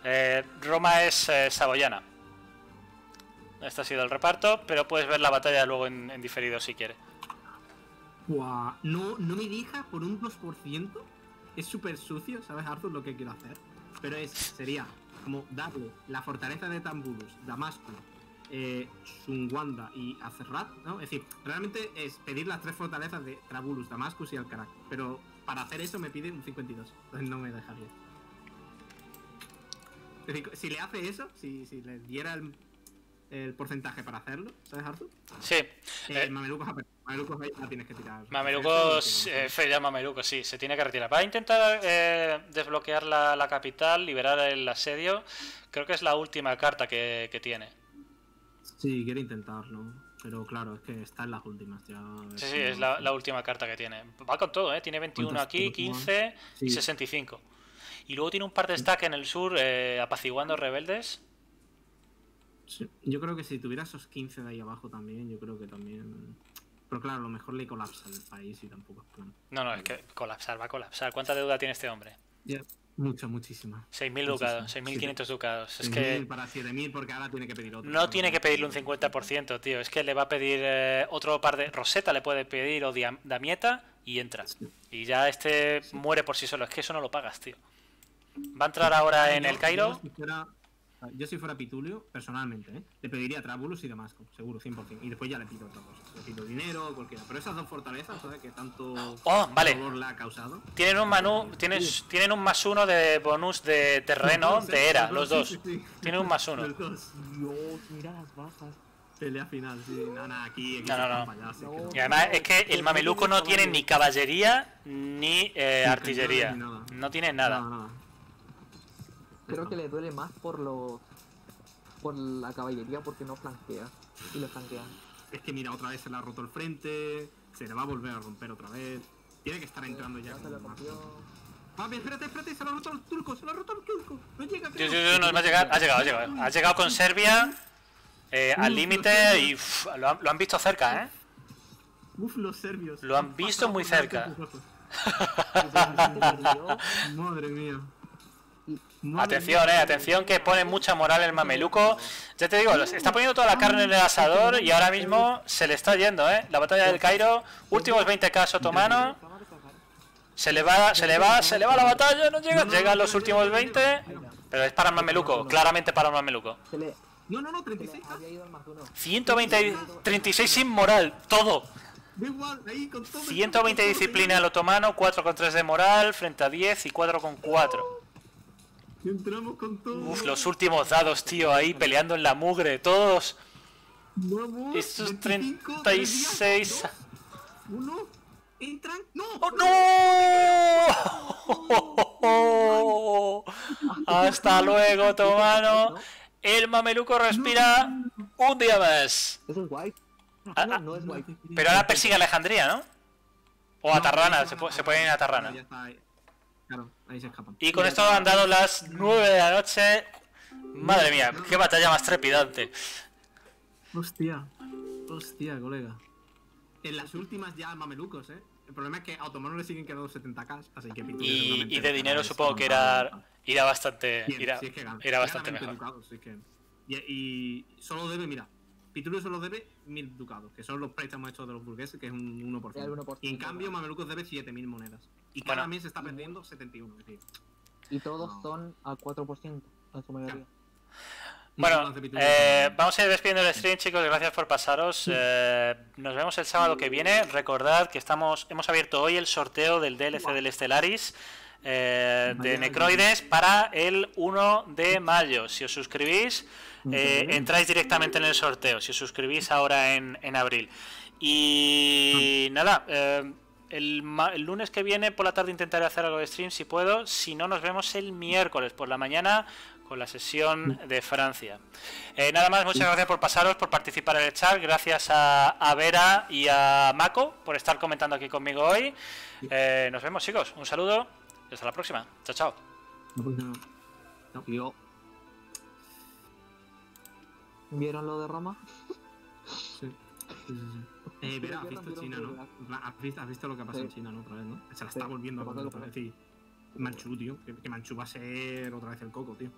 Eh, Roma es eh, saboyana. Este ha sido el reparto, pero puedes ver la batalla luego en, en diferido si quieres. Buah, no, no me deja por un 2%. Es súper sucio, ¿sabes, Arthur, lo que quiero hacer? Pero es, sería como darle la fortaleza de Tambulus, Damasco, eh, Sungwanda y Azerrat, ¿no? Es decir, realmente es pedir las tres fortalezas de Trabulus, Damascus y Alcaraz. Pero para hacer eso me pide un 52. Entonces no me dejaría. Es decir, si le hace eso, si, si le diera el, el porcentaje para hacerlo, ¿sabes, Arthur? Sí, Eh, Eh, Mamelucos, a- Mamelucos ahí la tienes que tirar. Mamelucos, eh, Fe ya Mamelucos, sí, se tiene que retirar. Va a intentar eh, desbloquear la, la capital, liberar el asedio. Creo que es la última carta que, que tiene. Sí, quiere intentarlo. Pero claro, es que está en las últimas ya. Sí, sí, es la, la última carta que tiene. Va con todo, ¿eh? Tiene 21 aquí, Fantástico, 15 y Sí. 65. Y luego tiene un par de stack en el sur eh, apaciguando rebeldes. Sí, Yo creo que si tuviera esos 15 de ahí abajo también, yo creo que también. Pero claro, a lo mejor le colapsa el país y tampoco es plan. No, no, es que colapsar, va a colapsar. ¿Cuánta deuda tiene este hombre? Ya. Mucha, muchísima. 6.000 ducados, 6.500 ducados. Es 6.000 que Para 7.000 porque ahora tiene que pedir otro. no tiene que pedirle un 50%, tío. Es que le va a pedir eh, otro par de... Rosetta le puede pedir o Damieta y entra. Sí. Y ya este muere por sí solo. Es que eso no lo pagas, tío. Va a entrar ahora en el Cairo. Yo si fuera Pitulio, personalmente, ¿eh? le pediría Trabulus y Damasco, seguro, 100%. Y después ya le pido otra cosa. Le pido dinero cualquiera. Pero esas dos fortalezas, ¿sabes? Que tanto Oh, vale. dolor le ha causado. Tienen un menú, tienen, tienen un más uno de bonus de terreno Los dos, ¿eh? de era, los sí, dos. sí, sí. Tienen un más uno. Los dos. Dios, mira las bajas. Pelea final, sí. No, no, aquí, aquí No, no, sí. Y además es que el mameluco no tiene ni caballería ni eh, [LAUGHS] artillería. No tiene nada. No, no. Creo que le duele más por los. por la caballería porque no flanquea. Y lo flanquean. Es que mira, otra vez se le ha roto el frente, se le va a volver a romper otra vez. Tiene que estar entrando ya. Ya se lo más. bien, espérate, espérate, se lo ha roto el turco, se lo ha roto el turco. No llega, Sí, creo. sí, sí, no, ha llegado, ha llegado, ha llegado. Ha llegado con Serbia eh, al límite y uf, lo, han, lo han visto cerca, ¿eh? Uf, los serbios. Lo han visto muy cerca. [LAUGHS] Madre mía. Atención, eh, atención que pone mucha moral el mameluco. Ya te digo, está poniendo toda la carne en el asador y ahora mismo se le está yendo, eh. La batalla del Cairo, últimos 20k otomano. Se le va, se le va, se le va la batalla, no llega, llegan los últimos 20, pero es para el mameluco, claramente para el mameluco. No, no, no, se le 36. había ido al más uno. 120, y 36 sin moral, todo. Da igual, ahí con todo. 120 de disciplina al otomano, 4 con 3 de moral, frente a 10 y 4 con 4. Y entramos con todo. Uf, los últimos dados, tío, ahí peleando en la mugre, todos. Vamos. Estos 25, 36. 2, 1. Entran. ¡No! ¡Oh, no! [LAUGHS] Hasta luego, otomano. El mameluco respira un día más. Eso es. Ah, no, ah, no es white. Pero ahora persigue a Alejandría, ¿no? O a No, Tarrana, ahí se, pu- se pueden ir a Tarrana. Ahí. Se escapan. Y con esto han dado las 9 de la noche. Madre mía, qué batalla más trepidante. Hostia. Hostia, colega. En las últimas ya mamelucos, ¿eh? El problema es que a Otomano le siguen quedando 70k, así que Y, y de dinero supongo que era, era bastante, Bien, era, si es que era bastante mejor. ducados, así que... y, y solo debe, mira, Pitulio solo debe 1000 ducados, que son los préstamos hechos de los burgueses, que es un 1%. El 1%, y en cambio, claro. Mamelucos debe 7000 monedas. Y Bueno. cada mes se está perdiendo 71, es decir. Y todos No. son al 4% en su mayoría. Bueno, eh, vamos a ir despidiendo el stream, chicos. Gracias por pasaros. Eh, nos vemos el sábado que viene. Recordad que estamos, hemos abierto hoy el sorteo del DLC del Stellaris eh, de Necroides para el 1 de mayo. Si os suscribís, eh, entráis directamente en el sorteo. Si os suscribís ahora en, en abril. Y nada, eh, el, el lunes que viene por la tarde intentaré hacer algo de stream si puedo. Si no, nos vemos el miércoles por la mañana con la sesión de Francia. Eh, nada más, muchas gracias por pasaros, por participar en el chat. Gracias a, a Vera y a Mako por estar comentando aquí conmigo hoy. Nos vemos, chicos. Un saludo y hasta la próxima. Chao, chao. No, no. No, Yo. ¿Vieron lo de Roma? Sí. Sí, sí, sí. Eh, Vera, has visto China, ¿no? ¿Has visto, has visto lo que ha pasado Sí. en China, ¿no? Otra vez, ¿no? Se la está volviendo a poner otra vez. Sí. Manchú, tío. Que, que Manchú va a ser otra vez el coco, tío.